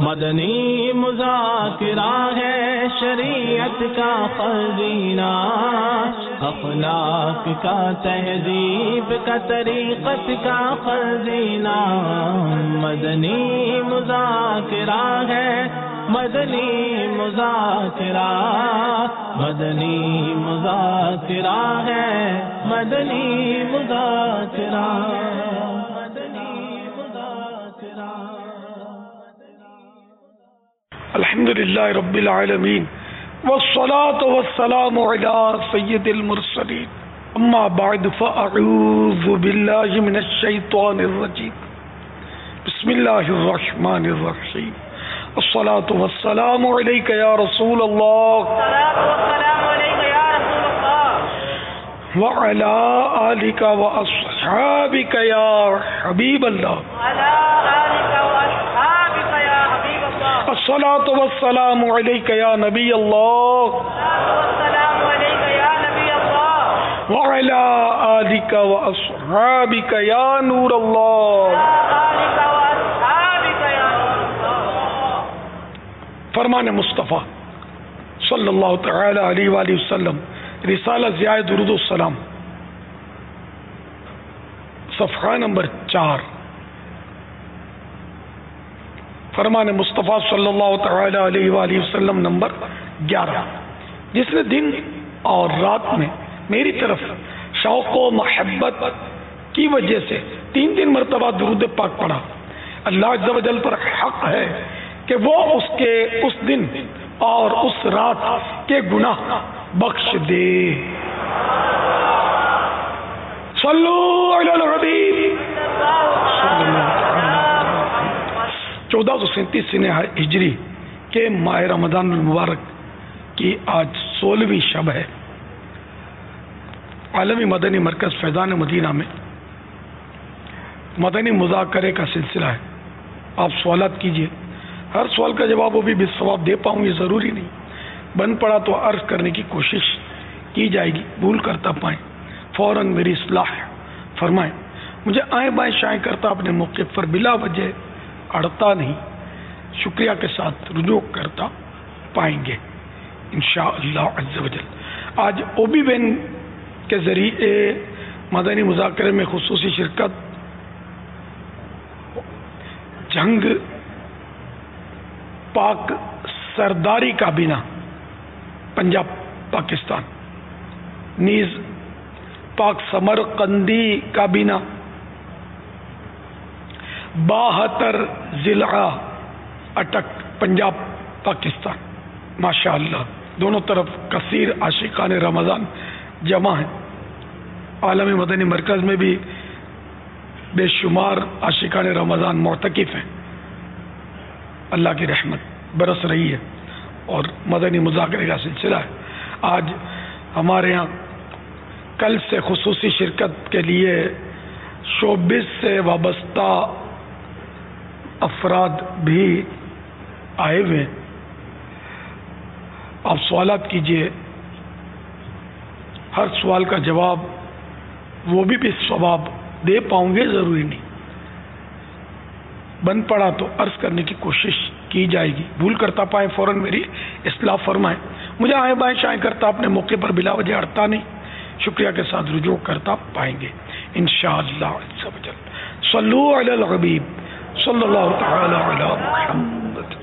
مدنی مذاکرہ ہے، شریعت کا خزینہ، اخلاق کا تہذیب، کا طریقت کا خزینہ۔ مدنی مذاکرہ ہے، مدنی مذاکرہ۔ مدنی مذاکرہ ہے، مدنی مذاکرہ۔ الحمد لله رب العالمين والصلاة والسلام على سيد المرسلين أما بعد فأعوذ بالله من الشيطان الرجيم بسم الله الرحمن الرحيم الصلاة والسلام عليك يا رسول الله وعلى آلك وأصحابك يا حبيب الله وعلى آلك وأصحابك يا حبيب الله الصلاة والسلام عليك يا نبي الله. والسلام عليك يا نبي الله وعلى آلك وأصحابك يا نور الله. فرمان مصطفیٰ صلی اللہ تعالی علیہ وآلہ وسلم رسالہ زیاد درود السلام صفحہ نمبر چار. فرمان مصطفیٰ صلی اللہ تعالی علیہ وآلہ وسلم نمبر گیارہ۔ جس نے دن اور رات میں میری طرف شوق و محبت کی وجہ سے تین تین مرتبہ درود پاک پڑھا۔ اللہ عز و جل پر حق ہے کہ وہ اس کے اس دن اور اس رات کے گناہ بخش دے۔ صلو علی الحبیب۔ چودہ سو سینتیس سن ہجری کے ماہ رمضان المبارک کی آج سولہویں شب ہے۔ عالمی مدنی مرکز فیضان مدینہ میں مدنی مذاکرے کا سلسلہ ہے۔ آپ سوالات کیجیے۔ ہر سوال کا جواب وہ بھی بے ثواب دے پاؤں، یہ ضروری نہیں۔ بن پڑا تو عرض کرنے کی کوشش کی جائے گی، بھول کرتا پائیں فوراً میری اصلاح فرمائیں، مجھے آئیں بائیں شائیں کرتا اپنے موقع پر بلا وجہ اڑتا نہیں۔ شکریہ کے ساتھ رجوع کرتا پائیں گے۔ انشاءاللہ عز و جل۔ آج او بی بین کے ذریعے مدنی مذاکرے میں خصوصی شرکت، جنگ، پاک سرداری کابینہ پنجاب، پاکستان۔ نیز پاک سمر قندی کابینہ باہتر ضلع اٹک، پنجاب، پاکستان۔ ماشاء اللہ دونوں طرف کثیر عاشقان رمضان جمع ہیں۔ عالمی مدنی مرکز میں بھی بے شمار عاشقان رمضان معتکف ہیں۔ اللہ کی رحمت برس رہی ہے اور مدنی مذاکرے کا سلسلہ ہے۔ آج ہمارے ہاں کل سے خصوصی شرکت کے لیے شوبز سے وابستہ افراد بھی آئے ہوئے آپ سوالات کیجیے۔ ہر سوال کا جواب وہ بھی بھی ثواب دے پاؤں گے، ضروری نہیں۔ بند پڑا تو عرض کرنے کی کوشش کی جائے گی۔ بھول کرتا پائیں فوراً میری اصلاح فرمائیں۔ مجھے آئیں بائیں شائیں کرتا، اپنے موقع پر بلا وجہ اڑتا نہیں۔ شکریہ کے ساتھ رجوع کرتا پائیں گے۔ انشاءاللہ عز و جل۔ صلو علی الغبیب صلی اللہ تعالی علی محمد.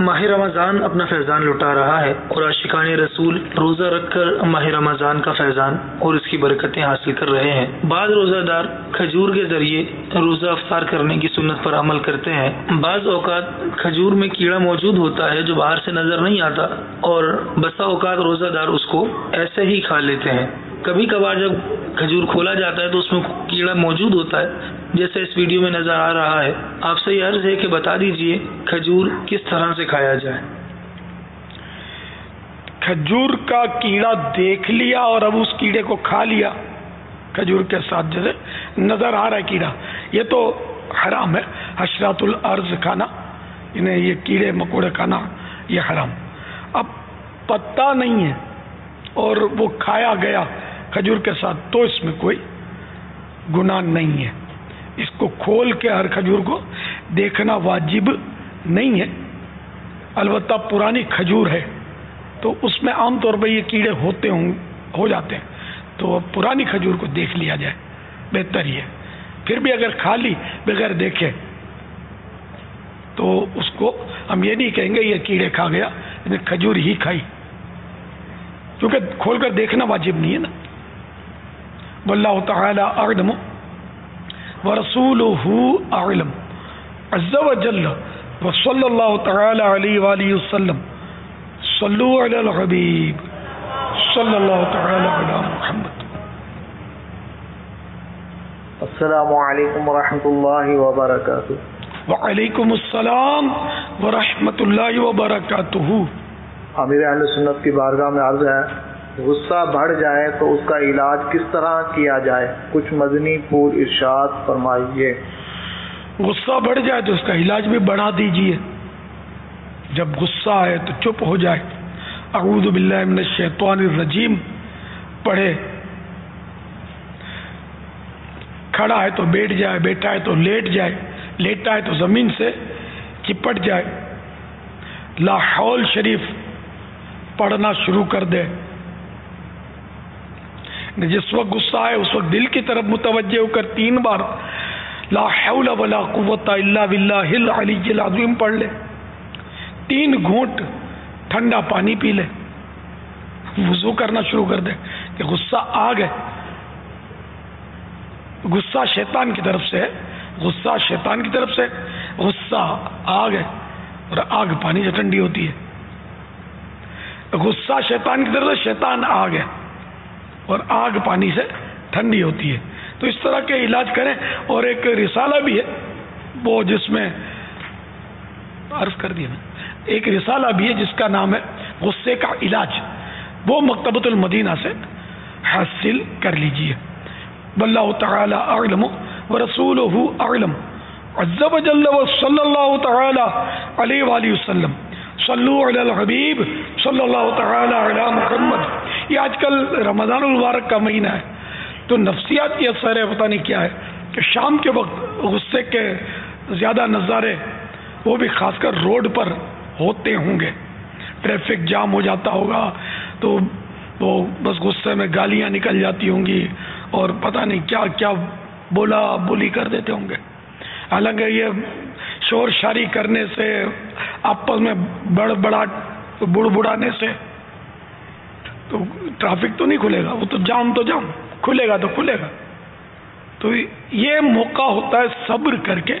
ماہ رمضان اپنا فیضان لٹا رہا ہے اور عاشقان رسول روزہ رکھ کر ماہ رمضان کا فیضان اور اس کی برکتیں حاصل کر رہے ہیں۔ بعض روزہ دار کھجور کے ذریعے روزہ افطار کرنے کی سنت پر عمل کرتے ہیں۔ بعض اوقات کھجور میں کیڑا موجود ہوتا ہے جو باہر سے نظر نہیں آتا اور بسا اوقات روزہ دار اس کو ایسے ہی کھا لیتے ہیں۔ کبھی کبھار جب کھجور کھولا جاتا ہے تو اس میں کیڑا موجود ہوتا ہے، جیسے اس ویڈیو میں نظر آ رہا ہے۔ آپ سے یہ عرض ہے کہ بتا دیجیے کھجور کس طرح سے کھایا جائے۔ کھجور کا کیڑا دیکھ لیا اور اب اس کیڑے کو کھا لیا۔ کھجور کے ساتھ جیسے نظر آ رہا ہے کیڑا۔ یہ تو حرام ہے، حشرات الارض کھانا، انہیں یہ کیڑے مکوڑے کھانا، یہ حرام۔ اب پتہ نہیں ہے اور وہ کھایا گیا۔ کھجور کے ساتھ تو اس میں کوئی گناہ نہیں ہے۔ اس کو کھول کے ہر کھجور کو دیکھنا واجب نہیں ہے۔ البتہ پرانی کھجور ہے، تو اس میں عام طور پہ یہ کیڑے ہوتے ہوں، ہو جاتے ہیں۔ تو پرانی کھجور کو دیکھ لیا جائے، بہتر ہی ہے پھر بھی اگر کھا لی بغیر دیکھے، تو اس کو ہم یہ نہیں کہیں گے یہ کیڑے کھا گیا یعنی کھجور ہی کھائی۔ کیونکہ کھول کر دیکھنا واجب نہیں ہے نا۔ واللہ تعالی اعلم ورسولہ اعلم عز و جل وصلی اللہ تعالی علیہ وآلہ وسلم صلو علی الحبیب صلی اللہ تعالی علی محمد السلام علیکم ورحمۃ اللہ وبرکاتہ وعلیکم السلام ورحمۃ اللہ وبرکاتہ امیر اہل سنت کی بارگاہ میں عرض ہے غصہ بڑھ جائے تو اس کا علاج کس طرح کیا جائے؟ کچھ مدنی پور ارشاد فرمائیے۔ غصہ بڑھ جائے تو اس کا علاج بھی بڑھا دیجیے۔ جب غصہ آئے تو چپ ہو جائے۔ اعوذ باللہ من الشیطان الرجیم۔ پڑھے۔ کھڑا ہے تو بیٹھ جائے، بیٹھا ہے تو لیٹ جائے۔ لیٹا ہے تو زمین سے چپٹ جائے۔ لا حول شریف۔ پڑھنا شروع کر دے۔ جس وقت غصہ آئے، اس وقت دل کی طرف متوجہ ہو کر تین بار لا حول ولا قوت الا باللہ العلی العظیم پڑھ لے۔ تین گھونٹ ٹھنڈا پانی پی لے۔ وضو کرنا شروع کر دے کہ غصہ آ گئے۔ غصہ شیطان کی طرف سے غصہ شیطان کی طرف سے غصہ آگ ہے اور آگ پانی سے ٹھنڈی ہوتی ہے۔ غصہ شیطان کی طرف سے شیطان آگ ہے اور آگ پانی سے ٹھنڈی ہوتی ہے۔ تو اس طرح کے علاج کریں اور ایک رسالہ بھی ہے۔ وہ جس میں عرض کر دیا ایک رسالہ بھی ہے جس کا نام ہے غصے کا علاج۔ وہ مکتبۃ المدینہ سے حاصل کر لیجیے۔ واللہ تعالی اعلم ورسولہ اعلم۔ عز و جل و صلی اللہ تعالی علیہ وآلہ وسلم۔ صلو علی الحبیب صلی اللہ تعالی علی محمد۔ یہ آج کل رمضان المبارک کا مہینہ ہے۔ تو نفسیات کی اثر ہے، پتہ نہیں کیا ہے۔ کہ شام کے وقت غصے کے زیادہ نظارے وہ بھی خاص کر روڈ پر ہوتے ہوں گے۔ ٹریفک جام ہو جاتا ہوگا تو وہ بس غصے میں گالیاں نکل جاتی ہوں گی اور پتہ نہیں کیا کیا بولا بولی کر دیتے ہوں گے۔ حالانکہ یہ شور شاری کرنے سے، آپس میں بڑ بڑا بڑ بڑانے سے تو ٹرافک تو نہیں کھلے گا، وہ تو جام تو جام، کھلے گا تو کھلے گا۔ تو یہ موقع ہوتا ہے صبر کر کے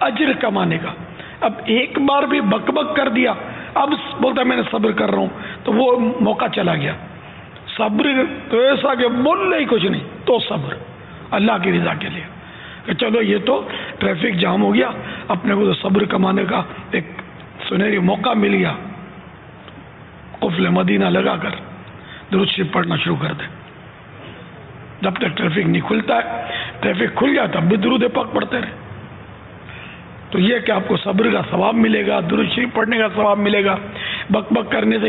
اجر کمانے کا۔ اب ایک بار بھی بک بک کر دیا، اب بولتا ہے میں نے صبر کر رہا ہوں، تو وہ موقع چلا گیا۔ صبر تو ایسا کہ بول ہی کچھ نہیں، تو صبر، اللہ کی رضا کے لیے۔ کہ چلو یہ تو ٹریفک جام ہو گیا، اپنے کو تو صبر کمانے کا ایک سنہری موقع مل گیا۔ قفل مدینہ لگا کر۔ درست شریف پڑھنا شروع کر دے جب تک ٹریفک نہیں کھلتا ہے، ٹریفک کھل جاتا بھی درود پاک پڑھتے رہے۔ تو یہ کہ آپ کو صبر کا ثواب ملے گا، درود شریف پڑھنے کا ثواب ملے گا، بک بک کرنے سے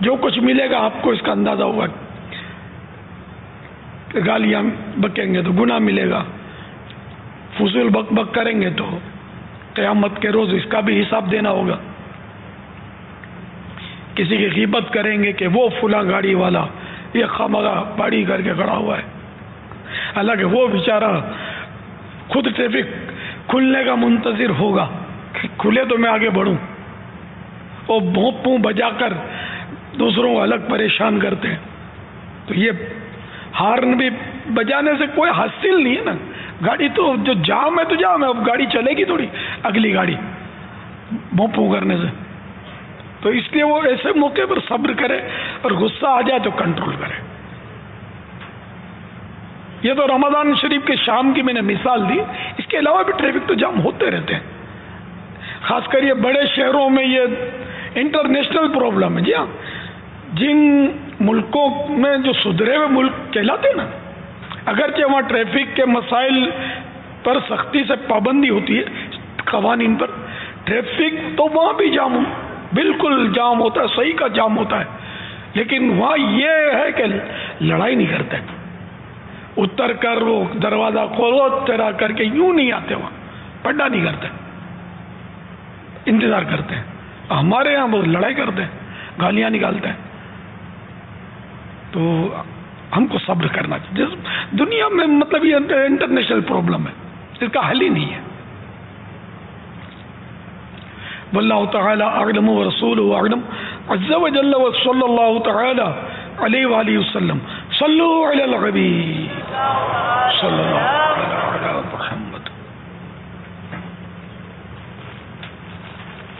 جو کچھ ملے گا آپ کو اس کا اندازہ ہوگا۔ گالیاں بکیں گے تو گناہ ملے گا۔ فضول بک بک کریں گے تو قیامت کے روز اس کا بھی حساب دینا ہوگا۔ کسی کی غیبت کریں گے کہ وہ فلاں گاڑی والا یہ خامگا پاڑی کر کے کھڑا ہوا ہے۔ حالانکہ وہ بیچارہ خود ٹریفک کھلنے کا منتظر ہوگا کھلے تو میں آگے بڑھوں۔ وہ بھونپوں بجا کر دوسروں کو الگ پریشان کرتے ہیں۔ تو یہ ہارن بھی بجانے سے کوئی حاصل نہیں ہے نا۔ گاڑی تو جو جام ہے تو جام ہے، اب گاڑی چلے گی تھوڑی، اگلی گاڑی بھونپوں کرنے سے۔ تو اس لیے وہ ایسے موقع پر صبر کرے اور غصہ آ جائے تو کنٹرول کرے۔ یہ تو رمضان شریف کے شام کی میں نے مثال دی۔ اس کے علاوہ بھی ٹریفک تو جام ہوتے رہتے ہیں۔ خاص کر یہ بڑے شہروں میں یہ انٹرنیشنل پرابلم ہے۔ جی ہاں جن ملکوں میں جو سدھرے ہوئے ملک کہلاتے ہیں نا، اگرچہ وہاں ٹریفک کے مسائل پر سختی سے پابندی ہوتی ہے، قوانین پر ٹریفک تو وہاں بھی جام بالکل جام ہوتا ہے، صحیح کا جام ہوتا ہے۔ لیکن وہاں یہ ہے کہ لڑائی نہیں کرتے۔ اتر کر وہ دروازہ کھولو، تیرا کر کے یوں نہیں آتے وہاں۔ پڈا نہیں کرتے۔ انتظار کرتے۔ ہیں ہمارے یہاں وہ لڑائی کرتے ہیں گالیاں نکالتے۔ ہیں تو ہم کو صبر کرنا چاہیے۔ دنیا میں مطلب یہ انٹرنیشنل پرابلم ہے، اس کا حل ہی نہیں ہے۔ واللہ تعالی اعلم و رسول و اعلم عز و جل و صلی اللہ تعالی علیہ وآلہ وسلم صلو علی الغبی صلی اللہ علی محمد.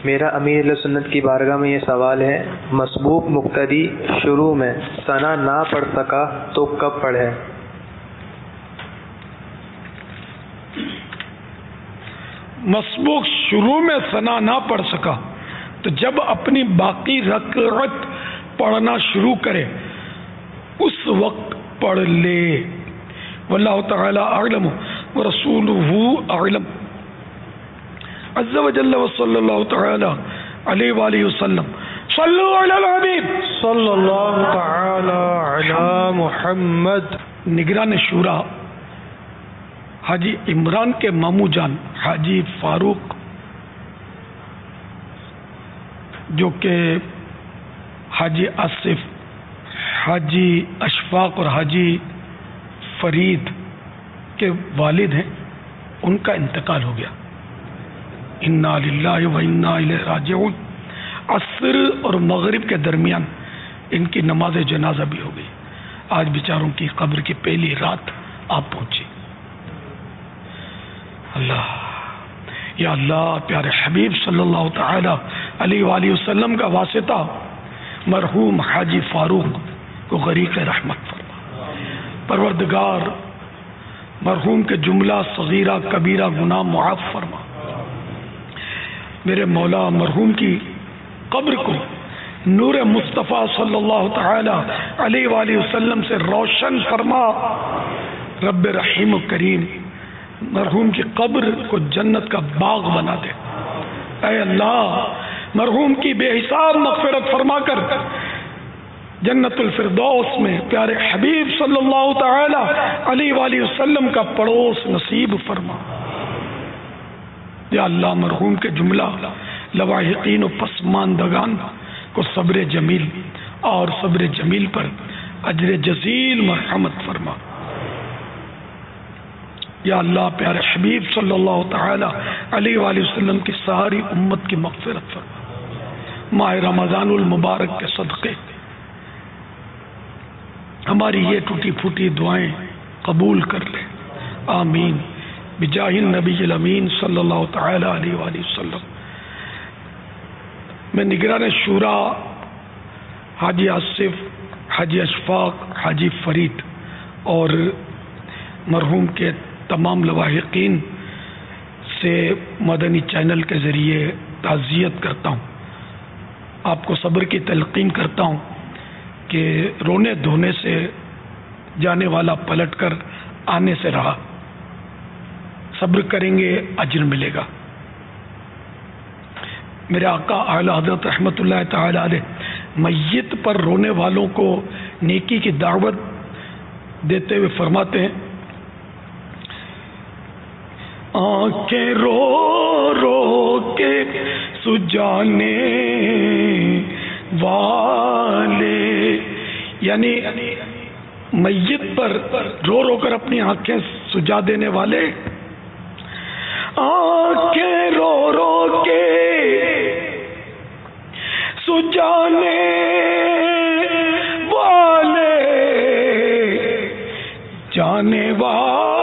میرا امیر علیہ سنت کی بارگاہ میں یہ سوال ہے، مسبوق مقتدی شروع میں ثنا نہ پڑھ سکا تو کب پڑھے؟ مسبوق شروع میں ثنا نہ پڑھ سکا۔ تو جب اپنی باقی رکعت پڑھنا شروع کرے اس وقت پڑھ لے۔ واللہ تعالی اعلم ورسولہ اعلم۔ عز و جل و صلی اللہ تعالی علیہ وآلہ وسلم۔ صلو علی الحبیب۔ صلی اللہ تعالی علی محمد۔ نگران شورا۔ حاجی عمران کے مامو جان، حاجی فاروق، جو کہ حاجی آصف، حاجی اشفاق اور حاجی فرید کے والد ہیں، ان کا انتقال ہو گیا۔ انا للہ و انا الیہ راجعون۔ عصر اور مغرب کے درمیان ان کی نماز جنازہ بھی ہو گئی۔ آج بیچاروں کی قبر کی پہلی رات آپ پہنچی۔ اللہ، یا اللہ، پیارے حبیب صلی اللہ تعالی علیہ وآلہ وسلم کا واسطہ، مرحوم حاجی فاروق کو غریق رحمت فرما۔ پروردگار، مرحوم کے جملہ صغیرہ، کبیرہ گناہ معاف فرما۔ میرے مولا، مرحوم کی قبر کو نور مصطفیٰ صلی اللہ تعالی علیہ وآلہ وسلم سے روشن فرما۔ رب رحیم و کریم مرحوم کی قبر کو جنت کا باغ بنا دے۔ اے اللہ، مرحوم کی بے حساب مغفرت فرما کر جنت الفردوس میں پیارے حبیب صلی اللہ تعالی علیہ وآلہ وسلم کا پڑوس نصیب فرما۔ یا اللہ، مرحوم کے جملہ، لواحقین و پسماندگان کو صبر جمیل اور صبر جمیل پر اجر جزیل مرحمت فرما۔ یا اللہ پیارے حبیب صلی اللہ تعالی علیہ وآلہ وسلم کی ساری امت کی مغفرت فرما۔ ماہ رمضان المبارک کے صدقے۔ ہماری یہ ٹوٹی پھوٹی دعائیں قبول کر لے آمین۔ بجاہ النبی الامین صلی اللہ تعالی علیہ وآلہ وسلم۔ میں نگران شورا حاجی آصف، حاجی اشفاق، حاجی فرید اور مرحوم کے تمام لواحقین سے مدنی چینل کے ذریعے تعزیت کرتا ہوں۔ آپ کو صبر کی تلقین کرتا ہوں کہ رونے دھونے سے جانے والا پلٹ کر آنے سے رہا۔ صبر کریں گے، اجر ملے گا۔ میرے آقا اعلی حضرت رحمۃ اللہ تعالی علیہ، میت پر رونے والوں کو نیکی کی دعوت دیتے ہوئے فرماتے ہیں آنکھیں رو رو کے سجانے والے یعنی میت پر رو رو کر اپنی آنکھیں سجا دینے والے۔ آنکھیں رو رو کے سجانے والے، جانے والے۔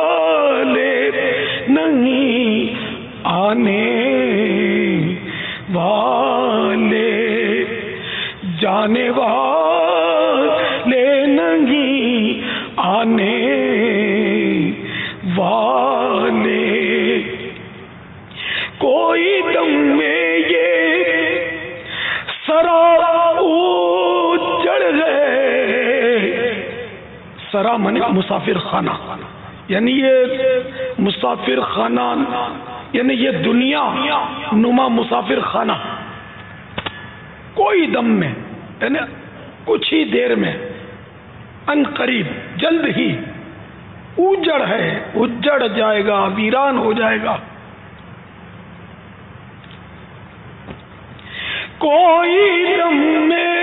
مسافر خانہ یعنی یہ مسافر خانہ یعنی یہ دنیا نما مسافر خانہ کوئی دم میں یعنی کچھ ہی دیر میں، ان قریب، جلد ہی اجڑ ہے، اجڑ جائے گا، ویران ہو جائے گا۔ کوئی دم میں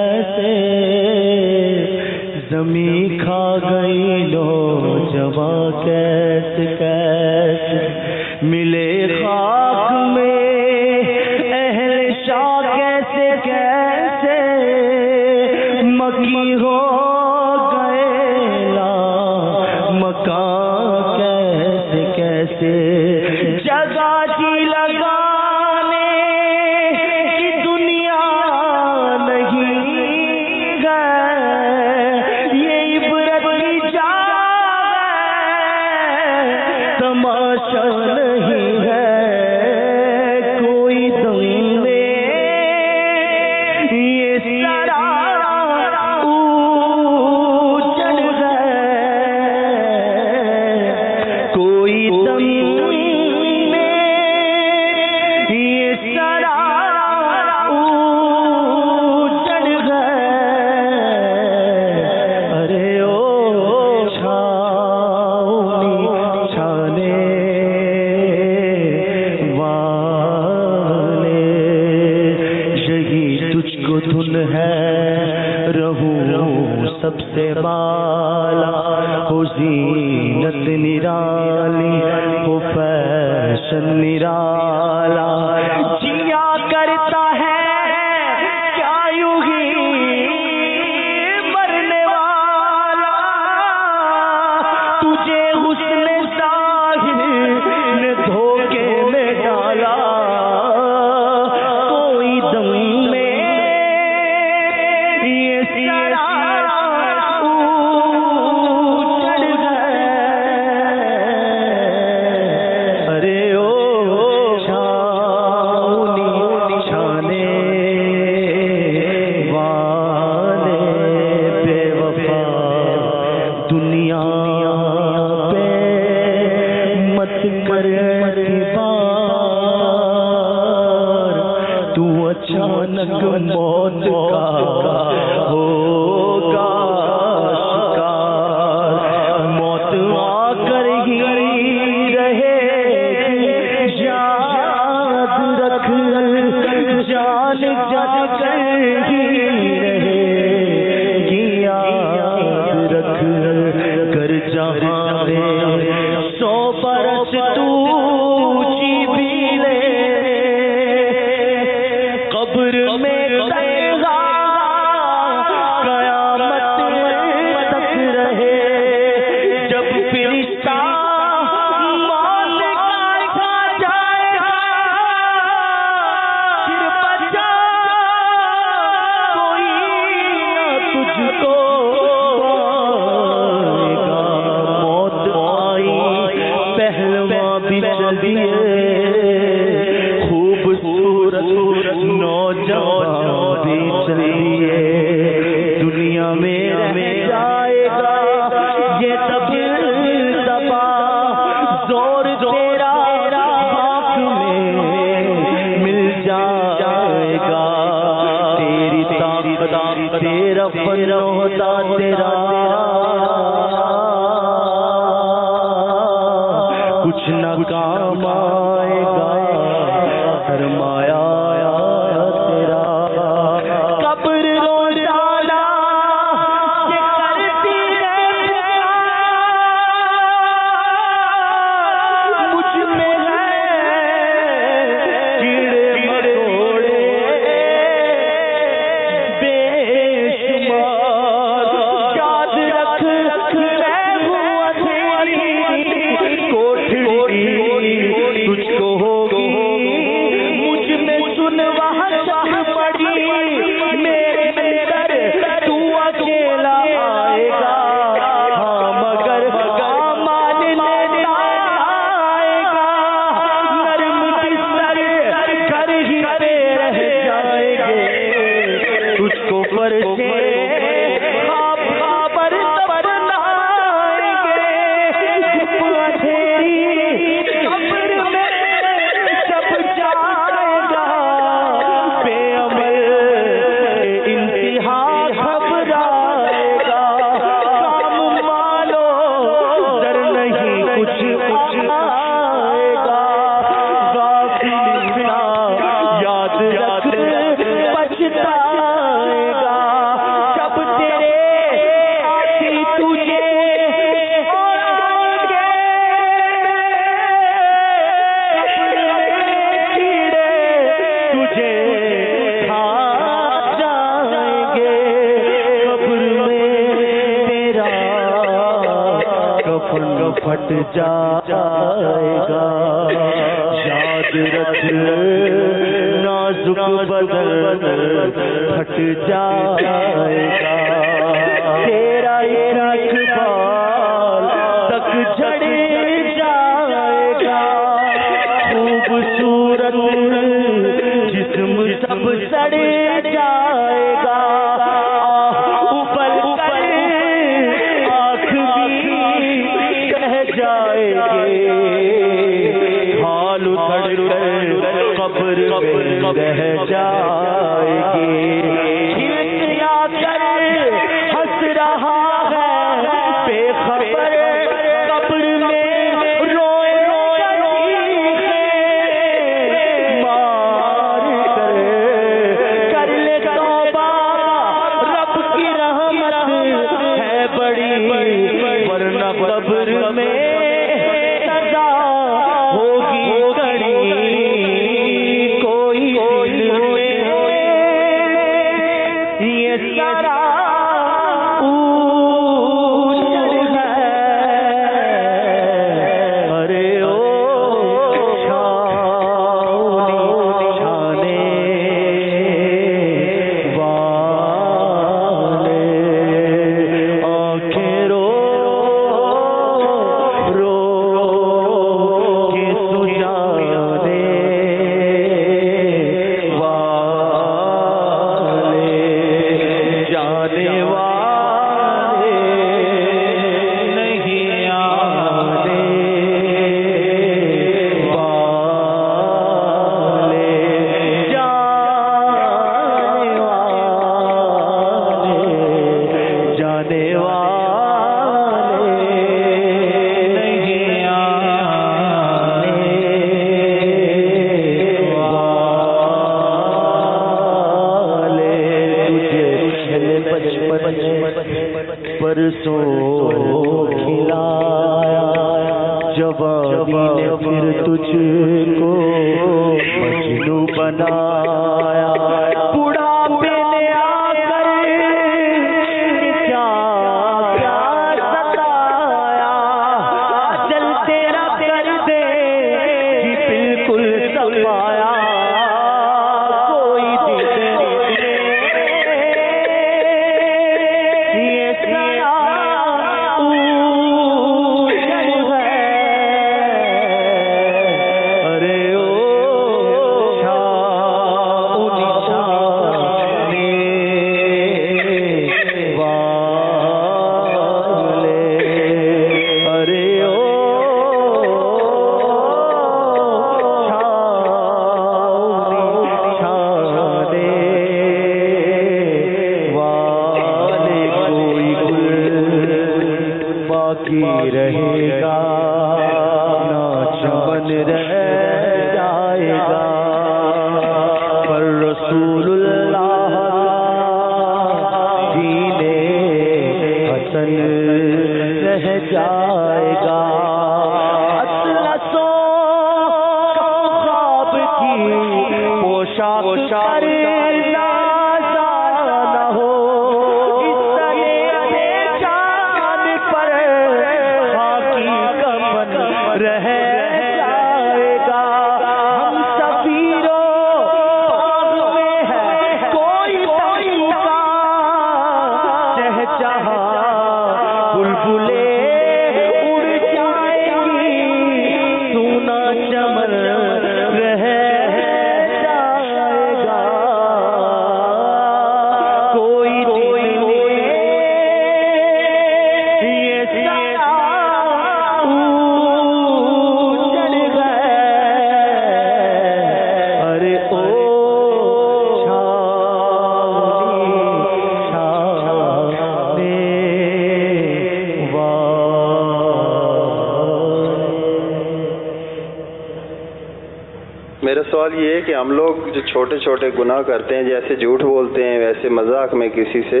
چھوٹے گناہ کرتے ہیں، جیسے جھوٹ بولتے ہیں، ویسے مذاق میں کسی سے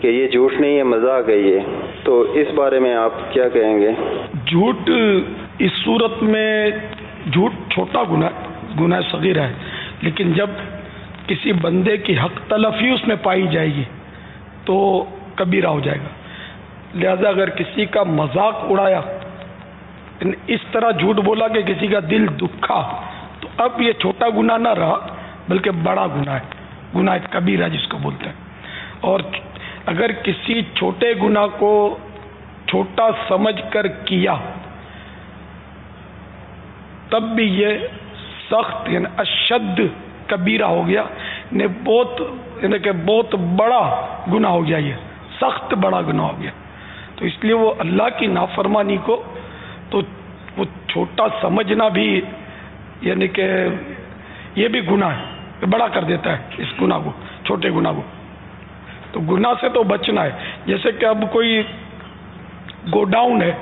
کہ یہ جھوٹ نہیں ہے، مذاق ہے یہ۔ تو اس بارے میں آپ کیا کہیں گے؟ جھوٹ اس صورت میں جھوٹ چھوٹا گناہ گناہ صغیر ہے، لیکن جب کسی بندے کی حق تلفی اس میں پائی جائے گی، تو کبیرہ ہو جائے گا۔ لہذا اگر کسی کا مذاق اڑایا، اس طرح جھوٹ بولا کہ کسی کا دل دکھا، تو اب یہ چھوٹا گناہ نہ رہا بلکہ بڑا گناہ ہے۔ گناہ کبیرہ جس کو بولتے ہیں۔ اور اگر کسی چھوٹے گناہ کو چھوٹا سمجھ کر کیا، تب بھی یہ سخت یعنی اشد کبیرہ ہو گیا۔ یعنی بہت یعنی کہ بہت بڑا گناہ ہو گیا یہ۔ سخت بڑا گناہ ہو گیا۔ تو اس لیے وہ اللہ کی نافرمانی کو تو وہ چھوٹا سمجھنا بھی یعنی کہ یہ بھی گناہ ہے۔ بڑا کر دیتا ہے اس گناہ کو، چھوٹے گناہ کو۔ تو گناہ سے تو بچنا ہے۔ جیسے کہ اب کوئی گو ڈاؤن ہے،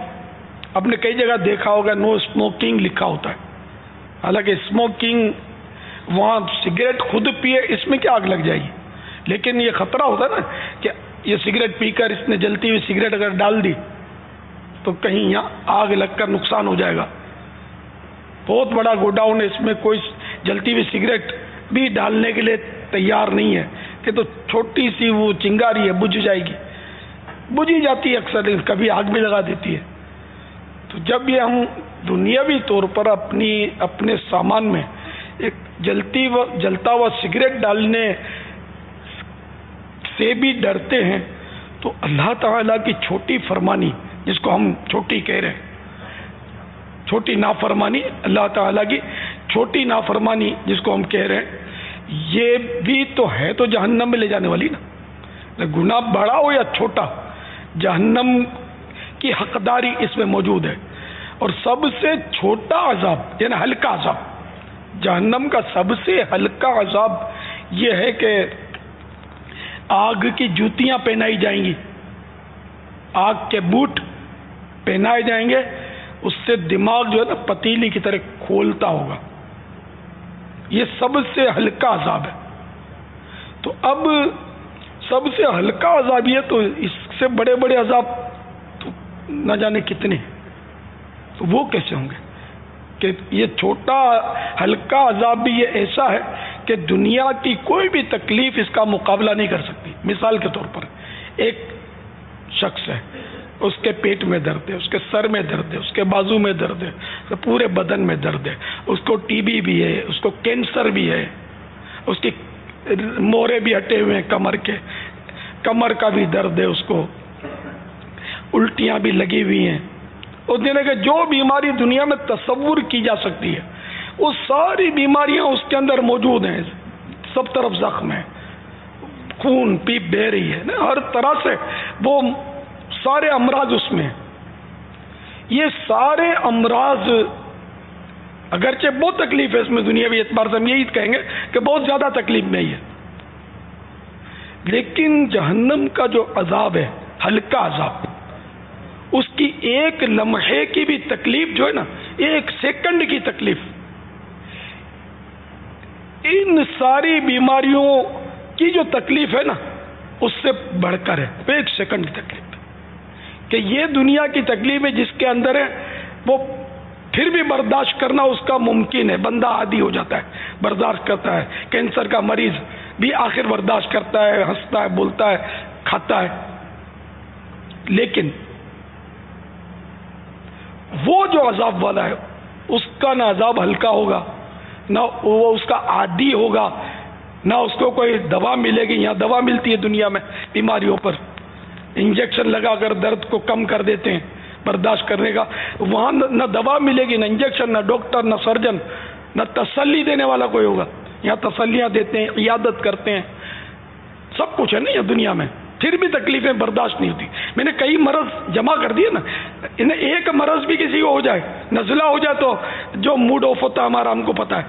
آپ نے کئی جگہ دیکھا ہوگا نو اسموکنگ لکھا ہوتا ہے۔ حالانکہ اسموکنگ وہاں سگریٹ خود پیے اس میں کیا آگ لگ جائے گی؟ لیکن یہ خطرہ ہوتا ہے نا کہ یہ سگریٹ پی کر اس نے جلتی ہوئی سگریٹ اگر ڈال دی، تو کہیں یہاں آگ لگ کر نقصان ہو جائے گا۔ بہت بڑا گوڈاؤن ہے، اس میں کوئی جلتی ہوئی سگریٹ بھی ڈالنے کے لیے تیار نہیں ہے کہ تو چھوٹی سی وہ چنگاری ہے، بجھ جائے گی۔ بجھی جاتی ہے اکثر کبھی آگ بھی لگا دیتی ہے۔ تو جب یہ ہم دنیاوی طور پر اپنی، اپنے سامان میں ایک جلتی و، جلتا ہوا سگریٹ ڈالنے سے بھی ڈرتے ہیں، تو اللہ تعالیٰ کی چھوٹی فرمانی، جس کو ہم چھوٹی کہہ رہے ہیں، چھوٹی نافرمانی اللہ تعالیٰ کی چھوٹی نافرمانی جس کو ہم کہہ رہے ہیں، یہ بھی تو ہے تو جہنم میں لے جانے والی نا۔ گناہ بڑا ہو یا چھوٹا، جہنم کی حقداری اس میں موجود ہے۔ اور سب سے چھوٹا عذاب یعنی ہلکا عذاب، جہنم کا سب سے ہلکا عذاب یہ ہے کہ آگ کی جوتیاں پہنائی جائیں گی۔ آگ کے بوٹ پہنائے جائیں گے، اس سے دماغ جو ہے نا، پتیلی کی طرح کھولتا ہوگا۔ یہ سب سے ہلکا عذاب ہے۔ تو اب سب سے ہلکا عذاب یہ تو اس سے بڑے بڑے عذاب تو نہ جانے کتنے تو وہ کیسے ہوں گے؟ کہ یہ چھوٹا ہلکا عذاب بھی یہ ایسا ہے کہ دنیا کی کوئی بھی تکلیف اس کا مقابلہ نہیں کر سکتی۔ مثال کے طور پر ایک شخص ہے۔ اس کے پیٹ میں درد ہے، اس کے سر میں درد ہے، اس کے بازو میں درد ہے پورے بدن میں درد ہے۔ اس کو ٹی بی بھی ہے، اس کو کینسر بھی ہے، اس کی مورے بھی ہٹے ہوئے ہیں کمر کے۔ کمر کا بھی درد ہے اس کو۔ الٹیاں بھی لگی ہوئی ہیں۔ اس دن کہ جو بیماری دنیا میں تصور کی جا سکتی ہے، وہ ساری بیماریاں اس کے اندر موجود ہیں۔ سب طرف زخم ہے خون، پیپ بہ رہی ہے۔ ہر طرح سے وہ سارے امراض اس میں یہ سارے امراض اگرچہ بہت تکلیف ہے اس میں دنیا بھی اعتبار سے ہم یہی کہیں گے کہ بہت زیادہ تکلیف میں ہی ہے۔ لیکن جہنم کا جو عذاب ہے، ہلکا عذاب، اس کی ایک لمحے کی بھی تکلیف جو ہے نا، ایک سیکنڈ کی تکلیف۔ ان ساری بیماریوں کی جو تکلیف ہے نا، اس سے بڑھ کر ہے، ایک سیکنڈ کی تکلیف۔ کہ یہ دنیا کی تکلیف ہے، جس کے اندر ہے، وہ پھر بھی برداشت کرنا اس کا ممکن ہے۔ بندہ عادی ہو جاتا ہے، برداشت کرتا ہے۔ کینسر کا مریض بھی آخر برداشت کرتا ہے، ہنستا ہے، بولتا ہے، کھاتا ہے۔ لیکن وہ جو عذاب والا ہے، اس کا نہ عذاب ہلکا ہوگا، نہ وہ اس کا عادی ہوگا، نہ اس کو کوئی دوا ملے گی۔ یہاں دوا ملتی ہے دنیا میں بیماریوں پر۔ انجیکشن لگا کر درد کو کم کر دیتے ہیں، برداشت کرنے کا۔ وہاں نہ دوا ملے گی، نہ انجیکشن، نہ ڈاکٹر، نہ سرجن، نہ تسلی دینے والا کوئی ہوگا۔ یہاں تسلیاں دیتے ہیں، عیادت کرتے ہیں۔ سب کچھ ہے نا یہ دنیا میں۔ پھر بھی تکلیفیں برداشت نہیں ہوتی۔ میں نے کئی مرض جمع کر دیے نا۔ انہیں ایک مرض بھی کسی کو ہو جائے، نزلہ ہو جائے تو جو موڈ آف ہوتا ہے، ہمارا ہم کو پتا ہے۔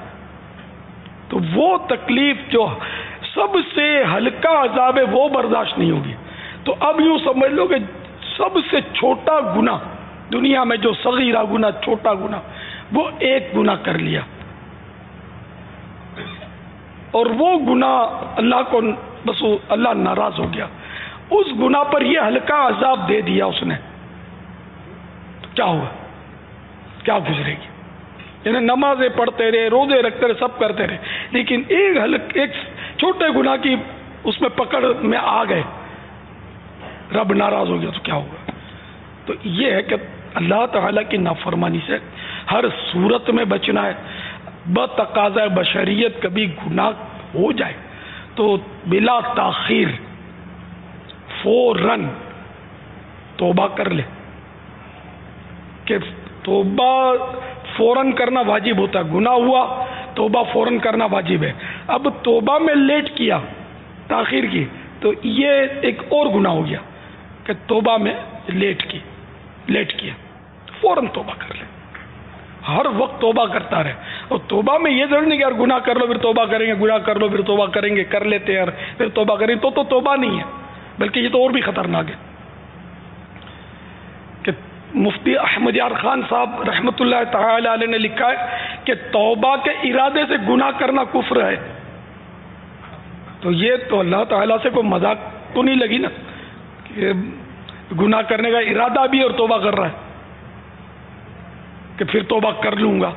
تو وہ تکلیف جو سب سے ہلکا عذاب ہے، وہ برداشت نہیں ہوگی۔ تو اب یوں سمجھ لو کہ سب سے چھوٹا گنا دنیا میں جو صغیرہ گنا چھوٹا گنا وہ ایک گنا کر لیا۔ اور وہ گناہ اللہ کو بس اللہ ناراض ہو گیا۔ اس گناہ پر یہ ہلکا عذاب دے دیا اس نے۔ کیا ہوا؟ کیا گزرے گی؟ یعنی نمازیں پڑھتے رہے، روزے رکھتے رہے، سب کرتے رہے، لیکن ایک ہلک، ایک چھوٹے گناہ کی اس میں پکڑ میں آ گئے۔ رب ناراض ہو گیا تو کیا ہوگا؟ تو یہ ہے کہ اللہ تعالیٰ کی نافرمانی سے ہر صورت میں بچنا ہے۔ بتقاضا بشریت کبھی گناہ ہو جائے تو بلا تاخیر فوراً توبہ کر لے۔ کہ توبہ فوراً کرنا واجب ہوتا ہے۔ گناہ ہوا، توبہ فوراً کرنا واجب ہے۔ اب توبہ میں لیٹ کیا، تاخیر کی، تو یہ ایک اور گناہ ہو گیا۔ کہ توبہ میں لیٹ کی، لیٹ کیا۔ فوراً توبہ کر لے۔ ہر وقت توبہ کرتا رہے۔ اور توبہ میں یہ ضرور نہیں کہ یار گناہ کر لو، پھر توبہ کریں گے، گناہ کر لو، پھر توبہ کریں گے، کر لیتے یار پھر توبہ کریں تو تو توبہ نہیں ہے، بلکہ یہ تو اور بھی خطرناک ہے۔ کہ مفتی احمد یار خان صاحب رحمۃ اللہ تعالی علیہ نے لکھا ہے کہ توبہ کے ارادے سے گناہ کرنا کفر ہے۔ تو یہ تو اللہ تعالیٰ سے کوئی مذاق تو نہیں لگی نا؟ گناہ کرنے کا ارادہ بھی اور توبہ کر رہا ہے کہ پھر توبہ کر لوں گا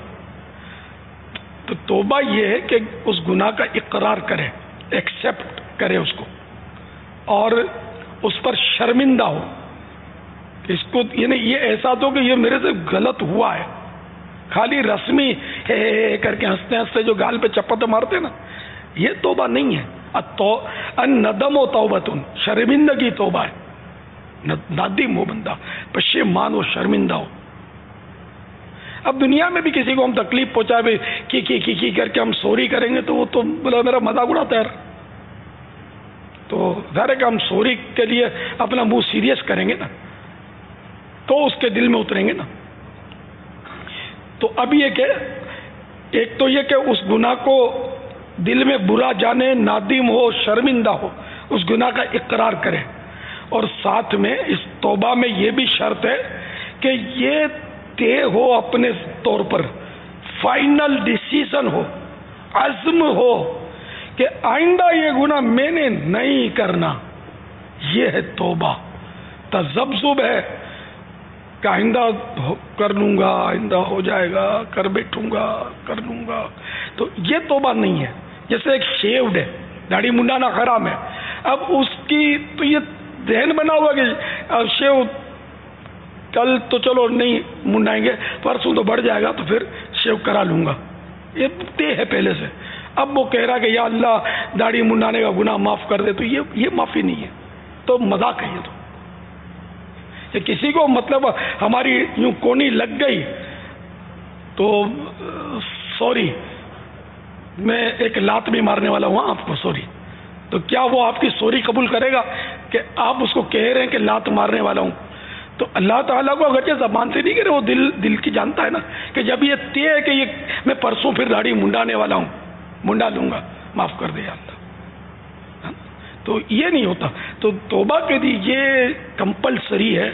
تو توبہ یہ ہے کہ اس گناہ کا اقرار کرے ایکسپٹ کرے اس کو اور اس پر شرمندہ ہو کہ اس کو یعنی یہ احساس ہو کہ یہ میرے سے غلط ہوا ہے۔ خالی رسمی ہے کر کے ہنستے ہنستے جو گال پہ چپت مارتے نا، یہ توبہ نہیں ہے۔ ان ندم و توبتن، شرمندگی توبہ ہے۔ نادم ہو بندہ پشیمان ہو شرمندہ ہو۔ اب دنیا میں بھی کسی کو ہم تکلیف پہنچا بھی، کی کی کی کی کر کے ہم سوری کریں گے تو وہ تو میرا مذاق اڑاتا ہے۔ تو ظاہر ہے کہ ہم سوری کے لیے اپنا منہ سیریس کریں گے نا۔ تو اس کے دل میں اتریں گے نا۔ تو اب یہ کہ ایک تو یہ کہ اس گناہ کو دل میں برا جانے، نادم ہو شرمندہ ہو، اس گناہ کا اقرار کرے اور ساتھ میں اس توبہ میں یہ بھی شرط ہے کہ یہ طے ہو اپنے طور پر، فائنل ڈسیزن ہو، عزم ہو کہ آئندہ یہ گناہ میں نے نہیں کرنا۔ یہ ہے توبہ۔ تذبذب ہے کہ آئندہ کر لوں گا، آئندہ ہو جائے گا، کر بیٹھوں گا، کر لوں گا۔ تو یہ توبہ نہیں ہے۔ جیسے ایک شیوڈ ہے، داڑھی منڈانا خراب ہے۔ اب اس کی تو یہ ذہن بنا ہوا کہ شیو کل تو چلو نہیں منڈائیں گے، پرسوں تو بڑھ جائے گا تو پھر شیو کرا لوں گا۔ یہ طے ہے پہلے سے۔ اب وہ کہہ رہا کہ یا اللہ داڑھی منڈانے کا گناہ معاف کر دے تو یہ یہ معافی نہیں ہے۔ تو مذاق ہے یہ تو۔ کسی کو مطلب ہماری یوں کونی لگ گئی تو، سوری، میں ایک لات بھی مارنے والا ہوں، آپ کو سوری۔ تو کیا وہ آپ کی سوری قبول کرے گا کہ آپ اس کو کہہ رہے ہیں کہ لات مارنے والا ہوں؟ تو اللہ تعالیٰ کو اگرچہ زبان سے نہیں کرے وہ دل دل کی جانتا ہے نا کہ جب یہ طے ہے کہ یہ میں پرسوں پھر داڑھی منڈانے والا ہوں، منڈا لوں گا، معاف کر دے اللہ۔ ہاں؟ تو یہ نہیں ہوتا۔ تو توبہ کے لیے یہ کمپلسری ہے،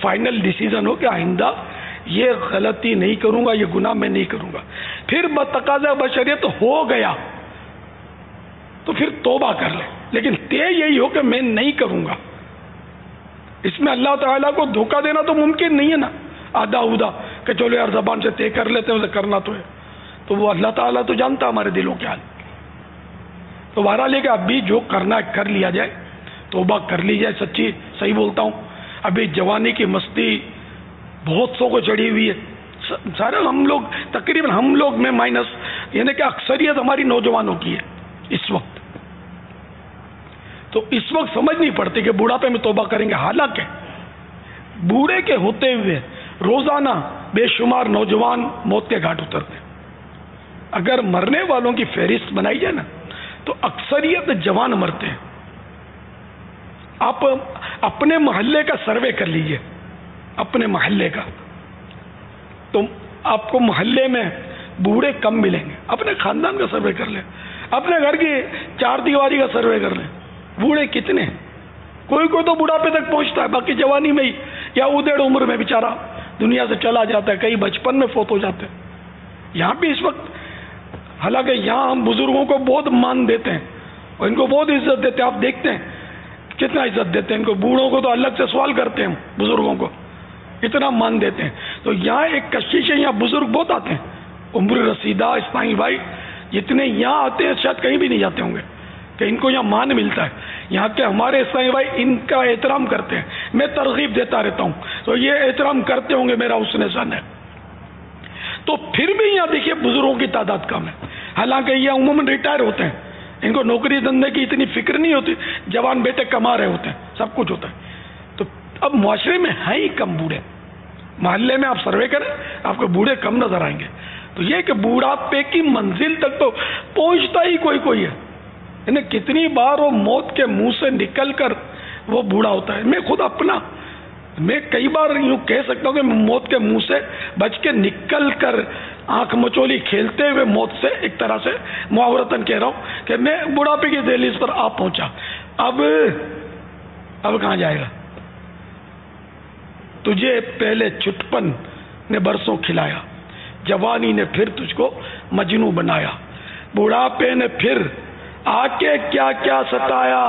فائنل ڈیسیزن ہو کہ آئندہ یہ غلطی نہیں کروں گا، یہ گناہ میں نہیں کروں گا۔ پھر بتقاضا بشریت ہو گیا۔ تو پھر توبہ کر لے۔ لیکن طے یہی ہو کہ میں نہیں کروں گا۔ اس میں اللہ تعالیٰ کو دھوکہ دینا تو ممکن نہیں ہے نا۔ آدھا ادا کہ چلو یار زبان سے طے کر لیتے ہیں، اسے کرنا تو ہے۔ تو وہ اللہ تعالیٰ تو جانتا ہمارے دلوں کے حال۔ تو بہرحال یہ کہ ابھی جو کرنا ہے کر لیا جائے۔ توبہ کر لی جائے، سچی صحیح بولتا ہوں۔ ابھی جوانی کی مستی بہت سو کو چڑھی ہوئی ہے۔ سارے ہم لوگ، تقریباً ہم لوگ میں مائنس یعنی کہ اکثریت ہماری نوجوانوں کی ہے۔ اس وقت تو اس وقت سمجھ نہیں پڑتی کہ بوڑھاپے میں توبہ کریں گے۔ حالانکہ بوڑھے کے ہوتے ہوئے روزانہ بے شمار نوجوان موت کے گھاٹ اترتے اگر مرنے والوں کی فہرست بنائی جائے نا، تو اکثریت جوان مرتے ہیں۔ آپ اپنے محلے کا سروے کر لیجیے۔ اپنے محلے کا۔ تو آپ کو محلے میں بوڑھے کم ملیں گے۔ اپنے خاندان کا سروے کر لیں۔ اپنے گھر کی چار دیواری کا سروے کر لیں۔ بوڑھے کتنے ہیں؟ کوئی کوئی تو بڑھاپے تک پہنچتا ہے، باقی جوانی میں ہی، یا ادھیڑ عمر میں بیچارہ دنیا سے چلا جاتا ہے کئی بچپن میں فوت ہو جاتے ہیں یہاں بھی اس وقت، حالانکہ یہاں ہم بزرگوں کو بہت مان دیتے ہیں، اور ان کو بہت عزت دیتے ہیں۔ آپ دیکھتے ہیں، کتنا عزت دیتے ہیں۔ ان کو بوڑھوں کو تو الگ سے سوال کرتے ہیں، بزرگوں کو اتنا مان دیتے ہیں۔ تو یہاں ایک کشش ہے یہاں بزرگ بہت آتے ہیں۔ عمر رسیدہ اسماعیل بھائی، جتنے یہاں آتے ہیں، شاید کہیں بھی نہیں جاتے ہوں گے۔ کہ ان کو یہاں مان ملتا ہے۔ یہاں کے ہمارے اسماعیل بھائی ان کا احترام کرتے ہیں۔ میں ترغیب دیتا رہتا ہوں۔ تو یہ احترام کرتے ہوں گے میرا اس نے سن ہے۔ تو پھر بھی یہاں دیکھیے بزرگوں کی تعداد کم ہے۔ حالانکہ یہ عموماً ریٹائر ہوتے ہیں۔ ان کو نوکری دھندے کی اتنی فکر نہیں ہوتی۔ جوان بیٹے کما رہے ہوتے ہیں۔ سب کچھ ہوتا ہے۔ تو اب معاشرے میں ہیں ہی کم بوڑھے۔ محلے میں آپ سروے کریں، آپ کو بوڑھے کم نظر آئیں گے۔ تو یہ کہ بوڑھاپے کی منزل تک تو پہنچتا ہی کوئی کوئی ہے۔ یعنی کتنی بار وہ موت کے منہ سے نکل کر وہ بوڑھا ہوتا ہے۔ میں خود اپنا، میں کئی بار یوں کہہ سکتا ہوں کہ موت کے منہ سے بچ کے نکل کر آنکھ مچولی کھیلتے ہوئے موت سے ایک طرح سے محاورتن کہہ رہا ہوں کہ میں بڑھاپے کی دہلیز پر آپ پہنچا۔ اب اب کہاں جائے گا؟ تجھے پہلے چٹپن نے برسوں کھلایا، جوانی نے پھر تجھ کو مجنو بنایا، بڑھاپے نے پھر آ کے کیا کیا ستایا؟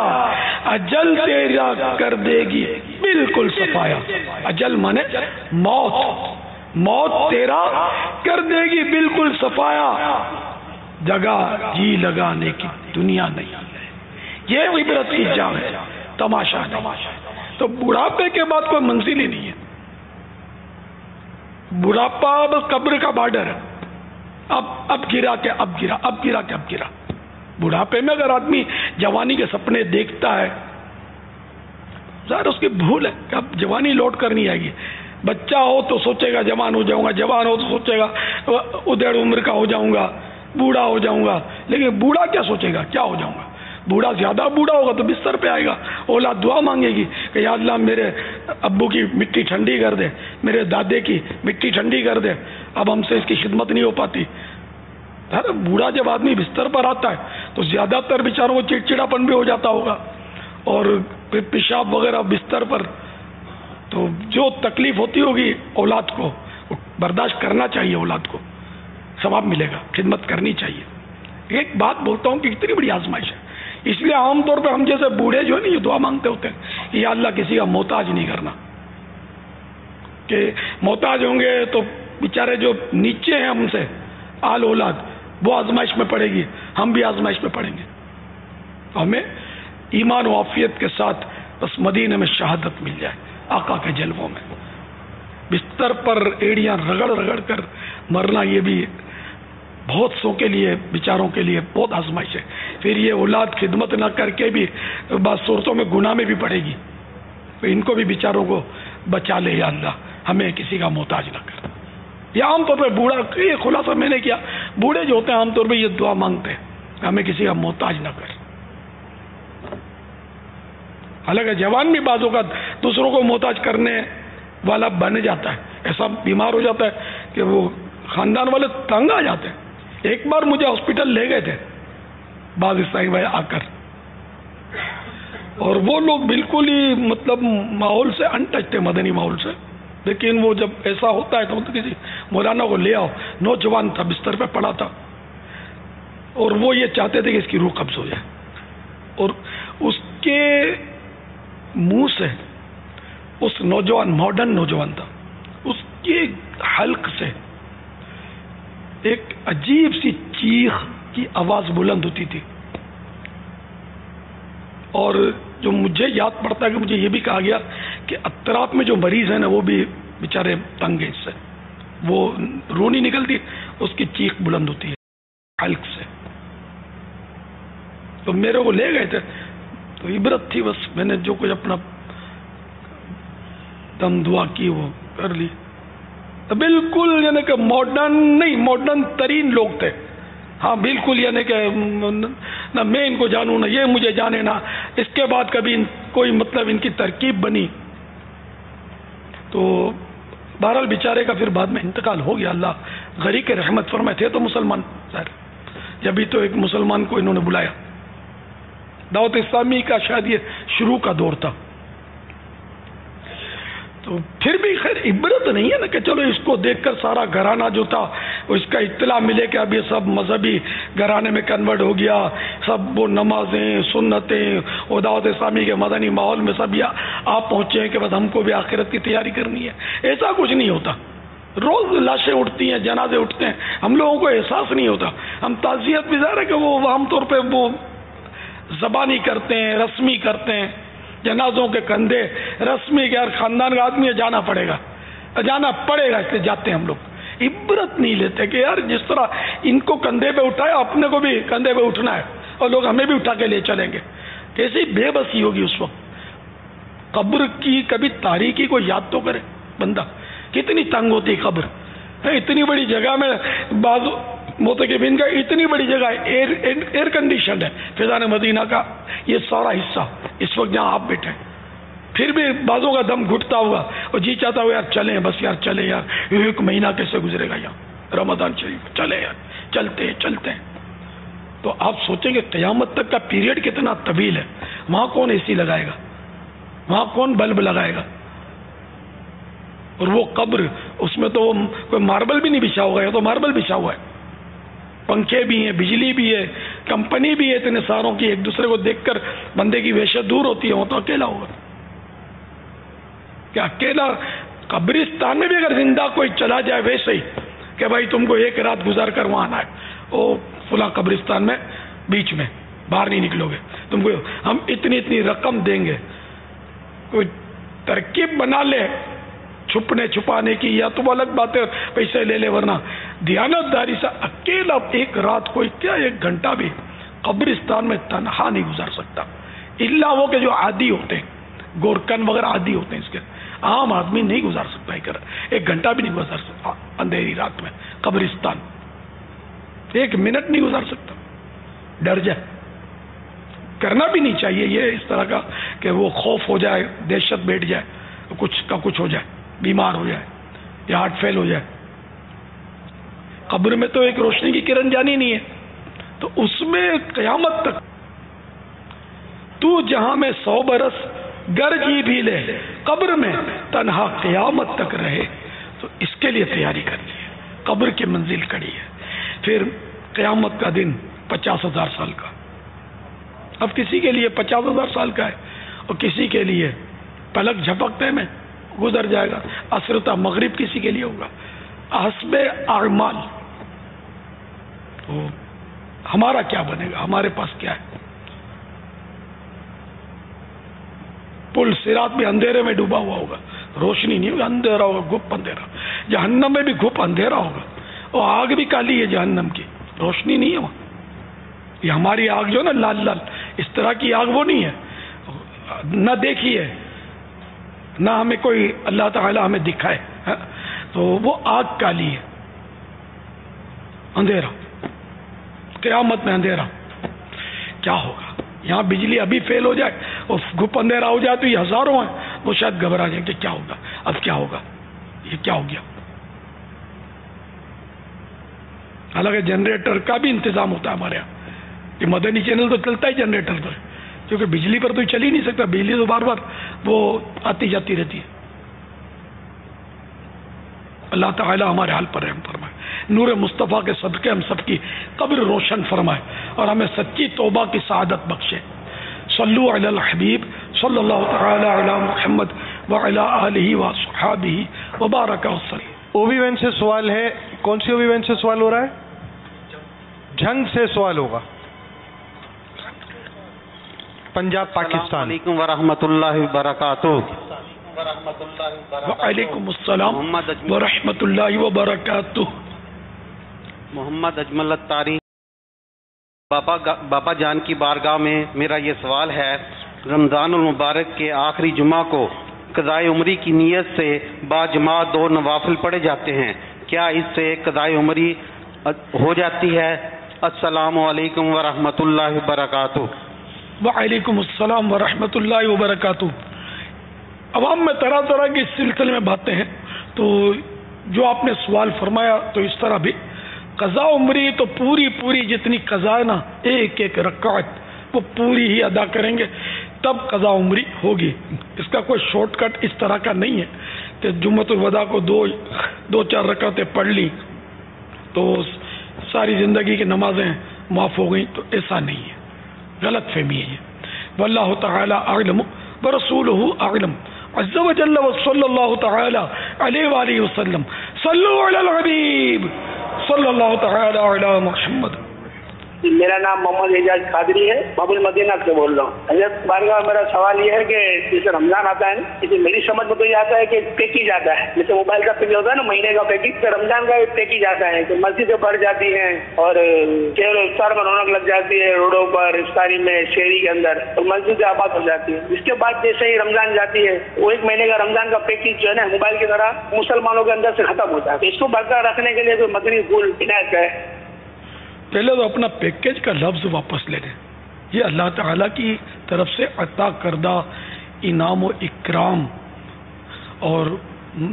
اجل تیرا کر دے گی۔ بالکل سفایا اجل مانے موت۔ موت تیرا کر دے گی۔ بالکل سفایا جگہ جی لگانے کی دنیا نہیں۔ یہ عبرت کی جام ہے۔ تماشا تو بڑھاپے کے بعد کوئی منزل ہی نہیں ہے۔ بڑھاپا بس قبر کا بارڈر ہے۔ اب اب گرا کے اب گرا اب گرا کے اب گرا۔ بڑھاپے میں اگر آدمی جوانی کے سپنے دیکھتا ہے، ظاہر اس کی بھول ہے کہ اب جوانی لوٹ کر نہیں آئے گی۔ بچہ ہو تو سوچے گا جوان ہو جاؤں گا، جوان ہو تو سوچے گا، ادھر عمر کا ہو جاؤں گا، بوڑھا ہو جاؤں گا۔ لیکن بوڑھا کیا سوچے گا؟ کیا ہو جاؤں گا؟ بوڑھا زیادہ بوڑھا ہوگا تو بستر پہ آئے گا۔ اولاد دعا مانگے گی کہ یا اللہ میرے ابو کی مٹی ٹھنڈی کر دے، میرے دادے کی مٹی ٹھنڈی کر دے۔ اب ہم سے اس کی خدمت نہیں ہو پاتی۔ بوڑھا جب آدمی بستر پر آتا ہے تو زیادہ تر بیچاروں کو چڑچڑاپن بھی ہو جاتا ہوگا اور پھر پیشاب وغیرہ بستر پر تو جو تکلیف ہوتی ہوگی اولاد کو برداشت کرنا چاہیے اولاد کو، ثواب ملے گا، خدمت کرنی چاہیے۔ ایک بات بولتا ہوں کہ اتنی بڑی آزمائش ہے۔ اس لیے عام طور پہ ہم جیسے بوڑھے جو ہے نا، یہ دعا مانگتے ہوتے ہیں کہ یا اللہ کسی کا محتاج نہیں کرنا۔ کہ محتاج ہوں گے تو بیچارے جو نیچے ہیں ہم سے، آل اولاد وہ آزمائش میں پڑے گی، ہم بھی آزمائش میں پڑیں گے۔ ہمیں ایمان و عافیت کے ساتھ بس مدینہ میں شہادت مل جائے، آقا کے جلووں میں۔ بستر پر ایڑیاں رگڑ رگڑ کر مرنا یہ بھی بہت سو کے لیے، بیچاروں کے لیے بہت آزمائش ہے۔ پھر یہ اولاد خدمت نہ کر کے بھی بعض صورتوں میں گناہ میں بھی پڑے گی۔ تو ان کو بھی بیچاروں کو بچا لے یا اللہ، ہمیں کسی کا محتاج نہ کر۔ یہ عام طور پہ بوڑھا یہ خلاصہ میں نے کیا۔ بوڑھے جو ہوتے ہیں عام طور پہ یہ دعا مانگتے ہیں۔ ہمیں کسی کا محتاج نہ کر حالانکہ جوان بھی بعضوں کا دوسروں کو محتاج کرنے والا بن جاتا ہے۔ ایسا بیمار ہو جاتا ہے کہ وہ خاندان والے تنگ آ جاتے ہیں۔ ایک بار مجھے ہاسپٹل لے گئے تھے۔ بعض عیسائی بھائی آ کر۔ اور وہ لوگ بالکل ہی مطلب ماحول سے انٹچ تھے، مدنی ماحول سے۔ لیکن وہ جب ایسا ہوتا ہے تو مطلب کسی مولانا کو لے آؤ۔ نوجوان تھا، بستر پہ پڑا تھا۔ اور وہ یہ چاہتے تھے کہ اس کی روح قبض ہو جائے۔ اور اس کے منہ سے اس نوجوان ماڈرن نوجوان تھا۔ اس کے حلق سے ایک عجیب سی چیخ کی آواز بلند ہوتی تھی۔ اور جو مجھے یاد پڑتا ہے کہ مجھے یہ بھی کہا گیا کہ اطراف میں جو مریض ہیں نا، وہ بھی بیچارے تنگ ہیں اس سے۔ وہ رونی نکلتی، اس کی چیخ بلند ہوتی ہے، حلق سے۔ تو میرے کو لے گئے تھے، تو عبرت تھی بس، میں نے جو کچھ اپنا دم دعا کی وہ کر لی۔ بالکل یعنی کہ ماڈرن نہیں ماڈرن ترین لوگ تھے۔ ہاں بالکل یعنی کہ نہ میں ان کو جانوں، نہ یہ مجھے جانے، نہ۔ اس کے بعد کبھی کوئی مطلب ان کی ترکیب بنی۔ تو بہرحال بیچارے کا پھر بعد میں انتقال ہو گیا۔ اللہ غری کے رحمت فرمائے تھے تو مسلمان سر جبھی تو ایک مسلمان کو انہوں نے بلایا۔ دعوت اسلامی کا شاید یہ شروع کا دور تھا۔ تو پھر بھی خیر عبرت نہیں ہے نا کہ چلو اس کو دیکھ کر سارا گھرانہ جو تھا، اس کا اطلاع ملے کہ اب یہ سب مذہبی گھرانے میں کنورٹ ہو گیا۔ سب وہ نمازیں، سنتیں اداوت اسلامی کے مدنی ماحول میں سب یا آپ پہنچے ہیں کہ بس ہم کو بھی آخرت کی تیاری کرنی ہے۔ ایسا کچھ نہیں ہوتا۔ روز لاشیں اٹھتی ہیں، جنازے اٹھتے ہیں۔ ہم لوگوں کو احساس نہیں ہوتا۔ ہم تعزیت بھی ظاہر ہے کہ وہ عام طور پہ وہ زبانی کرتے ہیں، رسمی کرتے ہیں۔ جنازوں کے کندھے، رسمی کے ہر خاندان کا آدمی ہے، جانا پڑے گا۔ جانا پڑے گا، اس لیے جاتے ہیں ہم لوگ۔ عبرت نہیں لیتے کہ یار جس طرح ان کو کندھے پہ اٹھایا، اپنے کو بھی کندھے پہ اٹھنا ہے اور لوگ ہمیں بھی اٹھا کے لے چلیں گے۔ کیسی بے بسی ہوگی اس وقت۔ قبر کی کبھی تاریخی کو یاد تو کرے؟ بندہ، کتنی تنگ ہوتی قبر۔ اتنی بڑی جگہ میں بعض موتقبین کا اتنی بڑی جگہ ہے ایئر کنڈیشن ہے۔ فضان مدینہ کا یہ سارا حصہ۔ اس وقت جہاں آپ بیٹھے ہیں۔ پھر بھی بازوں کا دم گھٹتا ہوا اور جی چاہتا ہوا یار چلیں، بس یار چلے یار۔ ایک مہینہ کیسے گزرے گا یہاں رمضان شریف۔ چلے یار۔ چلتے ہیں چلتے ہیں۔ تو آپ سوچیں کہ قیامت تک کا پیریڈ کتنا طویل ہے۔ وہاں کون اے سی لگائے گا؟ وہاں کون بلب لگائے گا؟ اور وہ قبر، اس میں تو کوئی ماربل بھی نہیں بچھا ہوگا یا تو ماربل بچھا ہوا ہے۔ پنکھے بھی ہیں، بجلی بھی ہے، کمپنی بھی ہے اتنے ساروں کی، ایک دوسرے کو دیکھ کر بندے کی وحشت دور ہوتی ہے، وہ تو اکیلا ہوگا۔ کہ اکیلا قبرستان میں بھی اگر زندہ کوئی چلا جائے ویسے ہی، کہ بھائی تم کو ایک رات گزار کر وہاں آنا ہے وہ فلاں قبرستان میں، بیچ میں، باہر نہیں نکلو گے۔ تم کو ہم اتنی اتنی رقم دیں گے۔ کوئی ترکیب بنا لے چھپنے چھپانے کی یا تو الگ بات ہے پیسے لے لے، ورنہ دیانت داری سے اکیلا ایک رات کوئی کیا ایک گھنٹہ بھی قبرستان میں تنہا نہیں گزار سکتا۔ اللہ وہ کہ جو عادی ہوتے ہیں گورکن وغیرہ عادی ہوتے ہیں اس کے۔ عام آدمی نہیں گزار سکتا ایک گھنٹہ بھی نہیں گزار سکتا اندھیری رات میں قبرستان۔ ایک منٹ نہیں گزار سکتا۔ ڈر جائے۔ کرنا بھی نہیں چاہیے یہ اس طرح کا کہ وہ خوف ہو جائے، دہشت بیٹھ جائے، کچھ کا کچھ ہو جائے۔ بیمار ہو جائے، یا ہارٹ فیل ہو جائے۔ قبر میں تو ایک روشنی کی کرن جانی نہیں ہے۔ تو اس میں قیامت تک تو جہاں میں سو برس گر جی بھی لے، قبر میں تنہا قیامت تک رہے، تو اس کے لیے تیاری کرنی ہے۔ قبر کی منزل کڑی ہے۔ پھر قیامت کا دن پچاس ہزار سال کا۔ اب کسی کے لیے پچاس ہزار سال کا ہے اور کسی کے لیے پلک جھپکتے میں۔ گزر جائے گا۔ اثرتا مغرب کسی کے لیے ہوگا۔ حسب اعمال۔ ہمارا کیا بنے گا؟ ہمارے پاس کیا ہے؟ پل سرات بھی اندھیرے میں ڈوبا ہوا ہوگا۔ روشنی نہیں ہوگا اندھیرا ہوگا گپ اندھیرا۔ جہنم میں بھی گپ اندھیرا ہوگا۔ اور آگ بھی کالی ہے جہنم کی۔ روشنی نہیں ہے وہاں۔ یہ ہماری آگ جو نا، لال لال۔ اس طرح کی آگ وہ نہیں ہے۔ نہ دیکھی ہے۔ نہ ہمیں کوئی اللہ تعالی ہمیں دکھائے ہاں؟ تو وہ آگ کالی ہے اندھیرا۔ قیامت میں اندھیرا۔ کیا ہوگا؟ یہاں بجلی ابھی فیل ہو جائے اور گپ اندھیرا ہو جائے تو یہ ہزاروں ہیں، وہ شاید گھبرا جائیں کہ کیا ہوگا؟ اب کیا ہوگا؟ یہ کیا ہو گیا؟ حالانکہ جنریٹر کا بھی انتظام ہوتا ہے ہمارے یہاں یہ مدنی چینل تو چلتا ہی جنریٹر پر۔ کیونکہ بجلی پر تو چل ہی نہیں سکتا، بجلی تو بار بار وہ آتی جاتی رہتی ہے۔ اللہ تعالی ہمارے حال پر رحم فرمائے۔ نور مصطفیٰ کے صدقے ہم سب کی قبر روشن فرمائے اور ہمیں سچی توبہ کی سعادت بخشے۔ صلو علی الحبیب، صلی اللہ تعالی علی محمد وعلی آلہ و صحابہ وبارک وسلم۔ اوبی وین سے سوال ہے، کون سی اوبی وین سے سوال ہو رہا ہے؟ جھنگ سے سوال ہوگا۔ پنجاب پاکستان۔ علیکم ورحمۃ اللہ وبرکاتہ۔ وعلیکم السلام ورحمۃ اللہ وبرکاتہ۔ محمد اجمل تاری باپا باپا جان کی بارگاہ میں میرا یہ سوال ہے رمضان المبارک کے آخری جمعہ کو قضائے عمری کی نیت سے با جماعت دو نوافل پڑھے جاتے ہیں۔ کیا اس سے قضائے عمری ہو جاتی ہے؟ السلام علیکم ورحمۃ اللہ وبرکاتہ۔ وعلیکم السلام ورحمۃ اللہ وبرکاتہ۔ عوام میں طرح طرح کے سلسلے میں باتیں ہیں۔ تو جو آپ نے سوال فرمایا تو اس طرح بھی۔ قضا عمری تو پوری پوری جتنی قضا ہے نا، ایک ایک رکعت وہ پوری ہی ادا کریں گے۔ تب قضا عمری ہوگی۔ اس کا کوئی شارٹ کٹ اس طرح کا نہیں ہے۔ کہ جمعت الوداع کو دو دو چار رکعتیں پڑھ لی تو ساری زندگی کی نمازیں معاف ہو گئیں تو ایسا نہیں ہے۔ غلط فهمی فهميه واللہ تعالی أعلم ورسوله أعلم. عز وجل وصلى اللہ تعالی علیہ وآلہ وسلم. صلوا على الحبيب. صلى الله تعالى على محمد. میرا نام محمد اعجاز قادری ہے، باب المدینہ سے بول رہا ہوں۔ حضرت، بارگاہ میرا سوال یہ ہے کہ جیسے رمضان آتا ہے نا، جیسے میری سمجھ میں تو یہ آتا ہے کہ پیکیج آتا ہے۔ جیسے موبائل کا پیکیج ہوتا ہے نا، مہینے کا پیکیج تو رمضان کا ایک پیکیج آتا ہے کہ مسجدیں بڑھ جاتی ہیں اور کیول افطار میں رونق لگ جاتی ہے روڈوں پر افطاری میں، شہری کے اندر، اور مسجد آباد ہو جاتی ہے اس کے بعد جیسے ہی رمضان جاتی ہے، وہ ایک مہینے کا رمضان کا پیکیج جو ہے نا، موبائل کی طرح مسلمانوں کے اندر سے ختم ہوتا ہے۔ اس کو برقرار رکھنے کے لیے کوئی مدنی پھول عنایت ہے پہلے تو اپنا پیکیج کا لفظ واپس لے لیں۔ یہ اللہ تعالیٰ کی طرف سے عطا کردہ انعام و اکرام اور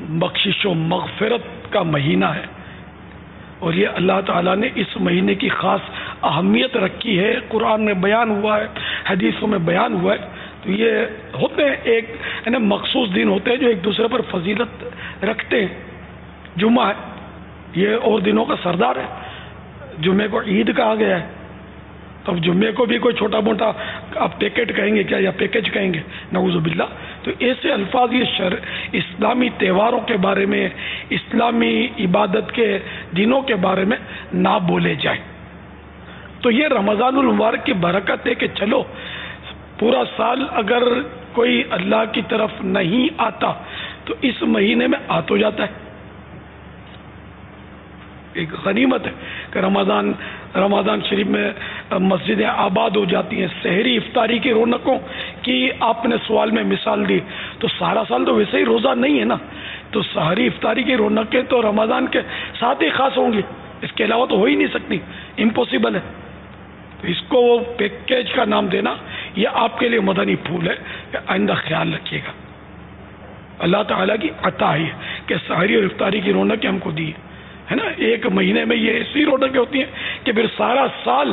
بخشش و مغفرت کا مہینہ ہے۔ اور یہ اللہ تعالیٰ نے اس مہینے کی خاص اہمیت رکھی ہے۔ قرآن میں بیان ہوا ہے، حدیثوں میں بیان ہوا ہے۔ تو یہ ہوتے ہیں ایک یعنی مخصوص دن ہوتے ہیں جو ایک دوسرے پر فضیلت رکھتے ہیں۔ جمعہ ہے، یہ اور دنوں کا سردار ہے۔ جمعے کو عید کہا گیا ہے۔ اب جمعے کو بھی کوئی چھوٹا موٹا آپ پیکٹ کہیں گے کیا یا پیکج کہیں گے؟ نعوذ باللہ۔ تو ایسے الفاظ یہ شر اسلامی تہواروں کے بارے میں، اسلامی عبادت کے دنوں کے بارے میں نہ بولے جائیں۔ تو یہ رمضان المبارک کی برکت ہے کہ چلو، پورا سال اگر کوئی اللہ کی طرف نہیں آتا، تو اس مہینے میں آ تو جاتا ہے۔ ایک غنیمت ہے۔ کہ رمضان رمضان شریف میں مسجدیں آباد ہو جاتی ہیں شہری افطاری کی رونقوں کی آپ نے سوال میں مثال دی۔ تو سارا سال تو ویسے ہی روزہ نہیں ہے نا۔ تو سہری افطاری کی رونقیں تو رمضان کے ساتھ ہی خاص ہوں گی۔ اس کے علاوہ تو ہو ہی نہیں سکتی۔ امپاسبل ہے۔ تو اس کو وہ پیکیج کا نام دینا، یہ آپ کے لیے مدنی پھول ہے کہ آئندہ خیال رکھیے گا۔ اللہ تعالیٰ کی عطا ہے کہ سہری اور افطاری کی رونقیں ہم کو دی ہے ہے نا، ایک مہینے میں یہ ایسی رونقیں ہوتی ہیں کہ پھر سارا سال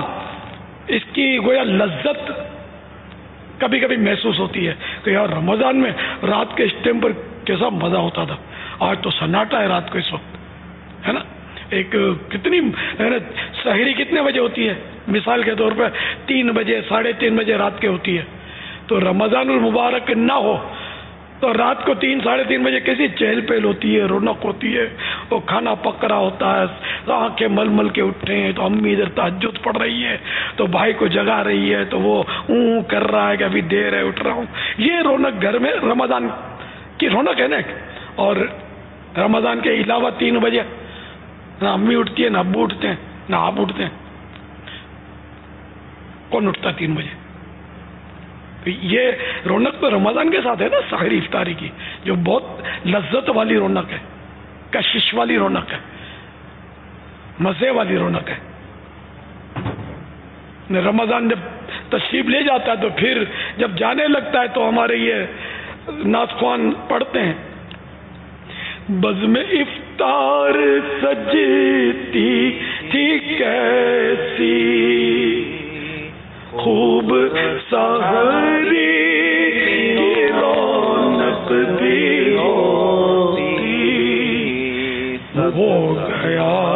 اس کی گویا لذت کبھی کبھی محسوس ہوتی ہے۔ کہ یار، رمضان میں رات کے اس ٹائم پر کیسا مزہ ہوتا تھا۔ آج تو سناٹا ہے رات کو اس وقت، ہے نا؟ ایک کتنی شہری کتنے بجے ہوتی ہے؟ مثال کے طور پہ تین بجے، ساڑھے تین بجے رات کے ہوتی ہے۔ تو رمضان المبارک نہ ہو تو رات کو تین، ساڑھے تین بجے کیسی چہل پہل ہوتی ہے، رونق ہوتی ہے، وہ کھانا پک رہا ہوتا ہے، آنکھیں مل مل کے اٹھے ہیں، تو امی ادھر تحجد پڑ رہی ہے، تو بھائی کو جگا رہی ہے، تو وہ اون کر رہا ہے کہ ابھی دیر ہے، اٹھ رہا ہوں۔ یہ رونق گھر میں رمضان کی رونق ہے نا اور رمضان کے علاوہ تین بجے نہ امی اٹھتی ہے، نہ ابو اٹھتے ہیں، نہ آپ اٹھتے ہیں۔ کون اٹھتا تین بجے؟ یہ رونق تو رمضان کے ساتھ ہے نا، ساحری افطاری کی، جو بہت لذت والی رونق ہے، کشش والی رونق ہے، مزے والی رونق ہے۔ رمضان جب تشریف لے جاتا ہے تو پھر جب جانے لگتا ہے تو ہمارے یہ ناخوان پڑھتے ہیں بز میں افطار سجتی تھی کیسی، خوب سہری رونق بھی ہو گیا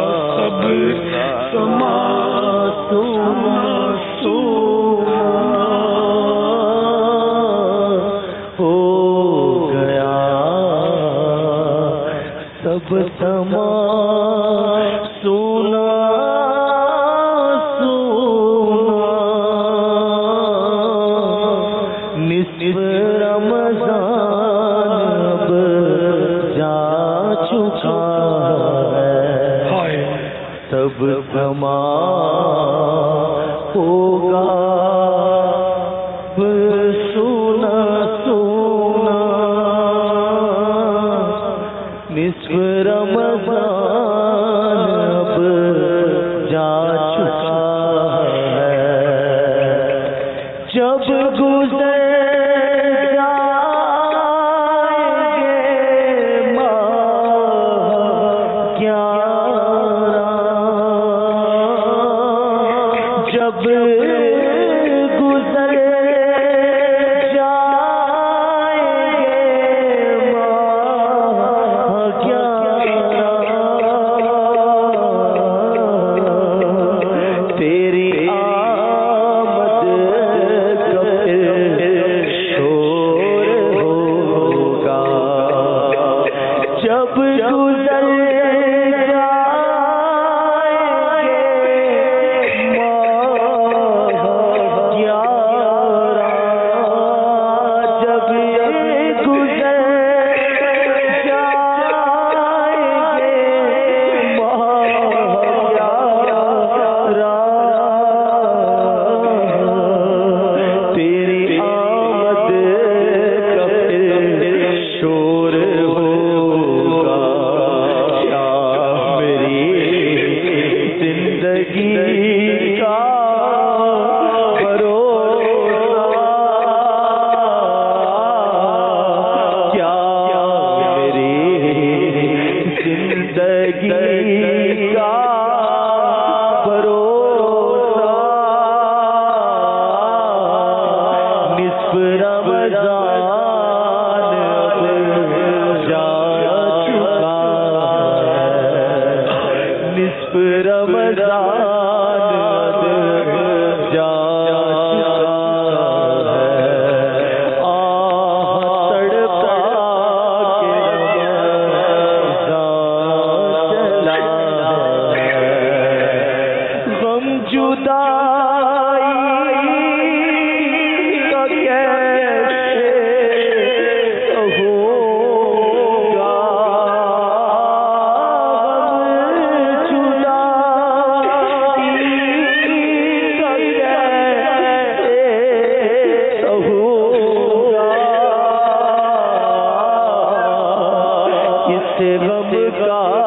میرا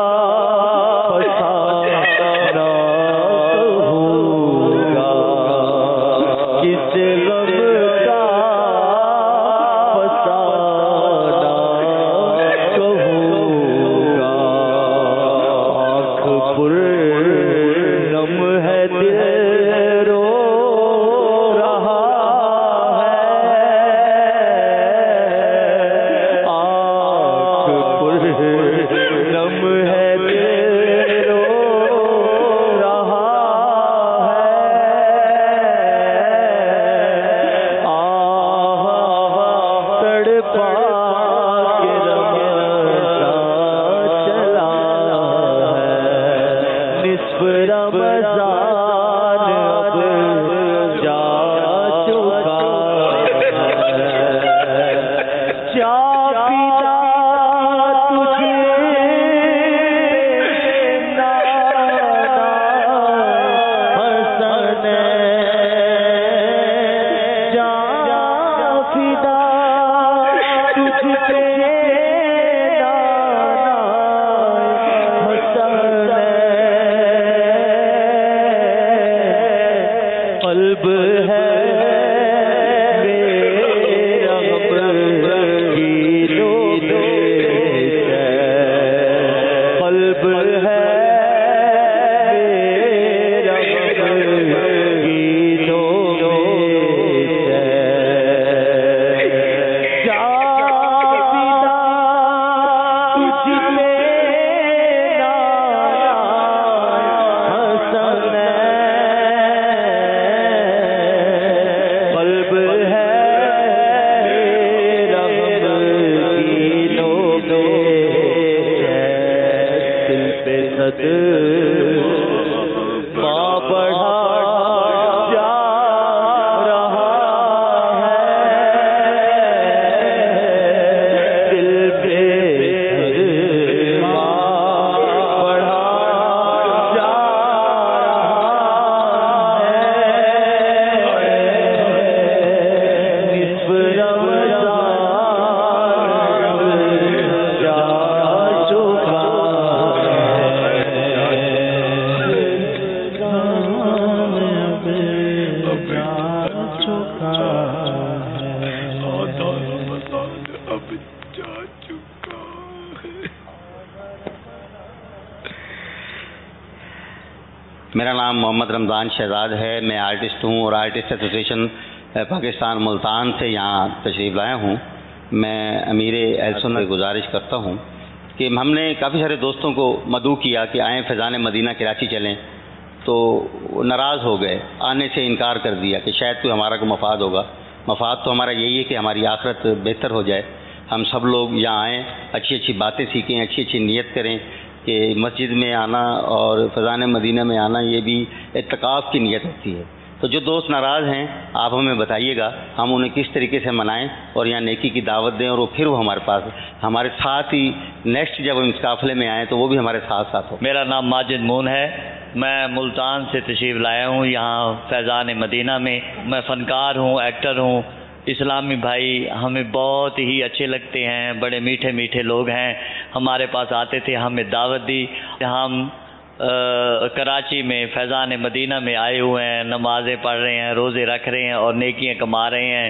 محمد شہزاد ہے، میں آرٹسٹ ہوں اور آرٹسٹ ایسوسیشن پاکستان ملتان سے یہاں تشریف لایا ہوں۔ میں امیر ایلسن سے گزارش کرتا ہوں کہ ہم نے کافی سارے دوستوں کو مدعو کیا کہ آئیں فیضان مدینہ، کراچی چلیں۔ تو ناراض ہو گئے، آنے سے انکار کر دیا کہ شاید کوئی ہمارا کو مفاد ہوگا۔ مفاد تو ہمارا یہی ہے کہ ہماری آخرت بہتر ہو جائے۔ ہم سب لوگ یہاں آئیں، اچھی اچھی باتیں سیکھیں، اچھی اچھی نیت کریں۔ کہ مسجد میں آنا اور فضان مدینہ میں آنا یہ بھی اتقاف کی نیت ہوتی ہے۔ تو جو دوست ناراض ہیں، آپ ہمیں بتائیے گا ہم انہیں کس طریقے سے منائیں اور یہاں نیکی کی دعوت دیں اور وہ پھر وہ ہمارے پاس، ہمارے ساتھ ہی نیکسٹ جب ہم اس قافلے میں آئیں تو وہ بھی ہمارے ساتھ ساتھ ہو میرا نام ماجد مون ہے۔ میں ملتان سے تشریف لایا ہوں۔ یہاں فیضان مدینہ میں میں فنکار ہوں، ایکٹر ہوں۔ اسلامی بھائی ہمیں بہت ہی اچھے لگتے ہیں، بڑے میٹھے میٹھے لوگ ہیں۔ ہمارے پاس آتے تھے ہمیں دعوت دی۔ ہم کراچی میں، فیضان مدینہ میں آئے ہوئے ہیں، نمازیں پڑھ رہے ہیں، روزے رکھ رہے ہیں اور نیکیاں کما رہے ہیں۔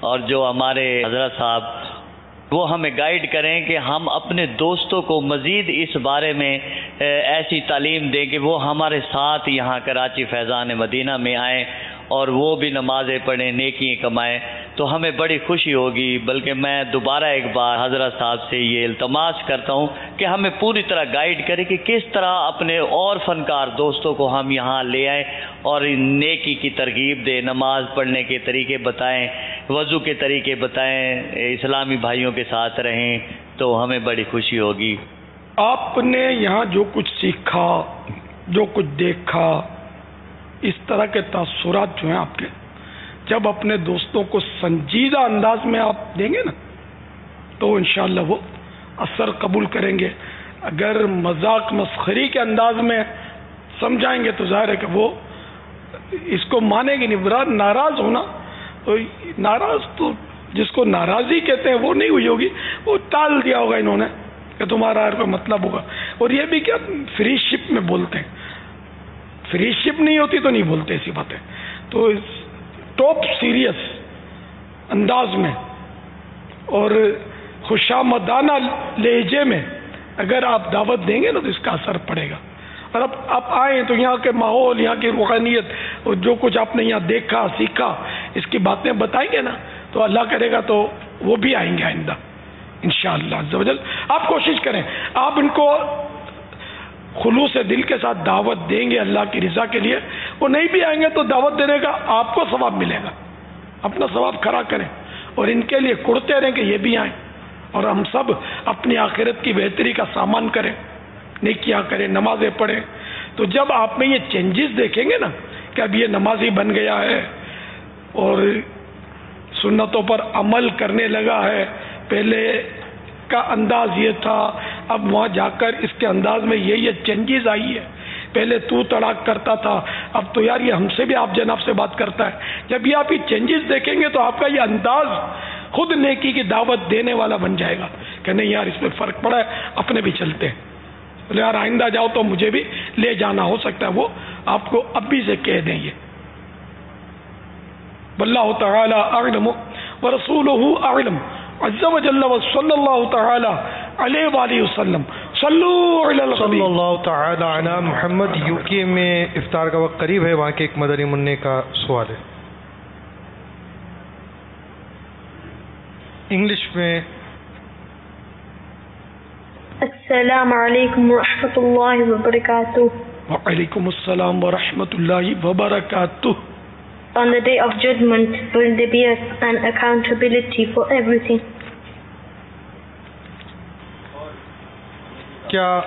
اور جو ہمارے حضرت صاحب، وہ ہمیں گائیڈ کریں کہ ہم اپنے دوستوں کو مزید اس بارے میں ایسی تعلیم دیں کہ وہ ہمارے ساتھ یہاں کراچی فیضان مدینہ میں آئیں۔ اور وہ بھی نمازیں پڑھیں، نیکیاں کمائیں، تو ہمیں بڑی خوشی ہوگی۔ بلکہ میں دوبارہ ایک بار حضرت صاحب سے یہ التماس کرتا ہوں کہ ہمیں پوری طرح گائیڈ کرے کہ کس طرح اپنے اور فنکار دوستوں کو ہم یہاں لے آئیں اور نیکی کی ترغیب دیں، نماز پڑھنے کے طریقے بتائیں، وضو کے طریقے بتائیں، اسلامی بھائیوں کے ساتھ رہیں، تو ہمیں بڑی خوشی ہوگی۔ آپ نے یہاں جو کچھ سیکھا، جو کچھ دیکھا اس طرح کے تاثرات جو ہیں آپ کے، جب اپنے دوستوں کو سنجیدہ انداز میں آپ دیں گے نا، تو انشاءاللہ وہ اثر قبول کریں گے۔ اگر مذاق مسخری کے انداز میں سمجھائیں گے تو ظاہر ہے کہ وہ اس کو مانے گی نہیں۔ برا ناراض ہونا، تو ناراض تو جس کو ناراضی کہتے ہیں وہ نہیں ہوئی ہوگی، وہ ٹال دیا ہوگا انہوں نے کہ تمہارا کوئی مطلب ہوگا۔ اور یہ بھی کیا، فری شپ میں بولتے ہیں۔ فری شپ نہیں ہوتی تو نہیں بولتے ایسی باتیں۔ تو ٹاپ سیریس انداز میں اور خوشامدانہ لہجے میں اگر آپ دعوت دیں گے نا تو اس کا اثر پڑے گا۔ اور اب آپ آئیں تو یہاں کے ماحول، یہاں کی روحانیت اور جو کچھ آپ نے یہاں دیکھا، سیکھا، اس کی باتیں بتائیں گے نا تو اللہ کرے گا تو وہ بھی آئیں گے آئندہ۔ انشاءاللہ شاء اللہ آپ کوشش کریں۔ آپ ان کو خلوص دل کے ساتھ دعوت دیں گے اللہ کی رضا کے لیے۔ وہ نہیں بھی آئیں گے تو دعوت دینے کا آپ کو ثواب ملے گا۔ اپنا ثواب کھڑا کریں اور ان کے لیے کڑتے رہیں کہ یہ بھی آئیں۔ اور ہم سب اپنی آخرت کی بہتری کا سامان کریں۔ نیکیاں کریں، نمازیں پڑھیں۔ تو جب آپ میں یہ چینجز دیکھیں گے نا کہ اب یہ نمازی بن گیا ہے اور سنتوں پر عمل کرنے لگا ہے، پہلے کا انداز یہ تھا۔ اب وہاں جا کر اس کے انداز میں یہ یہ چینجز آئی ہے۔ پہلے تو تڑاک کرتا تھا، اب تو یار یہ ہم سے بھی آپ جناب سے بات کرتا ہے۔ جب یہ آپ یہ چینجز دیکھیں گے تو آپ کا یہ انداز خود نیکی کی دعوت دینے والا بن جائے گا۔ کہ نہیں یار اس میں فرق پڑا ہے، اپنے بھی چلتے ہیں۔ بولے یار آئندہ جاؤ تو مجھے بھی لے جانا، ہو سکتا ہے وہ آپ کو اب بھی سے کہہ دیں یہ۔ واللہ تعالی اعلم ورسولہ اعلم۔ عز و جل و صلی اللہ تعالی علیہ وآلہ وسلم. صلو علی صلی الحبیب اللہ تعالی علی محمد. یو کے میں افطار کا وقت قریب ہے وہاں کے ایک مدنی منع کا سوال ہے انگلش میں السلام علیکم ورحمۃ اللہ وبرکاتہ وعلیکم السلام ورحمۃ اللہ وبرکاتہ On the day of judgment, will there be an accountability for everything? کیا؟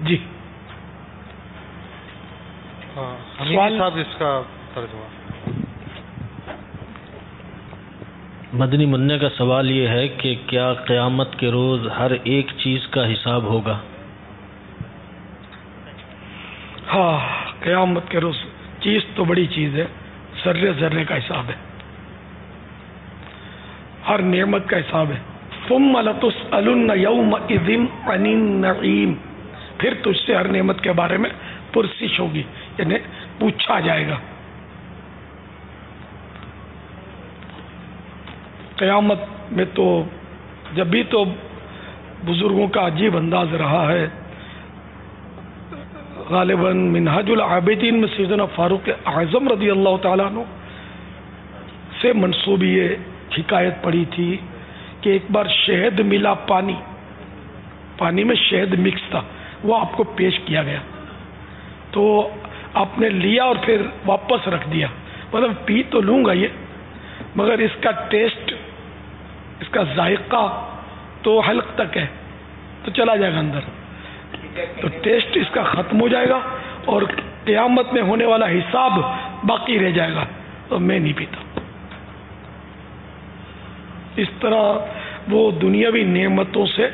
جی۔ ہاں صاحب اس کا ترجمہ۔ مدنی منع کا سوال یہ ہے کہ کیا قیامت کے روز ہر ایک چیز کا حساب ہوگا؟ ہاں قیامت کے روز چیز تو بڑی چیز ہے ذرے ذرے کا حساب ہے۔ ہر نعمت کا حساب ہے۔ ثم لتسألن یومئذ عن النعیم پھر تجھ سے ہر نعمت کے بارے میں پرسش ہوگی یعنی پوچھا جائے گا۔ قیامت میں تو جب بھی تو بزرگوں کا عجیب انداز رہا ہے۔ غالباً منہاج العابدین میں سیدنا فاروق اعظم رضی اللہ تعالیٰ عنہ سے منصوبی یہ حکایت پڑی تھی۔ کہ ایک بار شہد ملا پانی پانی میں شہد مکس تھا، وہ آپ کو پیش کیا گیا۔ تو آپ نے لیا اور پھر واپس رکھ دیا۔ مطلب پی تو لوں گا یہ، مگر اس کا ٹیسٹ، اس کا ذائقہ تو حلق تک ہے، تو چلا جائے گا اندر۔ تو ٹیسٹ اس کا ختم ہو جائے گا اور قیامت میں ہونے والا حساب باقی رہ جائے گا۔ تو میں نہیں پیتا۔ اس طرح وہ دنیاوی نعمتوں سے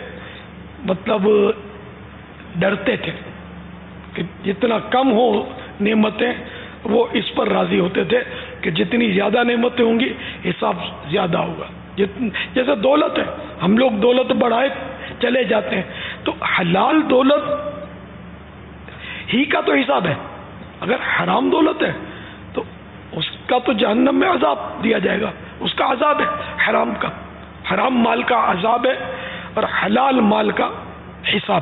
مطلب ڈرتے تھے کہ جتنا کم ہو نعمتیں وہ اس پر راضی ہوتے تھے کہ جتنی زیادہ نعمتیں ہوں گی حساب زیادہ ہوگا۔ جیسے دولت ہے، ہم لوگ دولت بڑھائے چلے جاتے ہیں۔ تو حلال دولت ہی کا تو حساب ہے۔ اگر حرام دولت ہے تو اس کا تو جہنم میں عذاب دیا جائے گا۔ اس کا عذاب ہے۔ حرام کا۔ حرام مال کا عذاب ہے اور حلال مال کا حساب۔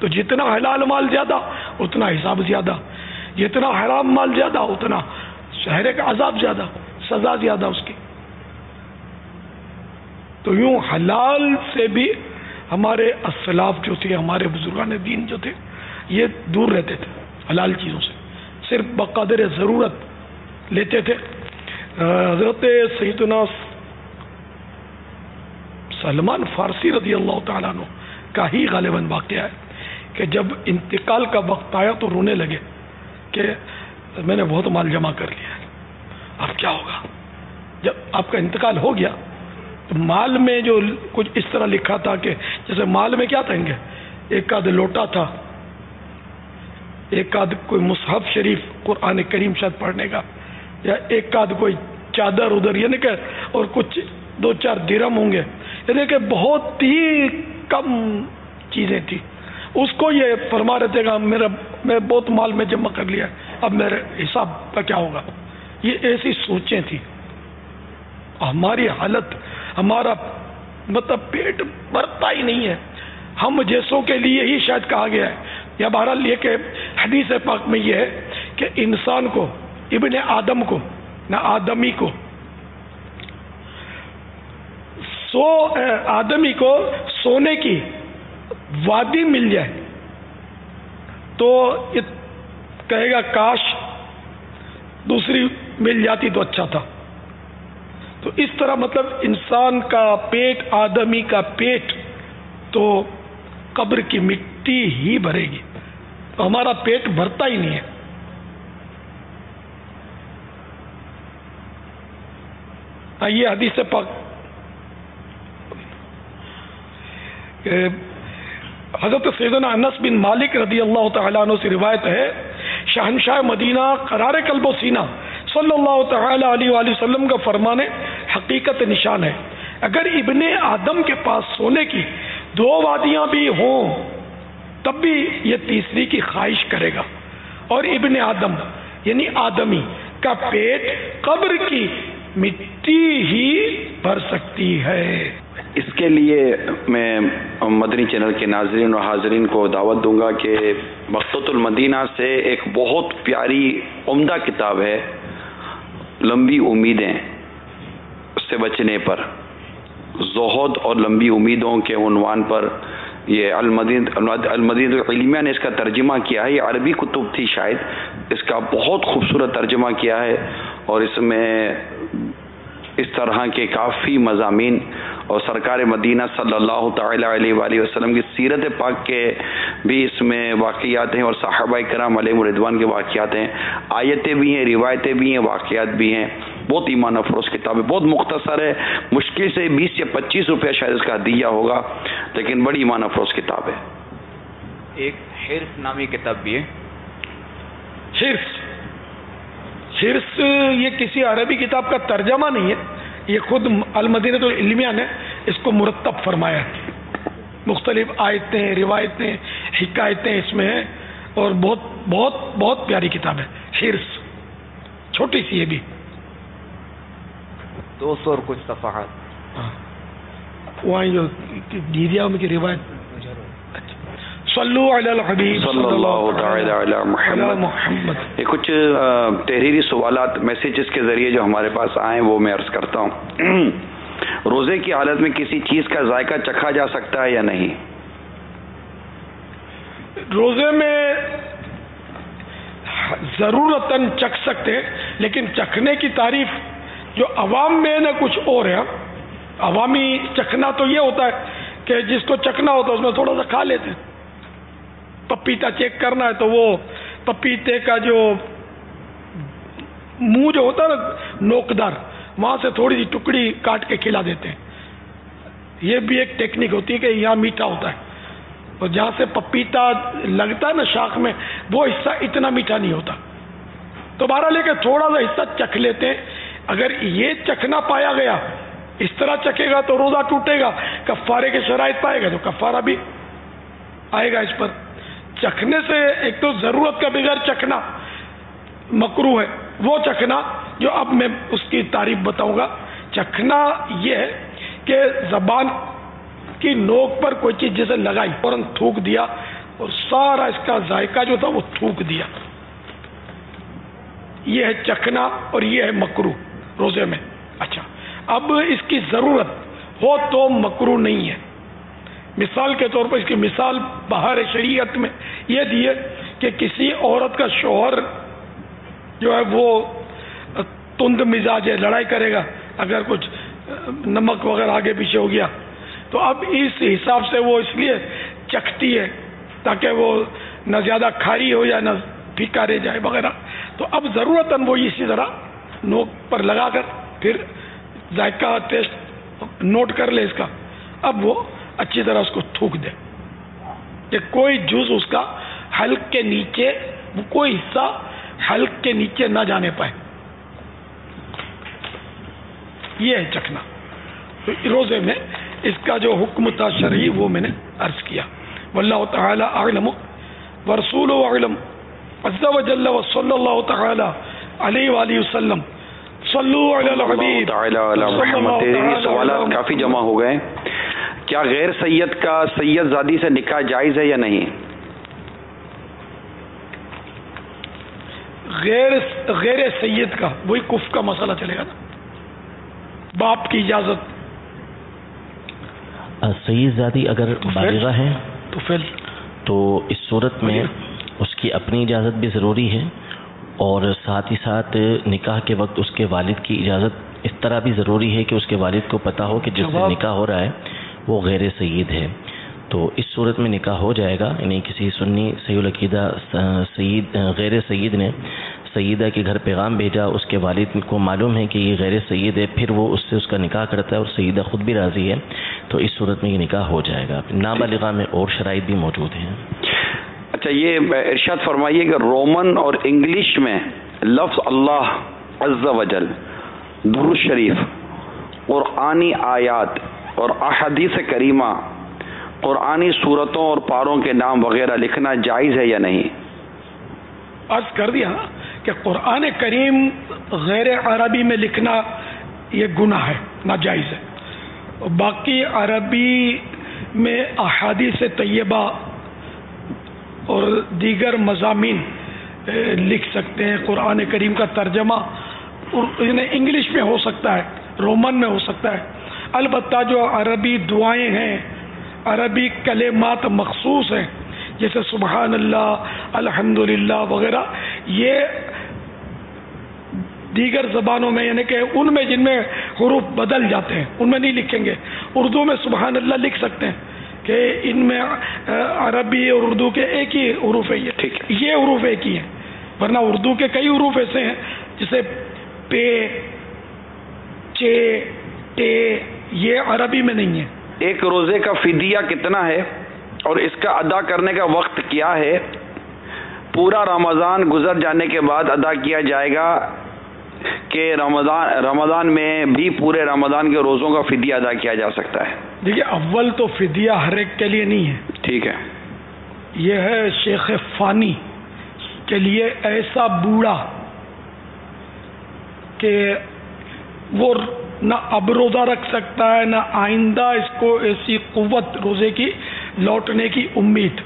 تو جتنا حلال مال زیادہ، اتنا حساب زیادہ۔ جتنا حرام مال زیادہ، اتنا ظاہر ہے کہ عذاب زیادہ، سزا زیادہ اس کی۔ تو یوں حلال سے بھی ہمارے اسلاف جو تھے، ہمارے بزرگان دین جو تھے، یہ دور رہتے تھے حلال چیزوں سے۔ صرف بقدر ضرورت لیتے تھے۔ حضرت سیدنا سلمان فارسی رضی اللہ تعالیٰ عنہ کا ہی غالباً واقعہ ہے کہ جب انتقال کا وقت آیا تو رونے لگے کہ میں نے بہت مال جمع کر لیا ہے۔ اب کیا ہوگا؟ جب آپ کا انتقال ہو گیا، تو مال میں جو کچھ اس طرح لکھا تھا کہ جیسے مال میں کیا تھیں گے ایک آدھ لوٹا تھا، ایک آدھ کوئی مصحف شریف قرآن کریم شاید پڑھنے کا۔ یا ایک آدھ کوئی چادر ادھر یعنی کہ اور کچھ دو چار درم ہوں گے۔ یعنی کہ بہت ہی کم چیزیں تھیں۔ اس کو یہ فرما رہے تھے کہ میرا، میں بہت مال میں جمع کر لیا اب میرے حساب کا کیا ہوگا؟ یہ ایسی سوچیں تھیں۔ ہماری حالت، ہمارا مطلب پیٹ بھرتا ہی نہیں ہے۔ ہم جیسوں کے لیے ہی شاید کہا گیا ہے۔ یا بہرحال یہ کہ حدیث پاک میں یہ ہے کہ انسان کو ابن آدم کو، نہ آدمی کو۔ سو آدمی کو سونے کی وادی مل جائے۔ تو کہے گا، کاش دوسری مل جاتی تو اچھا تھا۔ تو اس طرح مطلب انسان کا پیٹ، آدمی کا پیٹ تو قبر کی مٹی ہی بھرے گی۔ ہمارا پیٹ بھرتا ہی نہیں ہے۔ یہ حدیث پاک۔ حضرت سیدنا انس بن مالک رضی اللہ تعالیٰ عنہ سے روایت ہے، شہنشاہ مدینہ قرار قلب و سینہ صلی اللہ تعالی علیہ وآلہ وسلم کا فرمانے حقیقت نشان ہے۔ اگر ابن آدم کے پاس سونے کی دو وادیاں بھی ہوں، تب بھی یہ تیسری کی خواہش کرے گا۔ اور ابن آدم یعنی آدمی کا پیٹ قبر کی مٹی ہی بھر سکتی ہے۔ اس کے لیے میں مدنی چینل کے ناظرین اور حاضرین کو دعوت دوں گا کہ مقصد المدینہ سے ایک بہت پیاری عمدہ کتاب ہے۔ لمبی امیدیں اس سے بچنے پر۔ زہد اور لمبی امیدوں کے عنوان پر یہ المدین المدین العلمیہ نے اس کا ترجمہ کیا ہے۔ یہ عربی کتب تھی شاید۔ اس کا بہت خوبصورت ترجمہ کیا ہے اور اس میں اس طرح کے کافی مضامین اور سرکار مدینہ صلی اللہ تعالی علیہ وآلہ وسلم کی سیرت پاک کے بھی اس میں واقعات ہیں اور صحابہ کرام علیہ مردوان کے واقعات ہیں۔ آیتیں بھی ہیں روایتیں بھی ہیں واقعات بھی ہیں۔ بہت ایمان افروز کتاب ہے بہت مختصر ہے۔ مشکل سے بیس یا پچیس روپے شاید اس کا دیا ہوگا لیکن بڑی ایمان افروز کتاب ہے۔ ایک حرف نامی کتاب بھی ہے۔ حرف۔ حرف یہ کسی عربی کتاب کا ترجمہ نہیں ہے یہ خود المدینت العلمیہ نے اس کو مرتب فرمایا ہے۔ مختلف آیتیں روایتیں حکایتیں اس میں ہیں اور بہت بہت بہت پیاری کتاب ہے۔ حرص چھوٹی سی یہ بھی۔ دو سو اور کچھ صفحات۔ وہاں جو دیدیا ان کی روایت۔ صلو علی الحبیب صلی اللہ تعالی علی محمد. محمد. یہ کچھ تحریری سوالات میسیجز کے ذریعے جو ہمارے پاس آئے وہ میں عرض کرتا ہوں۔ روزے کی حالت میں کسی چیز کا ذائقہ چکھا جا سکتا ہے یا نہیں؟ روزے میں ضرورتاً چکھ سکتے لیکن چکھنے کی تعریف جو عوام میں نہ کچھ اور ہے عوامی چکھنا تو یہ ہوتا ہے کہ جس کو چکھنا ہوتا ہے اس میں تھوڑا سا کھا لیتے پپیتا چیک کرنا ہے تو وہ پپیتے کا جو منہ جو ہوتا ہے نا نوکدار، وہاں سے تھوڑی سی ٹکڑی کاٹ کے کھلا دیتے ہیں۔ یہ بھی ایک ٹیکنیک ہوتی ہے کہ یہاں میٹھا ہوتا ہے۔ اور جہاں سے پپیتا لگتا ہے نا شاخ میں، وہ حصہ اتنا میٹھا نہیں ہوتا۔ تو بارہ لے کے تھوڑا سا حصہ چکھ لیتے ہیں۔ اگر یہ چکھنا پایا گیا، اس طرح چکھے گا تو روزہ ٹوٹے گا، کفارے کے شرائط پائے گا تو کفارہ بھی آئے گا اس پر۔ چکھنے سے ایک تو ضرورت کا بغیر چکھنا مکرو ہے۔ وہ چکھنا جو اب میں اس کی تعریف بتاؤں گا۔ چکھنا یہ ہے کہ زبان کی نوک پر کوئی چیز جیسے لگائی، فوراً تھوک دیا اور سارا اس کا ذائقہ جو تھا وہ تھوک دیا۔ یہ ہے چکھنا اور یہ ہے مکرو روزے میں۔ اچھا اب اس کی ضرورت ہو تو مکرو نہیں ہے۔ مثال کے طور پر اس کی مثال باہر شریعت میں یہ دی ہے کہ کسی عورت کا شوہر جو ہے وہ تند مزاج ہے، لڑائی کرے گا، اگر کچھ نمک وغیرہ آگے پیچھے ہو گیا، تو اب اس حساب سے وہ اس لیے چکھتی ہے تاکہ وہ نہ زیادہ کھاری ہو جائے نہ پھیکا رہ جائے وغیرہ۔ تو اب ضرورت وہ اسی طرح نوک پر لگا کر پھر ذائقہ ٹیسٹ نوٹ کر لے اس کا۔ اب وہ اچھی طرح اس کو تھوک دے۔ کہ کوئی جز اس کا حلق کے نیچے کوئی حصہ حلق کے نیچے نہ جانے پائے۔ یہ ہے چکھنا۔ تو روزے میں اس کا جو حکم تھا شرعی وہ میں نے عرض کیا۔ واللہ تعالی اعلم ورسول اعلم۔ عز و جل و صلی اللہ تعالی علیہ وآلہ وسلم۔ صلو علی الحبیب۔ سوالات کافی جمع ہو گئے۔ کیا غیر سید کا سید زادی سے نکاح جائز ہے یا نہیں؟ غیر غیر سید کا وہی کف کا مسئلہ چلے گا نا۔ باپ کی اجازت۔ سید زادی اگر بالغہ ہے تو پھر؟ تو اس صورت میں اس کی اپنی اجازت بھی ضروری ہے اور ساتھ ہی ساتھ نکاح کے وقت اس کے والد کی اجازت اس طرح بھی ضروری ہے کہ اس کے والد کو پتا ہو کہ جس سے نکاح ہو رہا ہے وہ غیر سید ہے۔ تو اس صورت میں نکاح ہو جائے گا۔ یعنی کسی سنی سید العقیدہ سعید غیر سید نے سیدہ کے گھر پیغام بھیجا، اس کے والد کو معلوم ہے کہ یہ غیر سید ہے، پھر وہ اس سے اس کا نکاح کرتا ہے اور سیدہ خود بھی راضی ہے۔ تو اس صورت میں یہ نکاح ہو جائے گا۔ نابالغہ میں اور شرائط بھی موجود ہیں۔ اچھا یہ ارشاد فرمائیے کہ رومن اور انگلش میں لفظ اللہ عز و جل درو شریف، قرآنی آیات اور احادیث کریمہ، قرآنی صورتوں اور پاروں کے نام وغیرہ لکھنا جائز ہے یا نہیں؟ عرض کر دیا کہ قرآن کریم غیر عربی میں لکھنا یہ گناہ ہے، ناجائز ہے۔ باقی عربی میں احادیث طیبہ اور دیگر مضامین لکھ سکتے ہیں۔ قرآن کریم کا ترجمہ یعنی انگلش میں ہو سکتا ہے، رومن میں ہو سکتا ہے۔ البتہ جو عربی دعائیں ہیں عربی کلمات مخصوص ہیں جیسے سبحان اللہ الحمد وغیرہ یہ دیگر زبانوں میں یعنی کہ ان میں جن میں حروف بدل جاتے ہیں ان میں نہیں لکھیں گے اردو میں سبحان اللہ لکھ سکتے ہیں کہ ان میں عربی اور اردو کے ایک ہی حروف ہے یہ ٹھیک یہ حروف ایک ہی ہیں ورنہ اردو کے کئی حروف ایسے ہیں جیسے پے چے ٹے یہ عربی میں نہیں ہے۔ ایک روزے کا فدیہ کتنا ہے اور اس کا ادا کرنے کا وقت کیا ہے؟ پورا رمضان گزر جانے کے بعد ادا کیا جائے گا کہ رمضان رمضان میں بھی پورے رمضان کے روزوں کا فدیہ ادا کیا جا سکتا ہے۔ دیکھیے اول تو فدیہ ہر ایک کے لیے نہیں ہے۔ ٹھیک ہے۔ یہ ہے شیخ فانی۔ کے لیے ایسا بوڑھا کہ وہ نہ اب روزہ رکھ سکتا ہے، نہ آئندہ اس کو ایسی قوت روزے کی لوٹنے کی امید۔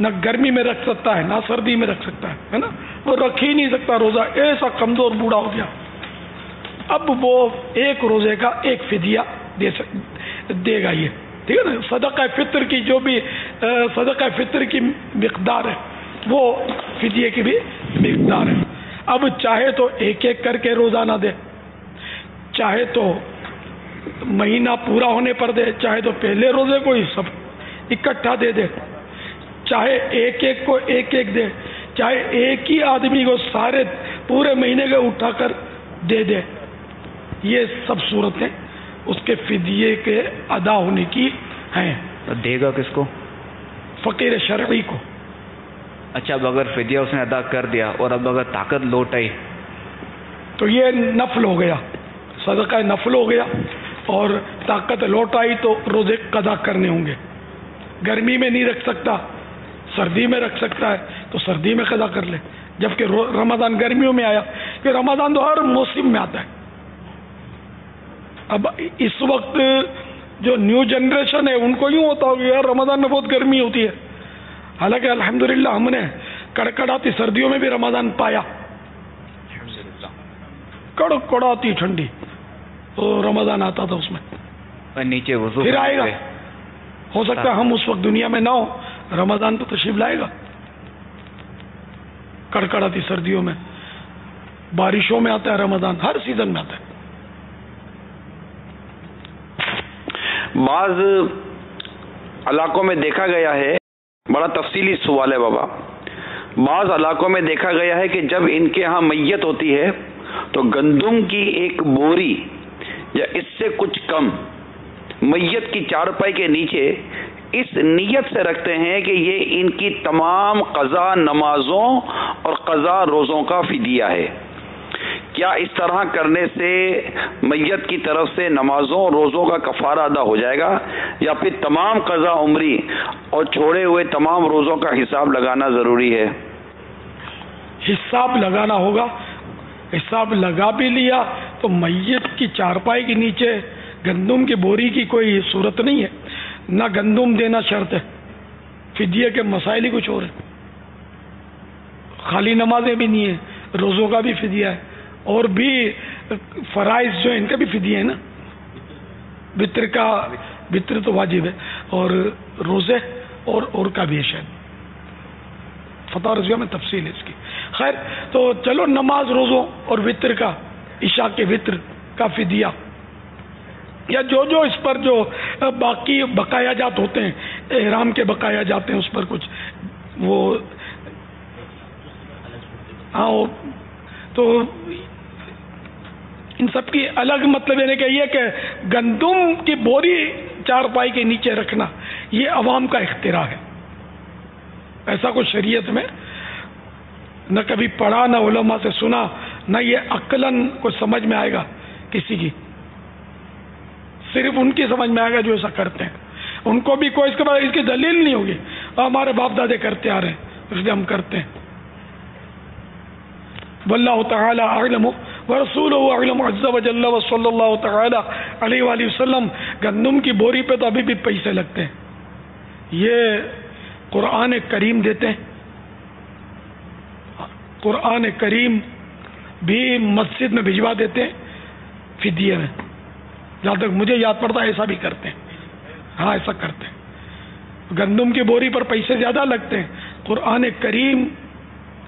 نہ گرمی میں رکھ سکتا ہے، نہ سردی میں رکھ سکتا ہے نا؟ وہ رکھ ہی نہیں سکتا روزہ، ایسا کمزور بوڑھا ہو گیا۔ اب وہ ایک روزے کا ایک فدیہ دے دے گا یہ۔ ٹھیک ہے نا؟ صدقہ فطر کی جو بھی صدقہ فطر کی مقدار ہے، وہ فدیے کی بھی مقدار ہے۔ اب چاہے تو ایک ایک کر کے روزانہ دے چاہے تو مہینہ پورا ہونے پر دے چاہے تو پہلے روزے کو ہی سب اکٹھا دے دے۔ چاہے ایک ایک کو ایک ایک دے چاہے ایک ہی آدمی کو سارے پورے مہینے کے اٹھا کر دے دے۔ یہ سب صورتیں اس کے فدیے کے ادا ہونے کی ہیں۔ دے گا کس کو؟ فقیر شرعی کو۔ اچھا اب اگر فدیہ اس نے ادا کر دیا اور اب اگر طاقت لوٹ آئی۔ تو یہ نفل ہو گیا، صدقہ نفل ہو گیا اور طاقت لوٹ آئی تو روزے قدا کرنے ہوں گے۔ گرمی میں نہیں رکھ سکتا، سردی میں رکھ سکتا ہے تو سردی میں قدا کر لے۔ جبکہ رمضان گرمیوں میں آیا کہ رمضان تو ہر موسم میں آتا ہے۔ اب اس وقت جو نیو جنریشن ہے، ان کو یوں ہوتا ہوگا، یار رمضان میں بہت گرمی ہوتی ہے۔ حالانکہ الحمدللہ ہم نے کڑکڑاتی سردیوں میں بھی رمضان پایا۔ کڑکڑاتی ٹھنڈی۔ تو رمضان آتا تھا اس میں۔ نیچے وضو پھر آئے گا. ہو سکتا ہے ہم اس وقت دنیا میں نہ ہو رمضان تو تشریف لائے گا۔ کڑکڑاتی سردیوں میں۔ بارشوں میں آتا ہے رمضان ہر سیزن میں آتا ہے۔ بعض علاقوں میں دیکھا گیا ہے بڑا تفصیلی سوال ہے بابا۔ بعض علاقوں میں دیکھا گیا ہے کہ جب ان کے ہاں میت ہوتی ہے، تو گندم کی ایک بوری یا اس سے کچھ کم میت کی چارپائی کے نیچے اس نیت سے رکھتے ہیں کہ یہ ان کی تمام قضا نمازوں اور قضا روزوں کا فدیہ ہے۔ کیا اس طرح کرنے سے میت کی طرف سے نمازوں روزوں کا کفارہ ادا ہو جائے گا یا پھر تمام قضا عمری اور چھوڑے ہوئے تمام روزوں کا حساب لگانا ضروری ہے۔ حساب لگانا ہوگا۔ حساب لگا بھی لیا تو میت کی چارپائی کے نیچے گندم کی بوری کی کوئی صورت نہیں ہے۔ نہ گندم دینا شرط ہے۔ فدیے کے مسائل ہی کچھ اور ہیں۔ خالی نمازیں بھی نہیں ہیں، روزوں کا بھی فدیہ ہے۔ اور بھی فرائض جو ان کا بھی فدیہ ہے نا۔ بطر کا بطر تو واجب ہے، اور روزے اور اور کا بھی ہے شاید۔ فتح رضویہ میں تفصیل ہے اس کی۔ خیر، تو چلو نماز روزوں اور وطر کا، عشاء کے وطر کا فدیہ۔ یا جو جو اس پر جو باقی بقایا جات ہوتے ہیں، احرام کے بقایا جاتے ہیں، اس پر کچھ وہ۔ ہاں وہ تو ان سب کی الگ مطلب یعنی کہ یہ کہ گندم کی بوری چار پائی کے نیچے رکھنا، یہ عوام کا اختراع ہے۔ ایسا کوئی شریعت میں نہ کبھی پڑھا، نہ علماء سے سنا، نہ یہ عقلاً کو سمجھ میں آئے گا کسی کی۔ صرف ان کی سمجھ میں آئے گا جو ایسا کرتے ہیں۔ ان کو بھی کوئی اس کے بعد اس کی دلیل نہیں ہوگی۔ ہمارے باپ دادے کرتے آ رہے ہیں، اس لیے ہم کرتے ہیں۔ واللہ تعالی اعلم۔ ورسول اعلم عز وجل وصلی اللہ تعالی علیہ وآلہ وسلم، گندم کی بوری پہ تو ابھی بھی پیسے لگتے ہیں۔ یہ قرآن کریم دیتے ہیں۔ قرآن کریم بھی مسجد میں بھجوا دیتے ہیں۔ فدیے میں۔ جہاں تک مجھے یاد پڑتا ہے، ایسا بھی کرتے ہیں۔ ہاں ایسا کرتے ہیں۔ گندم کی بوری پر پیسے زیادہ لگتے ہیں۔ قرآن کریم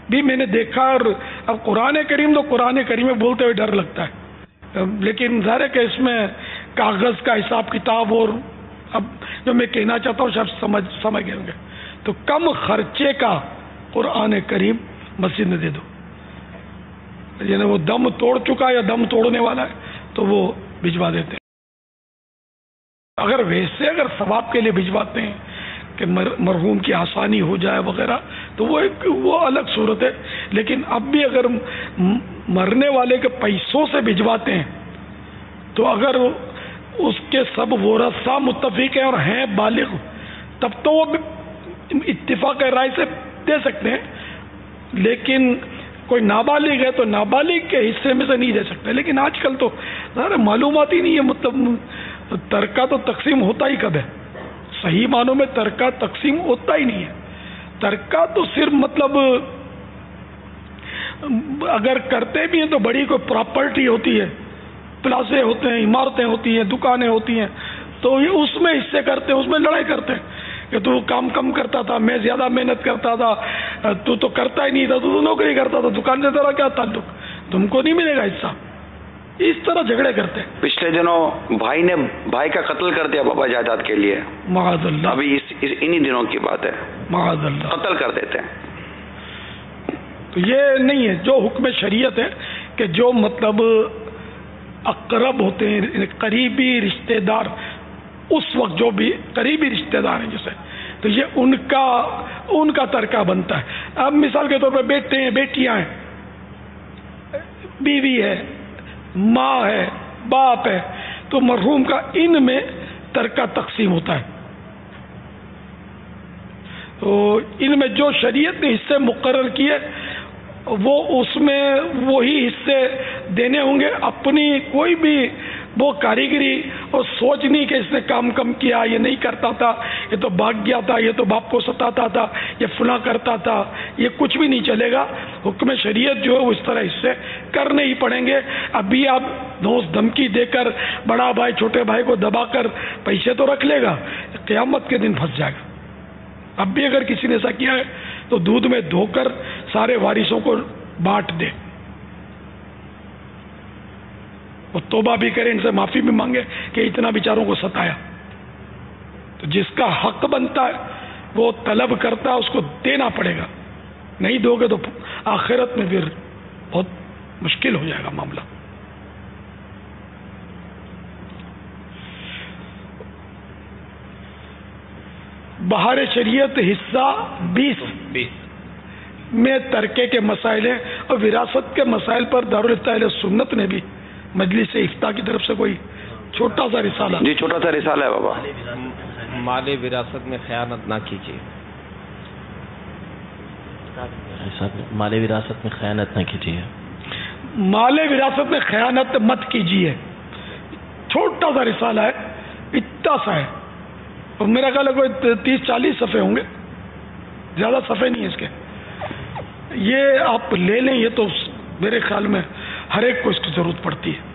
بھی میں نے دیکھا اور اب قرآن کریم تو قرآن کریم میں بولتے ہوئے ڈر لگتا ہے۔ لیکن ظاہر ہے کہ اس میں کاغذ کا حساب کتاب اور اب جو میں کہنا چاہتا ہوں شاید سمجھ سمجھ گئے ہوں گے۔ تو کم خرچے کا قرآن کریم مسجد میں دے دو۔ یعنی وہ دم توڑ چکا یا دم توڑنے والا ہے تو وہ بھجوا دیتے ہیں۔ اگر ویسے اگر ثواب کے لیے بھجواتے ہیں کہ مرحوم کی آسانی ہو جائے وغیرہ، تو وہ ایک وہ الگ صورت ہے۔ لیکن اب بھی اگر مرنے والے کے پیسوں سے بھجواتے ہیں، تو اگر اس کے سب ورثہ متفق ہیں اور ہیں بالغ، تب تو وہ اتفاق رائے سے دے سکتے ہیں۔ لیکن کوئی نابالغ ہے تو نابالغ کے حصے میں سے نہیں دے سکتے۔ لیکن آج کل تو ذرا معلومات ہی نہیں ہے مطلب ترکہ تو تقسیم ہوتا ہی کب ہے؟ صحیح معنوں میں ترکہ تقسیم ہوتا ہی نہیں ہے۔ ترکہ تو صرف مطلب اگر کرتے بھی ہیں تو بڑی کوئی پراپرٹی ہوتی ہے۔ پلازے ہوتے ہیں، عمارتیں ہوتی ہیں، دکانیں ہوتی ہیں۔ تو یہ اس میں حصے کرتے ہیں، اس میں لڑائی کرتے ہیں کہ تو کام کم کرتا تھا، میں زیادہ محنت کرتا تھا، تو تو کرتا ہی نہیں تھا، تو تو نوکری کرتا تھا، دکان سے تیرا کیا تعلق؟ تم کو نہیں ملے گا حصہ۔ اس طرح جھگڑے کرتے ہیں۔ پچھلے دنوں بھائی نے بھائی کا قتل کر دیا بابا جائیداد کے لیے۔ معاذ اللہ ابھی اس, اس انہی دنوں کی بات ہے۔ معاذ اللہ قتل کر دیتے ہیں۔ تو یہ نہیں ہے جو حکم شریعت ہے کہ جو مطلب اقرب ہوتے ہیں یعنی قریبی رشتہ دار اس وقت جو بھی قریبی رشتہ دار ہیں جیسے تو یہ ان کا ان کا ترکہ بنتا ہے۔ اب مثال کے طور پہ بیٹے ہیں بیٹیاں ہیں بیوی ہے ماں ہے، باپ ہے۔ تو مرحوم کا ان میں ترکہ تقسیم ہوتا ہے۔ تو ان میں جو شریعت نے حصے مقرر کیے، وہ اس میں وہی حصے دینے ہوں گے۔ اپنی کوئی بھی وہ کاریگری اور سوچ نہیں کہ اس نے کام کم کیا، یہ نہیں کرتا تھا، یہ تو بھاگ گیا تھا، یہ تو باپ کو ستاتا تھا، یہ فلاں کرتا تھا، یہ کچھ بھی نہیں چلے گا۔ حکم شریعت جو ہے وہ اس طرح اس سے کرنے ہی پڑیں گے۔ ابھی آپ دوست دھمکی دے کر بڑا بھائی، چھوٹے بھائی کو دبا کر پیسے تو رکھ لے گا، قیامت کے دن پھنس جائے گا۔ اب بھی اگر کسی نے ایسا کیا ہے، تو دودھ میں دھو کر سارے وارثوں کو بانٹ دے۔ وہ توبہ بھی کرے ان سے معافی بھی مانگے کہ اتنا بیچاروں کو ستایا۔ تو جس کا حق بنتا ہے وہ طلب کرتا ہے اس کو دینا پڑے گا۔ نہیں دو گے تو آخرت میں پھر بہت مشکل ہو جائے گا معاملہ۔ بہار شریعت حصہ بیس۔ میں ترکے کے مسائل ہیں اور وراثت کے مسائل پر دارالطاء سنت نے بھی مجلس افتاح کی طرف سے کوئی چھوٹا سا رسالہ؟ جی چھوٹا سا رسالہ ہے بابا۔ مال وراثت میں خیانت نہ کیجیے۔ مال وراثت میں خیانت نہ کیجیے۔ مال وراثت میں خیانت مت کیجیے۔ چھوٹا سا رسالہ ہے اتنا سا ہے۔ اور میرا خیال ہے کوئی تیس چالیس صفحے ہوں گے۔ زیادہ صفحے نہیں اس کے۔ یہ آپ لے لیں یہ تو میرے خیال میں ہر ایک کو اس کی ضرورت پڑتی ہے۔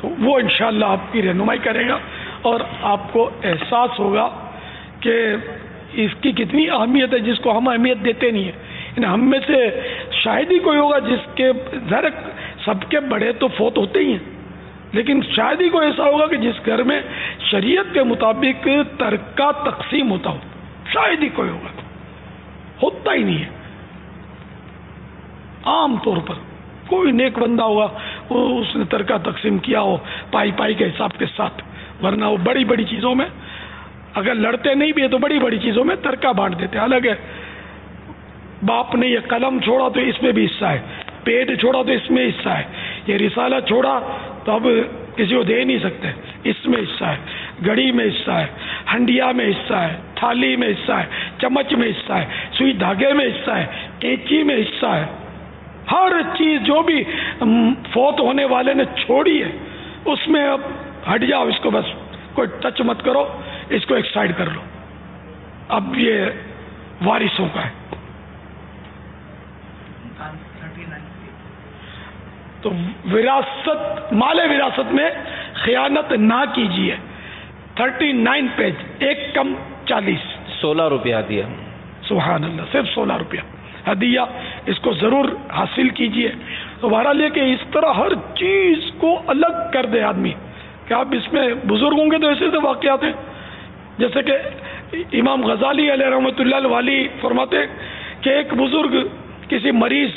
تو وہ انشاءاللہ آپ کی رہنمائی کرے گا اور آپ کو احساس ہوگا کہ اس کی کتنی اہمیت ہے جس کو ہم اہمیت دیتے نہیں ہیں۔ یعنی ہم میں سے شاید ہی کوئی ہوگا جس کے ذرا سب کے بڑے تو فوت ہوتے ہی ہیں۔ لیکن شاید ہی کوئی ایسا ہوگا کہ جس گھر میں شریعت کے مطابق ترکہ تقسیم ہوتا ہو۔ شاید ہی کوئی ہوگا۔ ہوتا ہی نہیں ہے۔ عام طور پر۔ کوئی نیک بندہ ہوگا، وہ اس نے ترکہ تقسیم کیا ہو، پائی پائی کے حساب کے ساتھ۔ ورنہ وہ بڑی بڑی چیزوں میں، اگر لڑتے نہیں بھی ہے تو بڑی بڑی چیزوں میں ترکہ بانٹ دیتے الگ ہے باپ نے یہ قلم چھوڑا تو اس میں بھی حصہ ہے، پیٹ چھوڑا تو اس میں حصہ ہے، یہ رسالہ چھوڑا تو اب کسی کو دے نہیں سکتے، اس میں حصہ ہے گڑی میں حصہ ہے، ہنڈیا میں حصہ ہے، تھالی میں حصہ ہے، چمچ میں حصہ ہے، سوئی دھاگے میں حصہ ہے، کینچی میں حصہ ہے۔ ہر چیز جو بھی فوت ہونے والے نے چھوڑی ہے اس میں اب ہٹ جاؤ اس کو بس کوئی ٹچ مت کرو اس کو ایک سائڈ کر لو۔ اب یہ وارثوں کا ہے۔ تو وراثت مال وراثت میں خیانت نہ کیجیے۔ تھرٹی نائن پیج ایک کم چالیس۔ سولہ روپیہ دیا۔ سبحان اللہ صرف سولہ روپیہ۔ ہدیہ، اس کو ضرور حاصل کیجیے تو بہرحال یہ کہ اس طرح ہر چیز کو الگ کر دے آدمی۔ کہ آپ اس میں بزرگ ہوں گے تو ایسے ایسے واقعات ہیں۔ جیسے کہ امام غزالی علیہ رحمۃ اللہ والی فرماتے کہ ایک بزرگ کسی مریض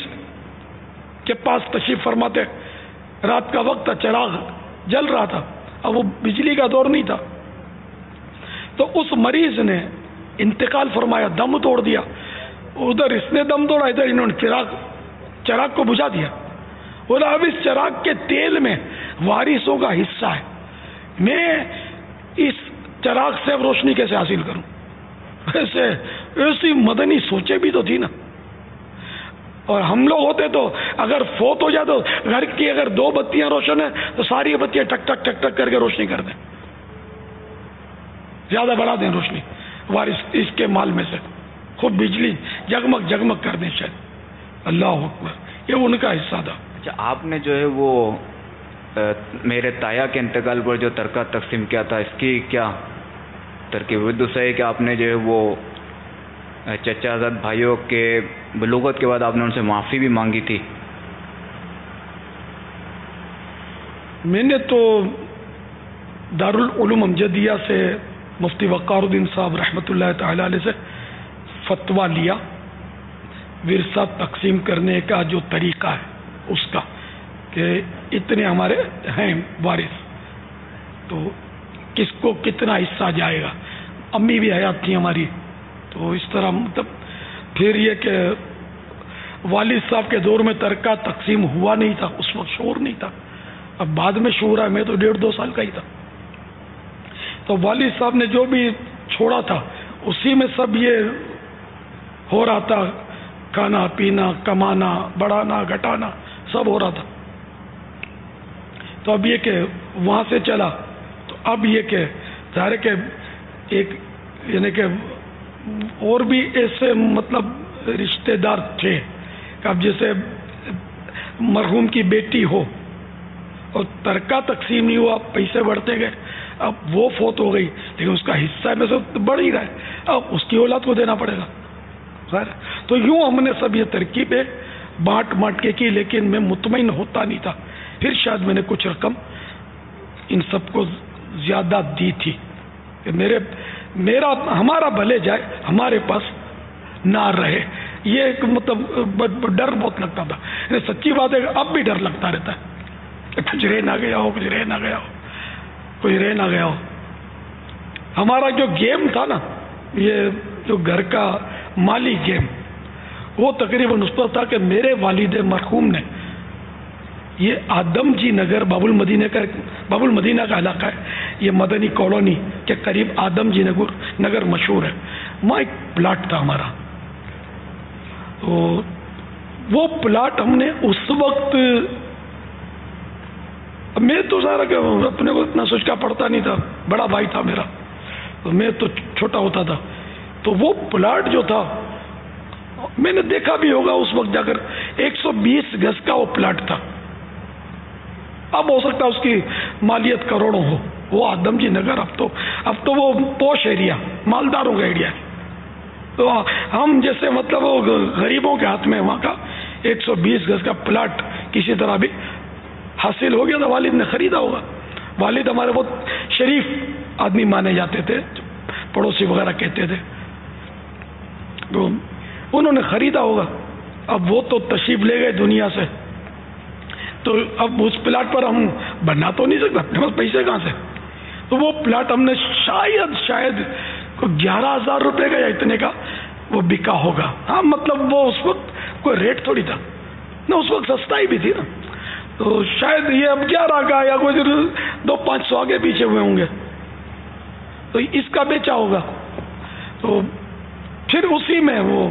کے پاس تشریف فرماتے رات کا وقت تھا، چراغ جل رہا تھا، اب وہ بجلی کا دور نہیں تھا۔ تو اس مریض نے انتقال فرمایا، دم توڑ دیا۔ ادھر اس نے دم توڑا ادھر انہوں نے چراغ چراغ کو بجھا دیا۔ بولا اب اس چراغ کے تیل میں وارثوں کا حصہ ہے۔ میں اس چراغ سے اب روشنی کیسے حاصل کروں؟ ایسے، ایسی مدنی سوچے بھی تو تھی نا۔ اور ہم لوگ ہوتے تو اگر فوت ہو جائے تو گھر کی اگر دو بتیاں روشن ہیں تو ساری بتیاں ٹک ٹک ٹک ٹک کر کے روشنی کر دیں۔ زیادہ بڑھا دیں روشنی، وارث اس کے مال میں سے۔ خود بجلی جگمگ جگمگ کر دیں شاید۔ اللہ اکبر۔ یہ ان کا حصہ تھا۔ اچھا آپ نے جو ہے وہ میرے تایا کے انتقال پر جو ترکہ تقسیم کیا تھا اس کی کیا ترکیب دوسرا ہے کہ آپ نے جو ہے وہ چچا زد بھائیوں کے بلوغت کے بعد آپ نے ان سے معافی بھی مانگی تھی۔ میں نے تو دارالعلوم امجدیہ سے مفتی وقار الدین صاحب رحمۃ اللہ تعالی علیہ سے فتویٰ لیا۔ ورثہ تقسیم کرنے کا جو طریقہ ہے، اس کا کہ اتنے ہمارے ہیں وارث، تو کس کو کتنا حصہ جائے گا؟ امی بھی حیات تھی ہماری، تو اس طرح مطلب پھر یہ کہ والد صاحب کے دور میں ترکہ تقسیم ہوا نہیں تھا، اس وقت شور نہیں تھا۔ اب بعد میں شور ہے، میں تو ڈیڑھ دو سال کا ہی تھا۔ تو والد صاحب نے جو بھی چھوڑا تھا، اسی میں سب یہ ہو رہا تھا۔ کھانا، پینا، کمانا، بڑھانا، گھٹانا، سب ہو رہا تھا۔ تو اب یہ کہ وہاں سے چلا۔ تو اب یہ کہ ظاہر کہ ایک یعنی کہ اور بھی ایسے مطلب رشتہ دار تھے کہ اب جیسے مرحوم کی بیٹی ہو اور ترکہ تقسیم نہیں ہوا، پیسے بڑھتے گئے۔ اب وہ فوت ہو گئی، لیکن اس کا حصہ میں سے بڑھ ہی رہا ہے۔ اب اس کی اولاد کو دینا پڑے گا۔ ظاہر تو یوں ہم نے سب یہ ترکیبیں بانٹ بانٹ کے کی، لیکن میں مطمئن ہوتا نہیں تھا۔ پھر شاید میں نے کچھ رقم ان سب کو زیادہ دی تھی۔ کہ میرے، میرا، ہمارا بھلے جائے، ہمارے پاس نہ رہے۔ یہ ایک مطلب ڈر بہت لگتا تھا۔ یعنی سچی بات ہے، اب بھی ڈر لگتا رہتا ہے۔ کہ کچھ رہ نہ گیا ہو، کچھ رہ نہ گیا ہو، کچھ رہ نہ گیا ہو۔ ہمارا جو گیم تھا نا، یہ جو گھر کا مالی گیم وہ تقریباً اس پر تھا کہ میرے والد مرحوم نے یہ آدم جی نگر باب المدینہ کا باب المدینہ کا علاقہ ہے. یہ مدنی کالونی کے قریب آدم جی نگر نگر مشہور ہے. وہاں ایک پلاٹ تھا ہمارا. تو وہ پلاٹ ہم نے اس وقت میں تو سارا کہ اپنے کو اتنا سوچ کا پڑتا نہیں تھا. بڑا بھائی تھا میرا. تو میں تو چھوٹا ہوتا تھا. تو وہ پلاٹ جو تھا، میں نے دیکھا بھی ہوگا اس وقت جا کر، ایک سو بیس گز کا وہ پلاٹ تھا۔ اب ہو سکتا اس کی مالیت کروڑوں ہو۔ وہ آدم جی نگر، اب تو اب تو وہ پوش ایریا مالداروں کا ایریا ہے۔ تو ہم جیسے مطلب وہ غریبوں کے ہاتھ میں وہاں کا ایک سو بیس گز کا پلاٹ کسی طرح بھی حاصل ہو گیا تو والد نے خریدا ہوگا۔ والد ہمارے بہت شریف آدمی مانے جاتے تھے پڑوسی وغیرہ کہتے تھے۔ تو انہوں نے خریدا ہوگا۔ اب وہ تو تشریف لے گئے دنیا سے۔ تو اب اس پلاٹ پر ہم بنا تو نہیں سکتے اپنے پاس پیسے کہاں سے؟ تو وہ پلاٹ ہم نے شاید شاید گیارہ ہزار روپے کا یا اتنے کا وہ بکا ہوگا۔ ہاں مطلب وہ اس وقت کوئی ریٹ تھوڑی تھا۔ نہ، اس وقت سستا ہی بھی تھی نا۔ تو شاید یہ اب گیارہ کا یا کوئی دو پانچ سو آگے پیچھے ہوئے ہوں گے۔ تو اس کا بیچا ہوگا۔ تو پھر اسی میں وہ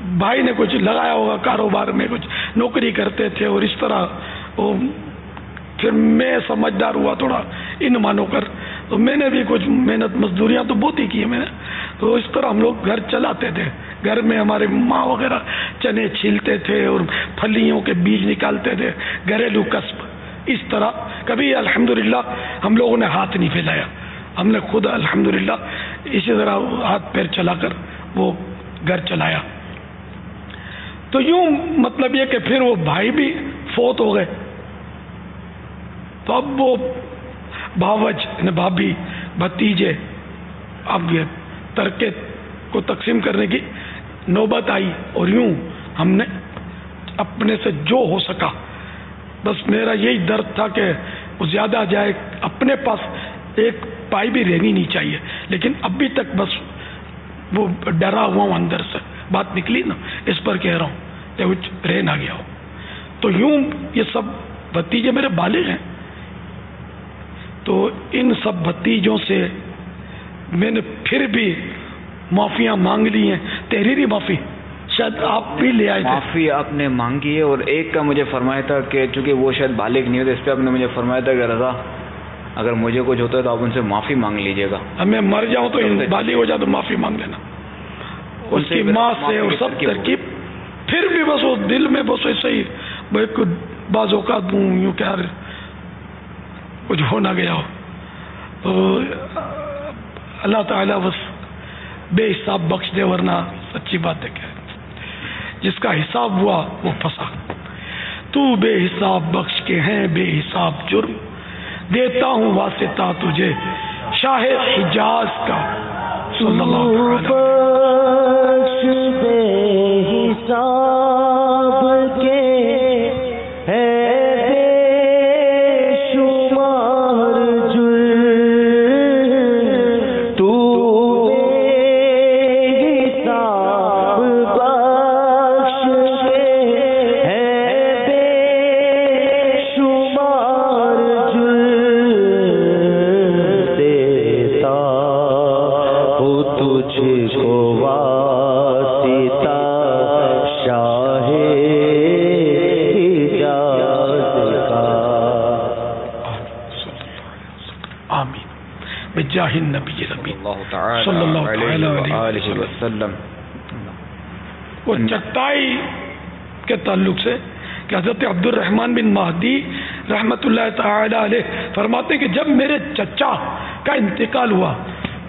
بھائی نے کچھ لگایا ہوگا، کاروبار میں کچھ نوکری کرتے تھے اور اس طرح وہ پھر میں سمجھدار ہوا تھوڑا، ان مانو کر۔ تو میں نے بھی کچھ محنت مزدوریاں تو بہت ہی کی میں نے۔ تو اس طرح ہم لوگ گھر چلاتے تھے۔ گھر میں ہمارے ماں وغیرہ چنے چھیلتے تھے اور پھلیوں کے بیج نکالتے تھے، گھریلو قصب۔ اس طرح کبھی الحمدللہ ہم لوگوں نے ہاتھ نہیں پھیلایا۔ ہم نے خود الحمدللہ اسی طرح ہاتھ پیر چلا کر وہ گھر چلایا۔ تو یوں مطلب یہ کہ پھر وہ بھائی بھی فوت ہو گئے۔ تو اب وہ باوج یعنی بھابھی، بھتیجے، اب یہ ترکے کو تقسیم کرنے کی نوبت آئی اور یوں ہم نے اپنے سے جو ہو سکا۔ بس میرا یہی درد تھا کہ وہ زیادہ جائے اپنے پاس ایک پائی بھی رہنی نہیں چاہیے۔ لیکن ابھی تک بس وہ ڈرا ہوا ہوں اندر سے۔ بات نکلی نا، اس پر کہہ رہا ہوں کہ کچھ رہ نہ گیا ہو۔ تو یوں یہ سب بھتیجے میرے بالغ ہیں۔ تو ان سب بھتیجوں سے میں نے پھر بھی معافیاں مانگ لی ہیں۔ تحریری معافی۔ شاید آپ بھی لے آئے معافی آپ نے مانگی ہے اور ایک کا مجھے فرمایا تھا کہ چونکہ وہ شاید بالغ نہیں ہوتے، اس پہ آپ نے مجھے فرمایا تھا کہ رضا اگر مجھے کچھ ہوتا ہے تو آپ ان سے معافی مانگ لیجیے گا۔ میں مر جاؤں تو بالغ ہو جائے تو معافی مانگ لینا۔ اس کی ماں سے اور سب ترکیب پھر بھی بس وہ دل میں بس ایسا ہی بعض اوقات دوں یوں کیا کچھ ہو نہ گیا ہو۔ تو اللہ تعالیٰ بس بے حساب بخش دے ورنہ سچی بات ہے کیا جس کا حساب ہوا وہ پھنسا۔ تو بے حساب بخش کے ہیں بے حساب جرم۔ دیتا ہوں واسطہ تجھے شاہ حجاز کا صلی اللہ علیہ وسلم۔ صلی اللہ علیہ وسلم. وہ چٹائی کے تعلق سے کہ حضرت عبد الرحمن بن مہدی رحمت اللہ تعالی علیہ فرماتے ہیں کہ جب میرے چچا کا انتقال ہوا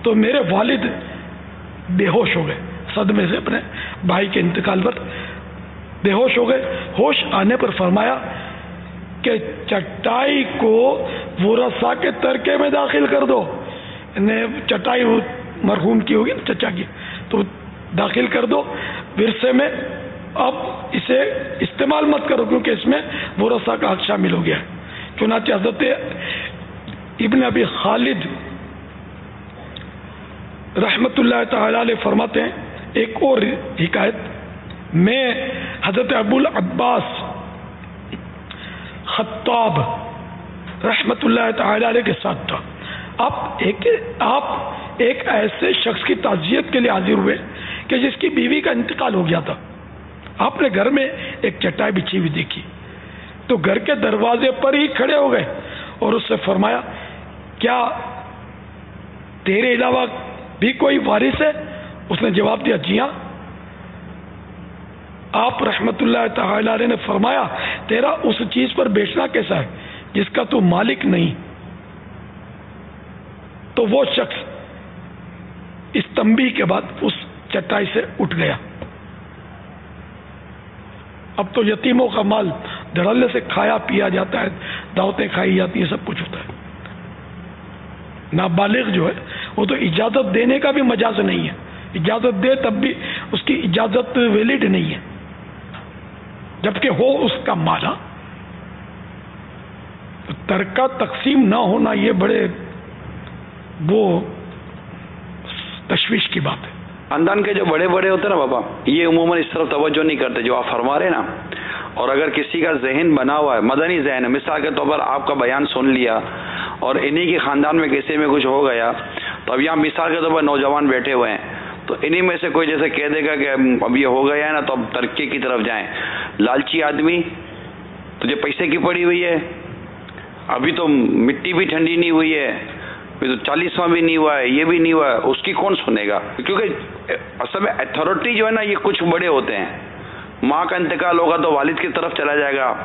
تو میرے والد بے ہوش ہو گئے صدمے سے اپنے بھائی کے انتقال پر بے ہوش ہو گئے۔ ہوش آنے پر فرمایا کہ چٹائی کو ورثہ کے ترکے میں داخل کر دو۔ چٹائی مرحوم کی ہوگی نا، چچا کی۔ تو داخل کر دو۔ ورثے میں اب اسے استعمال مت کرو، کیونکہ اس میں ورثہ کا حق شامل ہو گیا۔ ہے چنانچہ حضرت ابن ابی خالد رحمت اللہ تعالی علیہ فرماتے ہیں، ایک اور حکایت۔ میں حضرت ابو العباس خطاب رحمت اللہ تعالی علیہ کے ساتھ تھا۔ آپ ایک، آپ ایک ایسے شخص کی تعزیت کے لیے حاضر ہوئے کہ جس کی بیوی کا انتقال ہو گیا تھا۔ آپ نے گھر میں ایک چٹائی بچھی ہوئی دیکھی۔ تو گھر کے دروازے پر ہی کھڑے ہو گئے اور اس سے فرمایا، کیا تیرے علاوہ بھی کوئی وارث ہے؟ اس نے جواب دیا جی ہاں۔ آپ رحمت اللہ تعالی علیہ نے فرمایا، تیرا اس چیز پر بیچنا کیسا ہے جس کا تو مالک نہیں۔ تو وہ شخص اس تمبی کے بعد اس چٹائی سے اٹھ گیا۔ اب تو یتیموں کا مال دھڑلے سے کھایا پیا جاتا ہے، دعوتیں کھائی جاتی ہیں، سب کچھ ہوتا ہے۔ نابالغ جو ہے، وہ تو اجازت دینے کا بھی مجاز نہیں ہے۔ اجازت دے تب بھی اس کی اجازت ویلڈ نہیں ہے۔ جبکہ ہو اس کا مالا ہاں۔ ترکہ تقسیم نہ ہونا یہ بڑے وہ تشویش کی بات ہے۔ خاندان کے جو بڑے بڑے ہوتے ہیں نا بابا، یہ عموماً اس طرف توجہ نہیں کرتے جو آپ فرما رہے ہیں نا۔ اور اگر کسی کا ذہن بنا ہوا ہے، مدنی ذہن ہے، مثال کے طور پر آپ کا بیان سن لیا اور انہی کے خاندان میں کسی میں کچھ ہو گیا، تو اب یہاں مثال کے طور پر نوجوان بیٹھے ہوئے ہیں۔ تو انہی میں سے کوئی جیسے کہہ دے گا کہ اب یہ ہو گیا ہے نا، تو اب ترقی کی طرف جائیں۔ لالچی آدمی، تجھے پیسے کی پڑی ہوئی ہے؟ ابھی تو مٹی بھی ٹھنڈی نہیں ہوئی ہے۔ تو چالیسواں بھی نہیں ہوا ہے، یہ بھی نہیں ہوا ہے، اس کی کون سنے گا؟ کیونکہ اصل میں اتھارٹی جو ہے نا، یہ کچھ بڑے ہوتے ہیں۔ ماں کا انتقال ہوگا تو والد کی طرف چلا جائے گا۔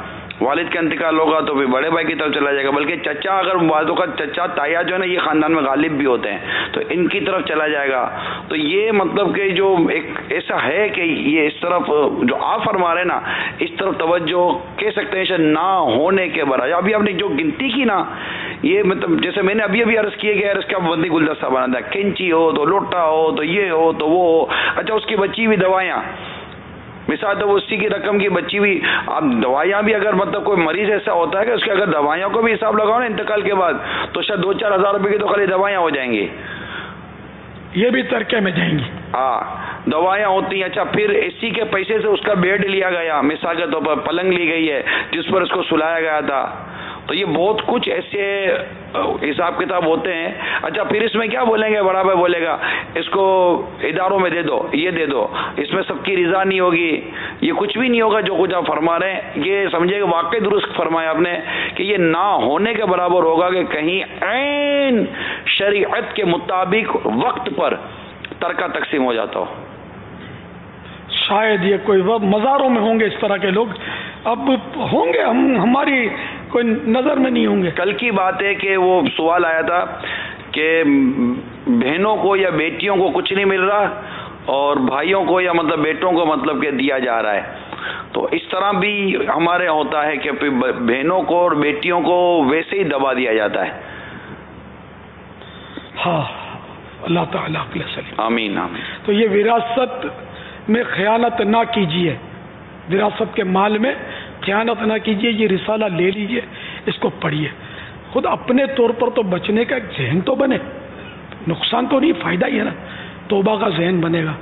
والد کا انتقال ہوگا تو پھر بڑے بھائی کی طرف چلا جائے گا۔ بلکہ چچا، اگر والدوں کا چچا تایا جو ہے نا، یہ خاندان میں غالب بھی ہوتے ہیں، تو ان کی طرف چلا جائے گا۔ تو یہ مطلب کہ جو ایک ایسا ہے کہ یہ اس طرف جو آپ فرما رہے ہیں نا، اس طرف توجہ کہہ سکتے ہیں نہ ہونے کے برابر۔ ابھی آپ نے جو گنتی کی نا یہ مطلب جیسے میں نے ابھی ابھی عرض کیا گیا عرض کا بندی گلدستہ بنا تھا کینچی ہو تو لوٹا ہو تو یہ ہو تو وہ ہو۔ اچھا اس کی بچی ہوئی دوائیاں۔ مثال تو اسی کی رقم کی بچی ہوئی اب دوائیاں بھی اگر مطلب کوئی مریض ایسا ہوتا ہے کہ اس کے اگر دوائیوں کو بھی حساب لگاؤ نا انتقال کے بعد تو شاید دو چار ہزار روپے کی تو خالی دوائیاں ہو جائیں گی۔ یہ بھی ترکے میں جائیں گی۔ ہاں دوائیاں ہوتی ہیں۔ اچھا پھر اسی کے پیسے سے اس کا بیڈ لیا گیا۔ مثال کے طور پر پلنگ لی گئی ہے جس پر اس کو سلایا گیا تھا۔ تو یہ بہت کچھ ایسے حساب کتاب ہوتے ہیں۔ اچھا پھر اس میں کیا بولیں گے؟ بڑا بھائی بولے گا، اس کو اداروں میں دے دو، یہ دے دو، اس میں سب کی رضا نہیں ہوگی۔ یہ کچھ بھی نہیں ہوگا جو کچھ آپ فرما رہے ہیں۔ یہ سمجھے کہ واقعی درست فرمایا آپ نے کہ یہ نہ ہونے کے برابر ہوگا کہ کہیں عین شریعت کے مطابق وقت پر ترکہ تقسیم ہو جاتا ہو۔ شاید یہ کوئی مزاروں میں ہوں گے اس طرح کے لوگ۔ اب ہوں گے ہم ہماری کوئی نظر میں نہیں ہوں گے۔ کل کی بات ہے کہ وہ سوال آیا تھا کہ بہنوں کو یا بیٹیوں کو کچھ نہیں مل رہا اور بھائیوں کو یا مطلب بیٹوں کو مطلب کہ دیا جا رہا ہے۔ تو اس طرح بھی ہمارے ہوتا ہے کہ بہنوں کو اور بیٹیوں کو ویسے ہی دبا دیا جاتا ہے۔ ہاں اللہ تعالیٰ آمین آمین۔ تو یہ وراثت میں خیانت نہ کیجیے وراثت کے مال میں خیانت نہ کیجیے یہ رسالہ لے لیجیے اس کو پڑھیے خود اپنے طور پر تو بچنے کا ایک ذہن تو بنے۔ نقصان تو نہیں، فائدہ ہی ہے نا۔ توبہ کا ذہن بنے گا۔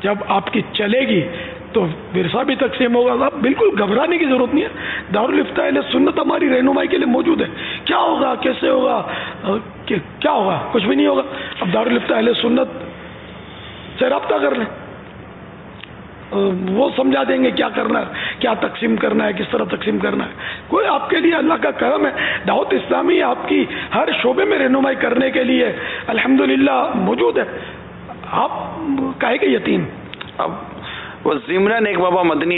جب آپ کی چلے گی تو ورثہ بھی تقسیم ہوگا۔ صاحب، بالکل گھبرانے کی ضرورت نہیں ہے۔ دارالفتہ علیہ سنت ہماری رہنمائی کے لیے موجود ہے کیا ہوگا؟ کیسے ہوگا؟ کیا ہوگا؟ کچھ بھی نہیں ہوگا۔ اب دارالفتہ علیہ سنت سے رابطہ کر لیں۔ وہ سمجھا دیں گے کیا کرنا ہے، کیا تقسیم کرنا ہے، کس طرح تقسیم کرنا ہے۔ کوئی آپ کے لیے اللہ کا کرم ہے۔ دعوت اسلامی آپ کی ہر شعبے میں رہنمائی کرنے کے لیے الحمدللہ موجود ہے۔ آپ کہے کہ یتیم۔ اب وہ ضمن ایک بابا مدنی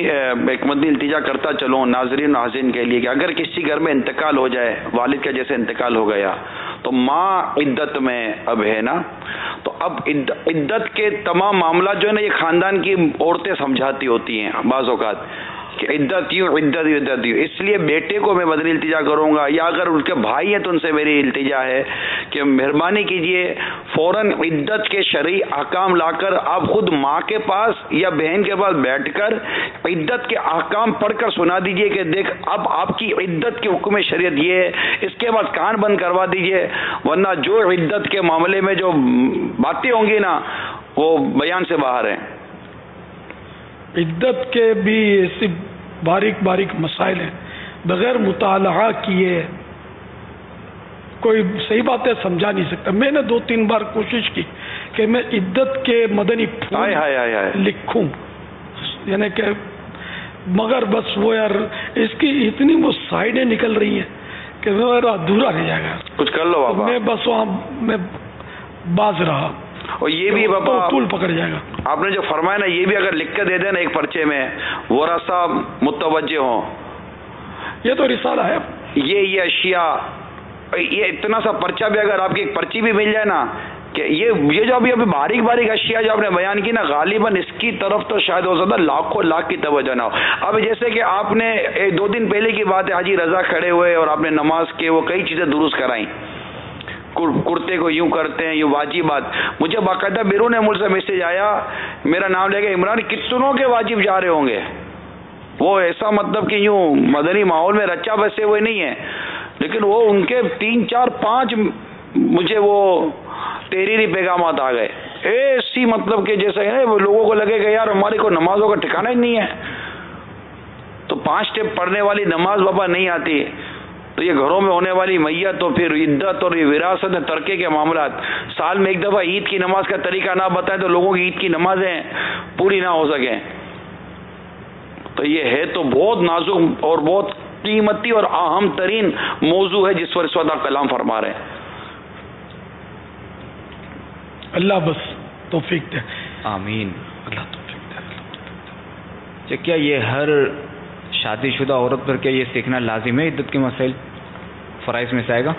ایک مدنی التجا کرتا چلوں ناظرین ناظرین کے لیے کہ اگر کسی گھر میں انتقال ہو جائے، والد کا جیسے انتقال ہو گیا، تو ماں عدت میں اب ہے نا؟ تو اب عدت کے تمام معاملات جو ہے نا، یہ خاندان کی عورتیں سمجھاتی ہوتی ہیں، بعض اوقات۔ کہ عدت یوں عدت یوں عدت یوں۔ اس لیے بیٹے کو میں بدنی التجا کروں گا، یا اگر ان کے بھائی ہیں تو ان سے میری التجا ہے کہ مہربانی کیجیے، فوراً عدت کے شرعی احکام لا کر آپ خود ماں کے پاس یا بہن کے پاس بیٹھ کر عدت کے احکام پڑھ کر سنا دیجیے کہ دیکھ، اب آپ کی عدت کے حکم شریعت یہ ہے، اس کے بعد کان بند کروا دیجیے۔ ورنہ جو عدت کے معاملے میں جو باتیں ہوں گی نا، وہ بیان سے باہر ہیں۔ عدت کے بھی ایسی باریک باریک مسائل ہیں۔ بغیر مطالعہ کیے کوئی صحیح بات ہے سمجھا نہیں سکتا۔ میں نے دو تین بار کوشش کی کہ میں عدت کے مدنی لکھوں۔ یعنی کہ مگر بس وہ یار اس کی اتنی وہ سائڈیں نکل رہی ہیں کہ میرا ادھورا رہ جائے گا۔ کچھ کر لو میں بس وہاں میں باز رہا۔ اور یہ بھی بابا طول پکڑ جائے گا۔ آپ نے جو فرمایا نا یہ بھی اگر لکھ کے دے دیں نا ایک پرچے میں رسا متوجہ ہوں۔ یہ تو رسالہ ہے۔ یہ یہ اشیاء یہ اتنا سا پرچہ بھی اگر آپ کی ایک پرچی بھی مل جائے نا کہ یہ یہ جو ابھی ابھی باریک باریک اشیاء جو آپ نے بیان کی نا غالباً اس کی طرف تو شاید ہو سکتا لاکھوں لاکھ کی توجہ نہ ہو۔ اب جیسے کہ آپ نے دو دن پہلے کی بات ہے حاجی رضا کھڑے ہوئے اور آپ نے نماز کے وہ کئی چیزیں درست کرائیں کرتے کو یوں کرتے ہیں یوں واجب بات۔ مجھے باقاعدہ بیرون ملک سے میسج آیا، میرا نام لے کے عمران، کتنوں کے واجب جا رہے ہوں گے؟ وہ ایسا مطلب کہ یوں مدنی ماحول میں رچا بسے ہوئے نہیں ہیں۔ لیکن وہ ان کے تین، چار، پانچ مجھے وہ تحریری پیغامات آ گئے۔ ایسی مطلب کہ جیسے ہے وہ لوگوں کو لگے کہ یار ہماری کو نمازوں کا ٹھکانا ہی نہیں ہے۔ تو پانچ اسٹیپ پڑھنے والی نماز بابا نہیں آتی۔ تو یہ گھروں میں ہونے والی میت تو پھر عدت اور یہ وراثت ترکے کے معاملات سال میں ایک دفعہ عید کی نماز کا طریقہ نہ بتائیں تو لوگوں کی عید کی نمازیں پوری نہ ہو سکیں۔ تو یہ ہے تو بہت نازک اور بہت قیمتی اور اہم ترین موضوع ہے جس پر اس وقت آپ کلام فرما رہے ہیں۔ اللہ بس توفیق دے۔ آمین۔ اللہ توفیق دے۔ کیا یہ ہر شادی شدہ عورت پر کیا یہ سیکھنا لازم ہے عدت کے مسائل؟ فرائض میں سے آئے گا؟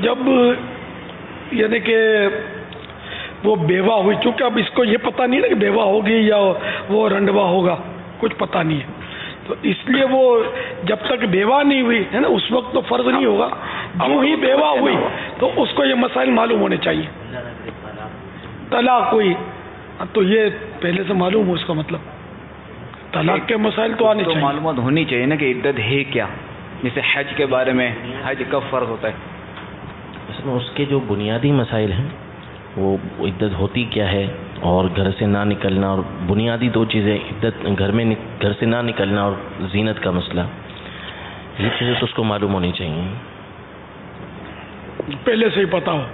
جب یعنی کہ وہ بیوہ ہوئی چونکہ اب اس کو یہ پتہ نہیں نا کہ بیوہ ہوگی یا وہ رنڈوا ہوگا کچھ پتہ نہیں ہے۔ تو اس لیے وہ جب تک بیوہ نہیں ہوئی ہے نا اس وقت تو فرض نہیں ہوگا۔ جو ہی بیوہ ہوئی تو اس کو یہ مسائل معلوم ہونے چاہیے۔ طلاق ہوئی تو یہ پہلے سے معلوم ہو اس کا مطلب۔ طلاق کے مسائل تو آنے چاہیے۔ معلومات ہونی چاہیے نا کہ عدت ہے کیا؟ جیسے حج کے بارے میں حج کب فرض ہوتا ہے۔ اس کے جو بنیادی مسائل ہیں وہ عدت ہوتی کیا ہے؟ اور گھر سے نہ نکلنا اور بنیادی دو چیزیں عدت گھر میں گھر سے نہ نکلنا اور زینت کا مسئلہ یہ چیزیں تو اس کو معلوم ہونی چاہیے۔ پہلے سے ہی پتا ہو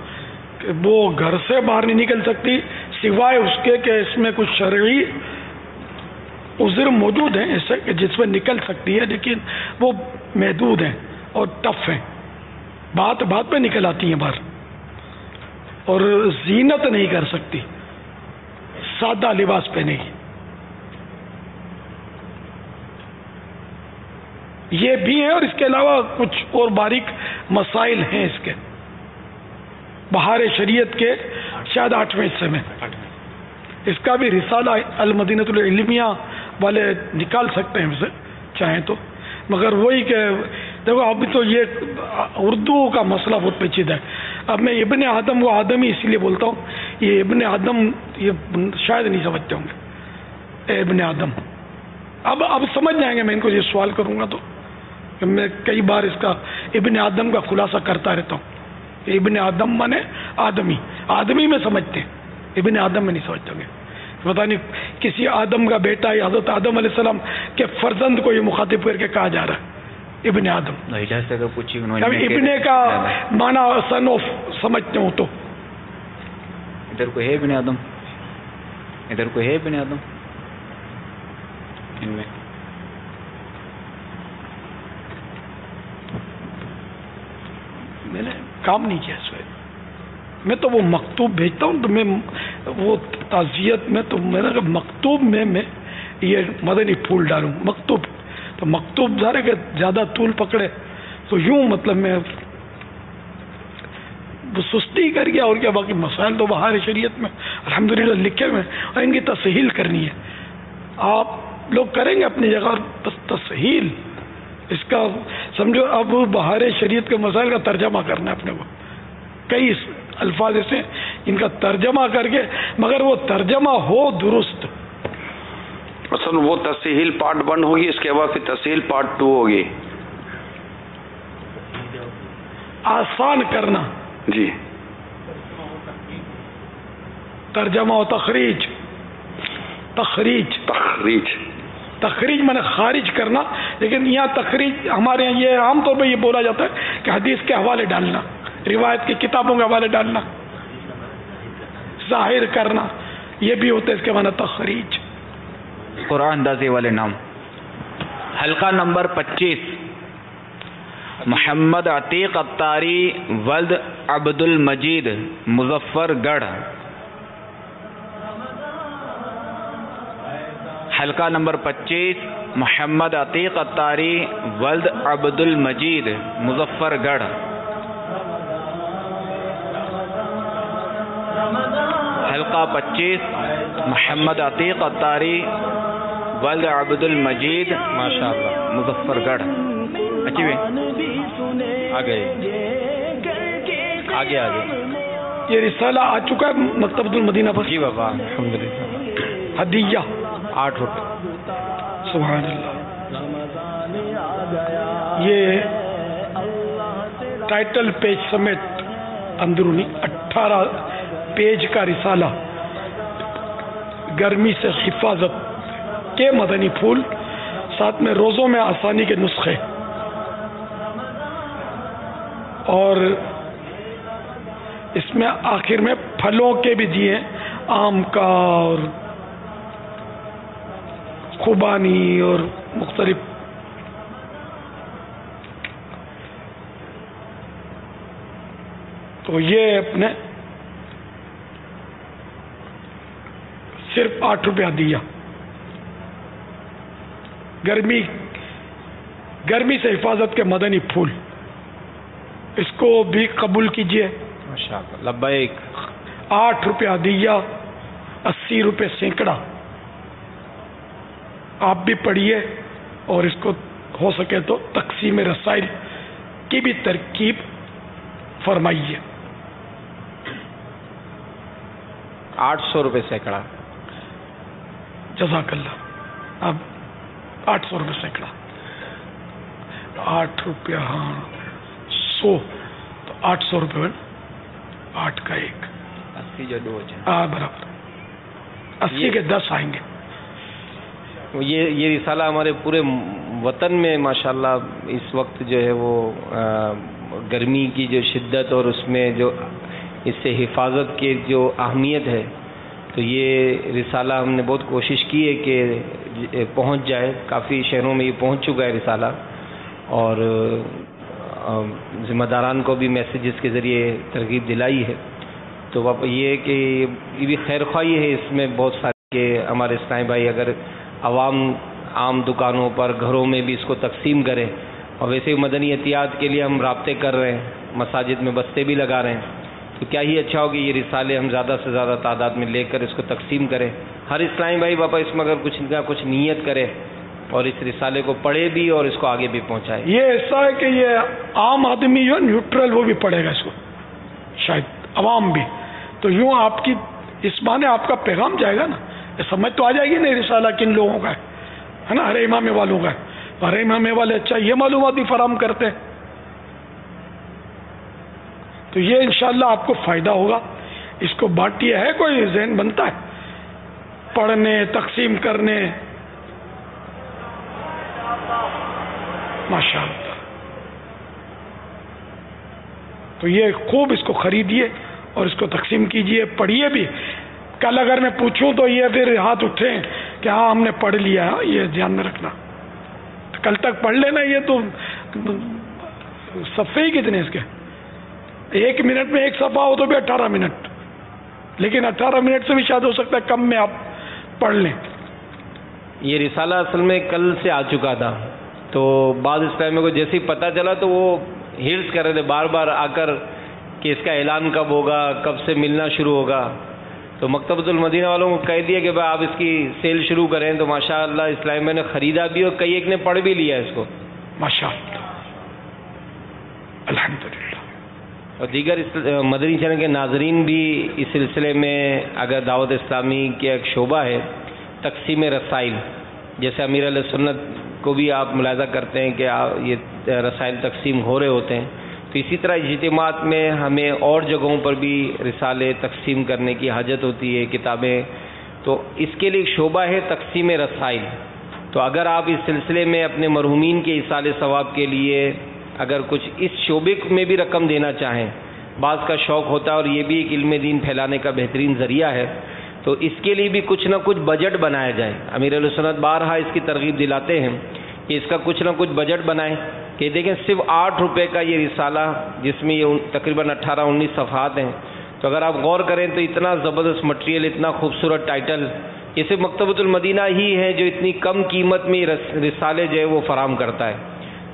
کہ وہ گھر سے باہر نہیں نکل سکتی سوائے اس کے کہ اس میں کچھ شرعی عذر موجود ہیں جس میں نکل سکتی ہے، لیکن وہ محدود ہیں اور ٹف ہیں۔ بات بات پہ نکل آتی ہیں باہر اور زینت نہیں کر سکتی۔ سادہ لباس پہ نہیں یہ بھی ہے اور اس کے علاوہ کچھ اور باریک مسائل ہیں اس کے۔ بہار شریعت کے شاید آٹھویں حصے میں۔ اس کا بھی رسالہ المدینت العلمیہ والے نکال سکتے ہیں اسے، چاہیں تو۔ مگر وہی کہ دیکھو، ابھی تو یہ اردو کا مسئلہ بہت پیچیدہ ہے۔ اب میں ابن آدم، وہ آدمی اسی لیے بولتا ہوں، یہ ابن آدم، یہ شاید نہیں سمجھتے ہوں گے۔ اے ابن آدم، اب اب سمجھ جائیں گے، میں ان کو یہ سوال کروں گا تو۔ میں کئی بار اس کا ابن آدم کا خلاصہ کرتا رہتا ہوں۔ ابن آدم مانے آدمی آدمی میں سمجھتے ہیں، ابن آدم میں نہیں سمجھتے ہوں گے۔ پتا نہیں کسی آدم کا بیٹا یا حضرت آدم علیہ السلام کے فرزند کو یہ مخاطب کر کے کہا جا رہا ہے ابن آدم۔ ابن کا مانا سن آف سمجھتے ہوں تو۔ ادھر کو ہے ابن آدم؟ ادھر کو ہے ابن آدم؟ ان میں میں نے کام نہیں کیا اس میں تو وہ مکتوب بھیجتا ہوں تو میں وہ تعزیت میں تو میں نے کہا مکتوب میں میں یہ مدنی پھول ڈالوں، مکتوب۔ تو مکتوب ظاہر کہ زیادہ طول پکڑے۔ تو یوں مطلب میں وہ سستی کر گیا اور کیا باقی مسائل تو بہار شریعت میں، الحمدللہ لکھے ہوئے اور ان کی تسہیل کرنی ہے۔ آپ لوگ کریں گے اپنی جگہ بس تسہیل۔ اس کا سمجھو، اب بہار شریعت کے مسائل کا ترجمہ کرنا ہے اپنے کو۔ کئی الفاظ ایسے ہیں ان کا ترجمہ کر کے مگر وہ ترجمہ ہو درست۔ مثلا وہ تسہیل پارٹ ون ہوگی اس کے بعد پھر تسہیل پارٹ ٹو ہوگی۔ آسان کرنا۔ جی۔ ترجمہ و تخریج۔ تخریج۔ تخریج۔ تخریج میں نے خارج کرنا لیکن یہاں تخریج ہمارے یہاں یہ عام طور پہ یہ بولا جاتا ہے کہ حدیث کے حوالے ڈالنا۔ روایت کی کتابوں کے حوالے ڈالنا، ظاہر کرنا، یہ بھی ہوتا ہے اس کے معنی تخریج۔ قرآن اندازی والے نام۔ حلقہ نمبر پچیس۔ محمد عتیق اتاری ولد عبد المجید مظفر گڑھ حلقہ نمبر پچیس۔ محمد عتیق اتاری ولد عبد المجید مظفر گڑھ حلقہ پچیس محمد عتیق اتاری ولد عبد المجید ماشاء اللہ مظفر گڑھ اچھی بھی آگے۔ آگے آگے۔ یہ رسالہ آ چکا ہے مکتبۃ المدینہ پر۔ جی بابا الحمد للہ ہدیہ۔ آٹھ روپے۔ سبحان اللہ۔ یہ ٹائٹل پیج سمیت اندرونی اٹھارہ پیج کا رسالہ، گرمی سے حفاظت کے مدنی پھول، ساتھ میں روزوں میں آسانی کے نسخے۔ اور اس میں آخر میں پھلوں کے بھی دیے آم کا اور خوبانی اور مختلف۔ تو یہ اپنے صرف آٹھ روپیہ دیا۔ گرمی گرمی سے حفاظت کے مدنی پھول۔ اس کو بھی قبول لبیک۔ آٹھ روپیہ دیا اسی روپے سینکڑا۔ آپ بھی پڑھیے اور اس کو ہو سکے تو تقسیم رسائل کی بھی ترکیب فرمائیے۔ آٹھ سو روپے سینکڑا۔ جزاک اللہ۔ اب آٹھ سو روپے سینکڑا آٹھ روپیہ ہاں سو۔ تو آٹھ سو روپے آٹھ کا ایک۔ اسی جو دو ہاں برابر۔ اسی کے دس آئیں گے۔ یہ یہ رسالہ ہمارے پورے وطن میں ماشاءاللہ اس وقت جو ہے وہ گرمی کی جو شدت اور اس میں جو اس سے حفاظت کی جو اہمیت ہے تو یہ رسالہ ہم نے بہت کوشش کی ہے کہ پہنچ جائے، کافی شہروں میں یہ پہنچ چکا ہے رسالہ۔ اور ذمہ داران کو بھی میسیجز کے ذریعے ترغیب دلائی ہے۔ تو یہ کہ یہ بھی خیر خواہی ہے۔ اس میں بہت سارے کہ ہمارے اسلائی بھائی اگر عوام عام دکانوں پر، گھروں میں بھی اس کو تقسیم کریں۔ اور ویسے مدنی احتیاط کے لیے ہم رابطے کر رہے ہیں۔ مساجد میں بستے بھی لگا رہے ہیں۔ تو کیا ہی اچھا ہو کہ یہ رسالے ہم زیادہ سے زیادہ تعداد میں لے کر اس کو تقسیم کریں۔ ہر اسلامی بھائی باپا اس میں اگر کچھ نہ کچھ نیت کرے اور اس رسالے کو پڑھے بھی اور اس کو آگے بھی پہنچائے۔ یہ ایسا ہے کہ یہ عام آدمی جو ہے نیوٹرل وہ بھی پڑھے گا اس کو، شاید عوام بھی۔ تو یوں آپ کی اس معنی آپ کا پیغام جائے گا نا، یہ سمجھ تو آ جائے گی نا رسالہ کن لوگوں کا ہے نا؟ ہر امام والوں کا ہے۔ ہر امام والے اچھا یہ معلومات بھی فراہم کرتے ہیں۔ تو یہ انشاءاللہ آپ کو فائدہ ہوگا۔ اس کو بانٹیے ہے کوئی ذہن بنتا ہے؟ پڑھنے، تقسیم کرنے۔ ماشاء اللہ تو یہ خوب اس کو خریدیے اور اس کو تقسیم کیجیے، پڑھیے بھی۔ کل اگر میں پوچھوں تو یہ پھر ہاتھ اٹھے کیا ہاں، ہم نے پڑھ لیا، یہ دھیان میں رکھنا۔ کل تک پڑھ لینا، یہ تو صفحے ہی کتنے اس کے؟ ایک منٹ میں ایک صفحہ ہو تو بھی اٹھارہ منٹ۔ لیکن اٹھارہ منٹ سے بھی شاید ہو سکتا ہے کم میں آپ پڑھ لیں۔ یہ رسالہ اصل میں کل سے آ چکا تھا۔ تو بعض اس ٹائم کو جیسے ہی پتہ چلا تو وہ ہیلس کر رہے تھے۔ بار بار آ کر کہ اس کا اعلان کب ہوگا کب سے ملنا شروع ہوگا۔ تو مکتبۃ المدینہ والوں کو کہہ دیا کہ بھائی آپ اس کی سیل شروع کریں۔ تو ماشاء اللہ اسلام میں نے خریدا بھی اور کئی ایک نے پڑھ بھی لیا اس کو۔ ماشاء اللہ الحمد اور دیگر مدنی چینل کے ناظرین بھی اس سلسلے میں اگر دعوت اسلامی کے ایک شعبہ ہے، تقسیم رسائل، جیسے امیر علیہ سنت کو بھی آپ ملاحظہ کرتے ہیں کہ یہ رسائل تقسیم ہو رہے ہوتے ہیں۔ تو اسی طرح اجتماعات میں ہمیں اور جگہوں پر بھی رسالے تقسیم کرنے کی حاجت ہوتی ہے، کتابیں۔ تو اس کے لیے ایک شعبہ ہے تقسیم رسائل۔ تو اگر آپ اس سلسلے میں اپنے مرحومین کے اصال ثواب کے لیے اگر کچھ اس شعبے میں بھی رقم دینا چاہیں، بعض کا شوق ہوتا ہے اور یہ بھی ایک علم دین پھیلانے کا بہترین ذریعہ ہے، تو اس کے لیے بھی کچھ نہ کچھ بجٹ بنایا جائے۔ امیر علیہ بارہا اس کی ترغیب دلاتے ہیں کہ اس کا کچھ نہ کچھ بجٹ بنائیں۔ کہ دیکھیں صرف آٹھ روپے کا یہ رسالہ، جس میں یہ تقریباً اٹھارہ انیس صفحات ہیں، تو اگر آپ غور کریں تو اتنا زبردست مٹیریل اتنا خوبصورت ٹائٹل یہ صرف مکتبۃ المدینہ ہی ہے جو اتنی کم قیمت میں رسالے جو ہے وہ فراہم کرتا ہے۔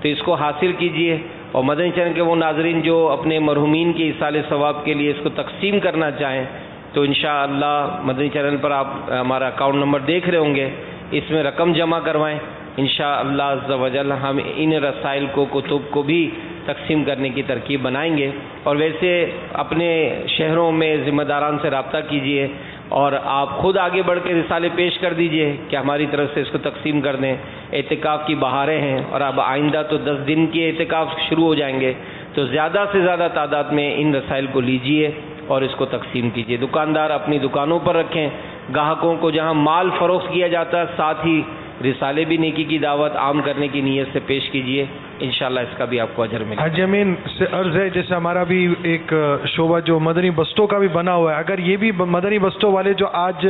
تو اس کو حاصل کیجیے اور مدنی چینل کے وہ ناظرین جو اپنے مرحومین کے اصال ثواب کے لیے اس کو تقسیم کرنا چاہیں تو انشاءاللہ مدنی چینل پر آپ ہمارا اکاؤنٹ نمبر دیکھ رہے ہوں گے اس میں رقم جمع کروائیں انشاءاللہ عز و جل ہم ان رسائل کو کتب کو بھی تقسیم کرنے کی ترکیب بنائیں گے اور ویسے اپنے شہروں میں ذمہ داران سے رابطہ کیجیے اور آپ خود آگے بڑھ کے رسالے پیش کر دیجیے کہ ہماری طرف سے اس کو تقسیم کر دیں۔ اعتکاف کی بہاریں ہیں اور اب آئندہ تو دس دن کے اعتکاف شروع ہو جائیں گے۔ تو زیادہ سے زیادہ تعداد میں ان رسائل کو لیجیے اور اس کو تقسیم کیجیے دکاندار اپنی دکانوں پر رکھیں۔ گاہکوں کو جہاں مال فروخت کیا جاتا ہے، ساتھ ہی رسالے بھی نیکی کی دعوت عام کرنے کی نیت سے پیش کیجیے انشاءاللہ اس کا بھی آپ کو اجر ملے حاجی امین سے عرض ہے جیسے ہمارا بھی ایک شعبہ جو مدنی بستوں کا بھی بنا ہوا ہے۔ اگر یہ بھی مدنی بستوں والے جو آج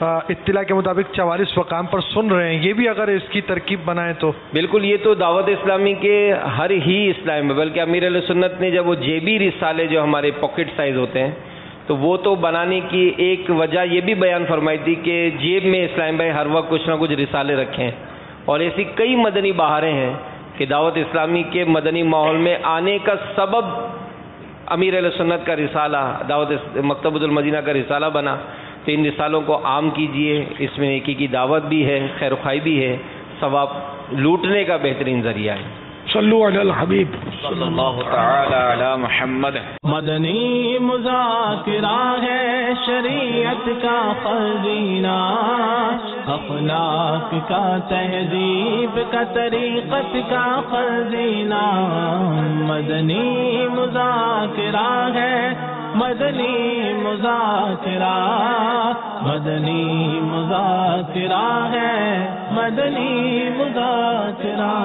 اطلاع کے مطابق چوالیس مقام پر سن رہے ہیں یہ بھی اگر اس کی ترکیب بنائیں تو۔ بالکل یہ تو دعوت اسلامی کے ہر ہی اسلام میں بلکہ امیر علیہ سنت نے جب وہ جیبی رسالے جو ہمارے پاکٹ سائز ہوتے ہیں تو وہ تو بنانے کی ایک وجہ یہ بھی بیان فرمائی تھی کہ جیب میں اسلام بھائی ہر وقت کچھ نہ کچھ رسالے رکھیں۔ اور ایسی کئی مدنی بہاریں ہیں کہ دعوت اسلامی کے مدنی ماحول میں آنے کا سبب امیر علیہ سنت کا رسالہ، دعوت مکتبۃ المدینہ کا رسالہ بنا۔ تو ان رسالوں کو عام کیجیے۔ اس میں نیکی کی دعوت بھی ہے، خیر خواہ بھی ہے۔ ثواب لوٹنے کا بہترین ذریعہ ہے۔ صلو علی الحبیب. صلی اللہ تعالی علی محمد. مدنی مذاکرہ ہے شریعت کا خزینہ اخلاق کا تہذیب کا طریقت کا خزینہ۔ مدنی مذاکرہ ہے مدنی مذاکرہ۔ مدنی مذاکرہ ہے مدنی مذاکرہ۔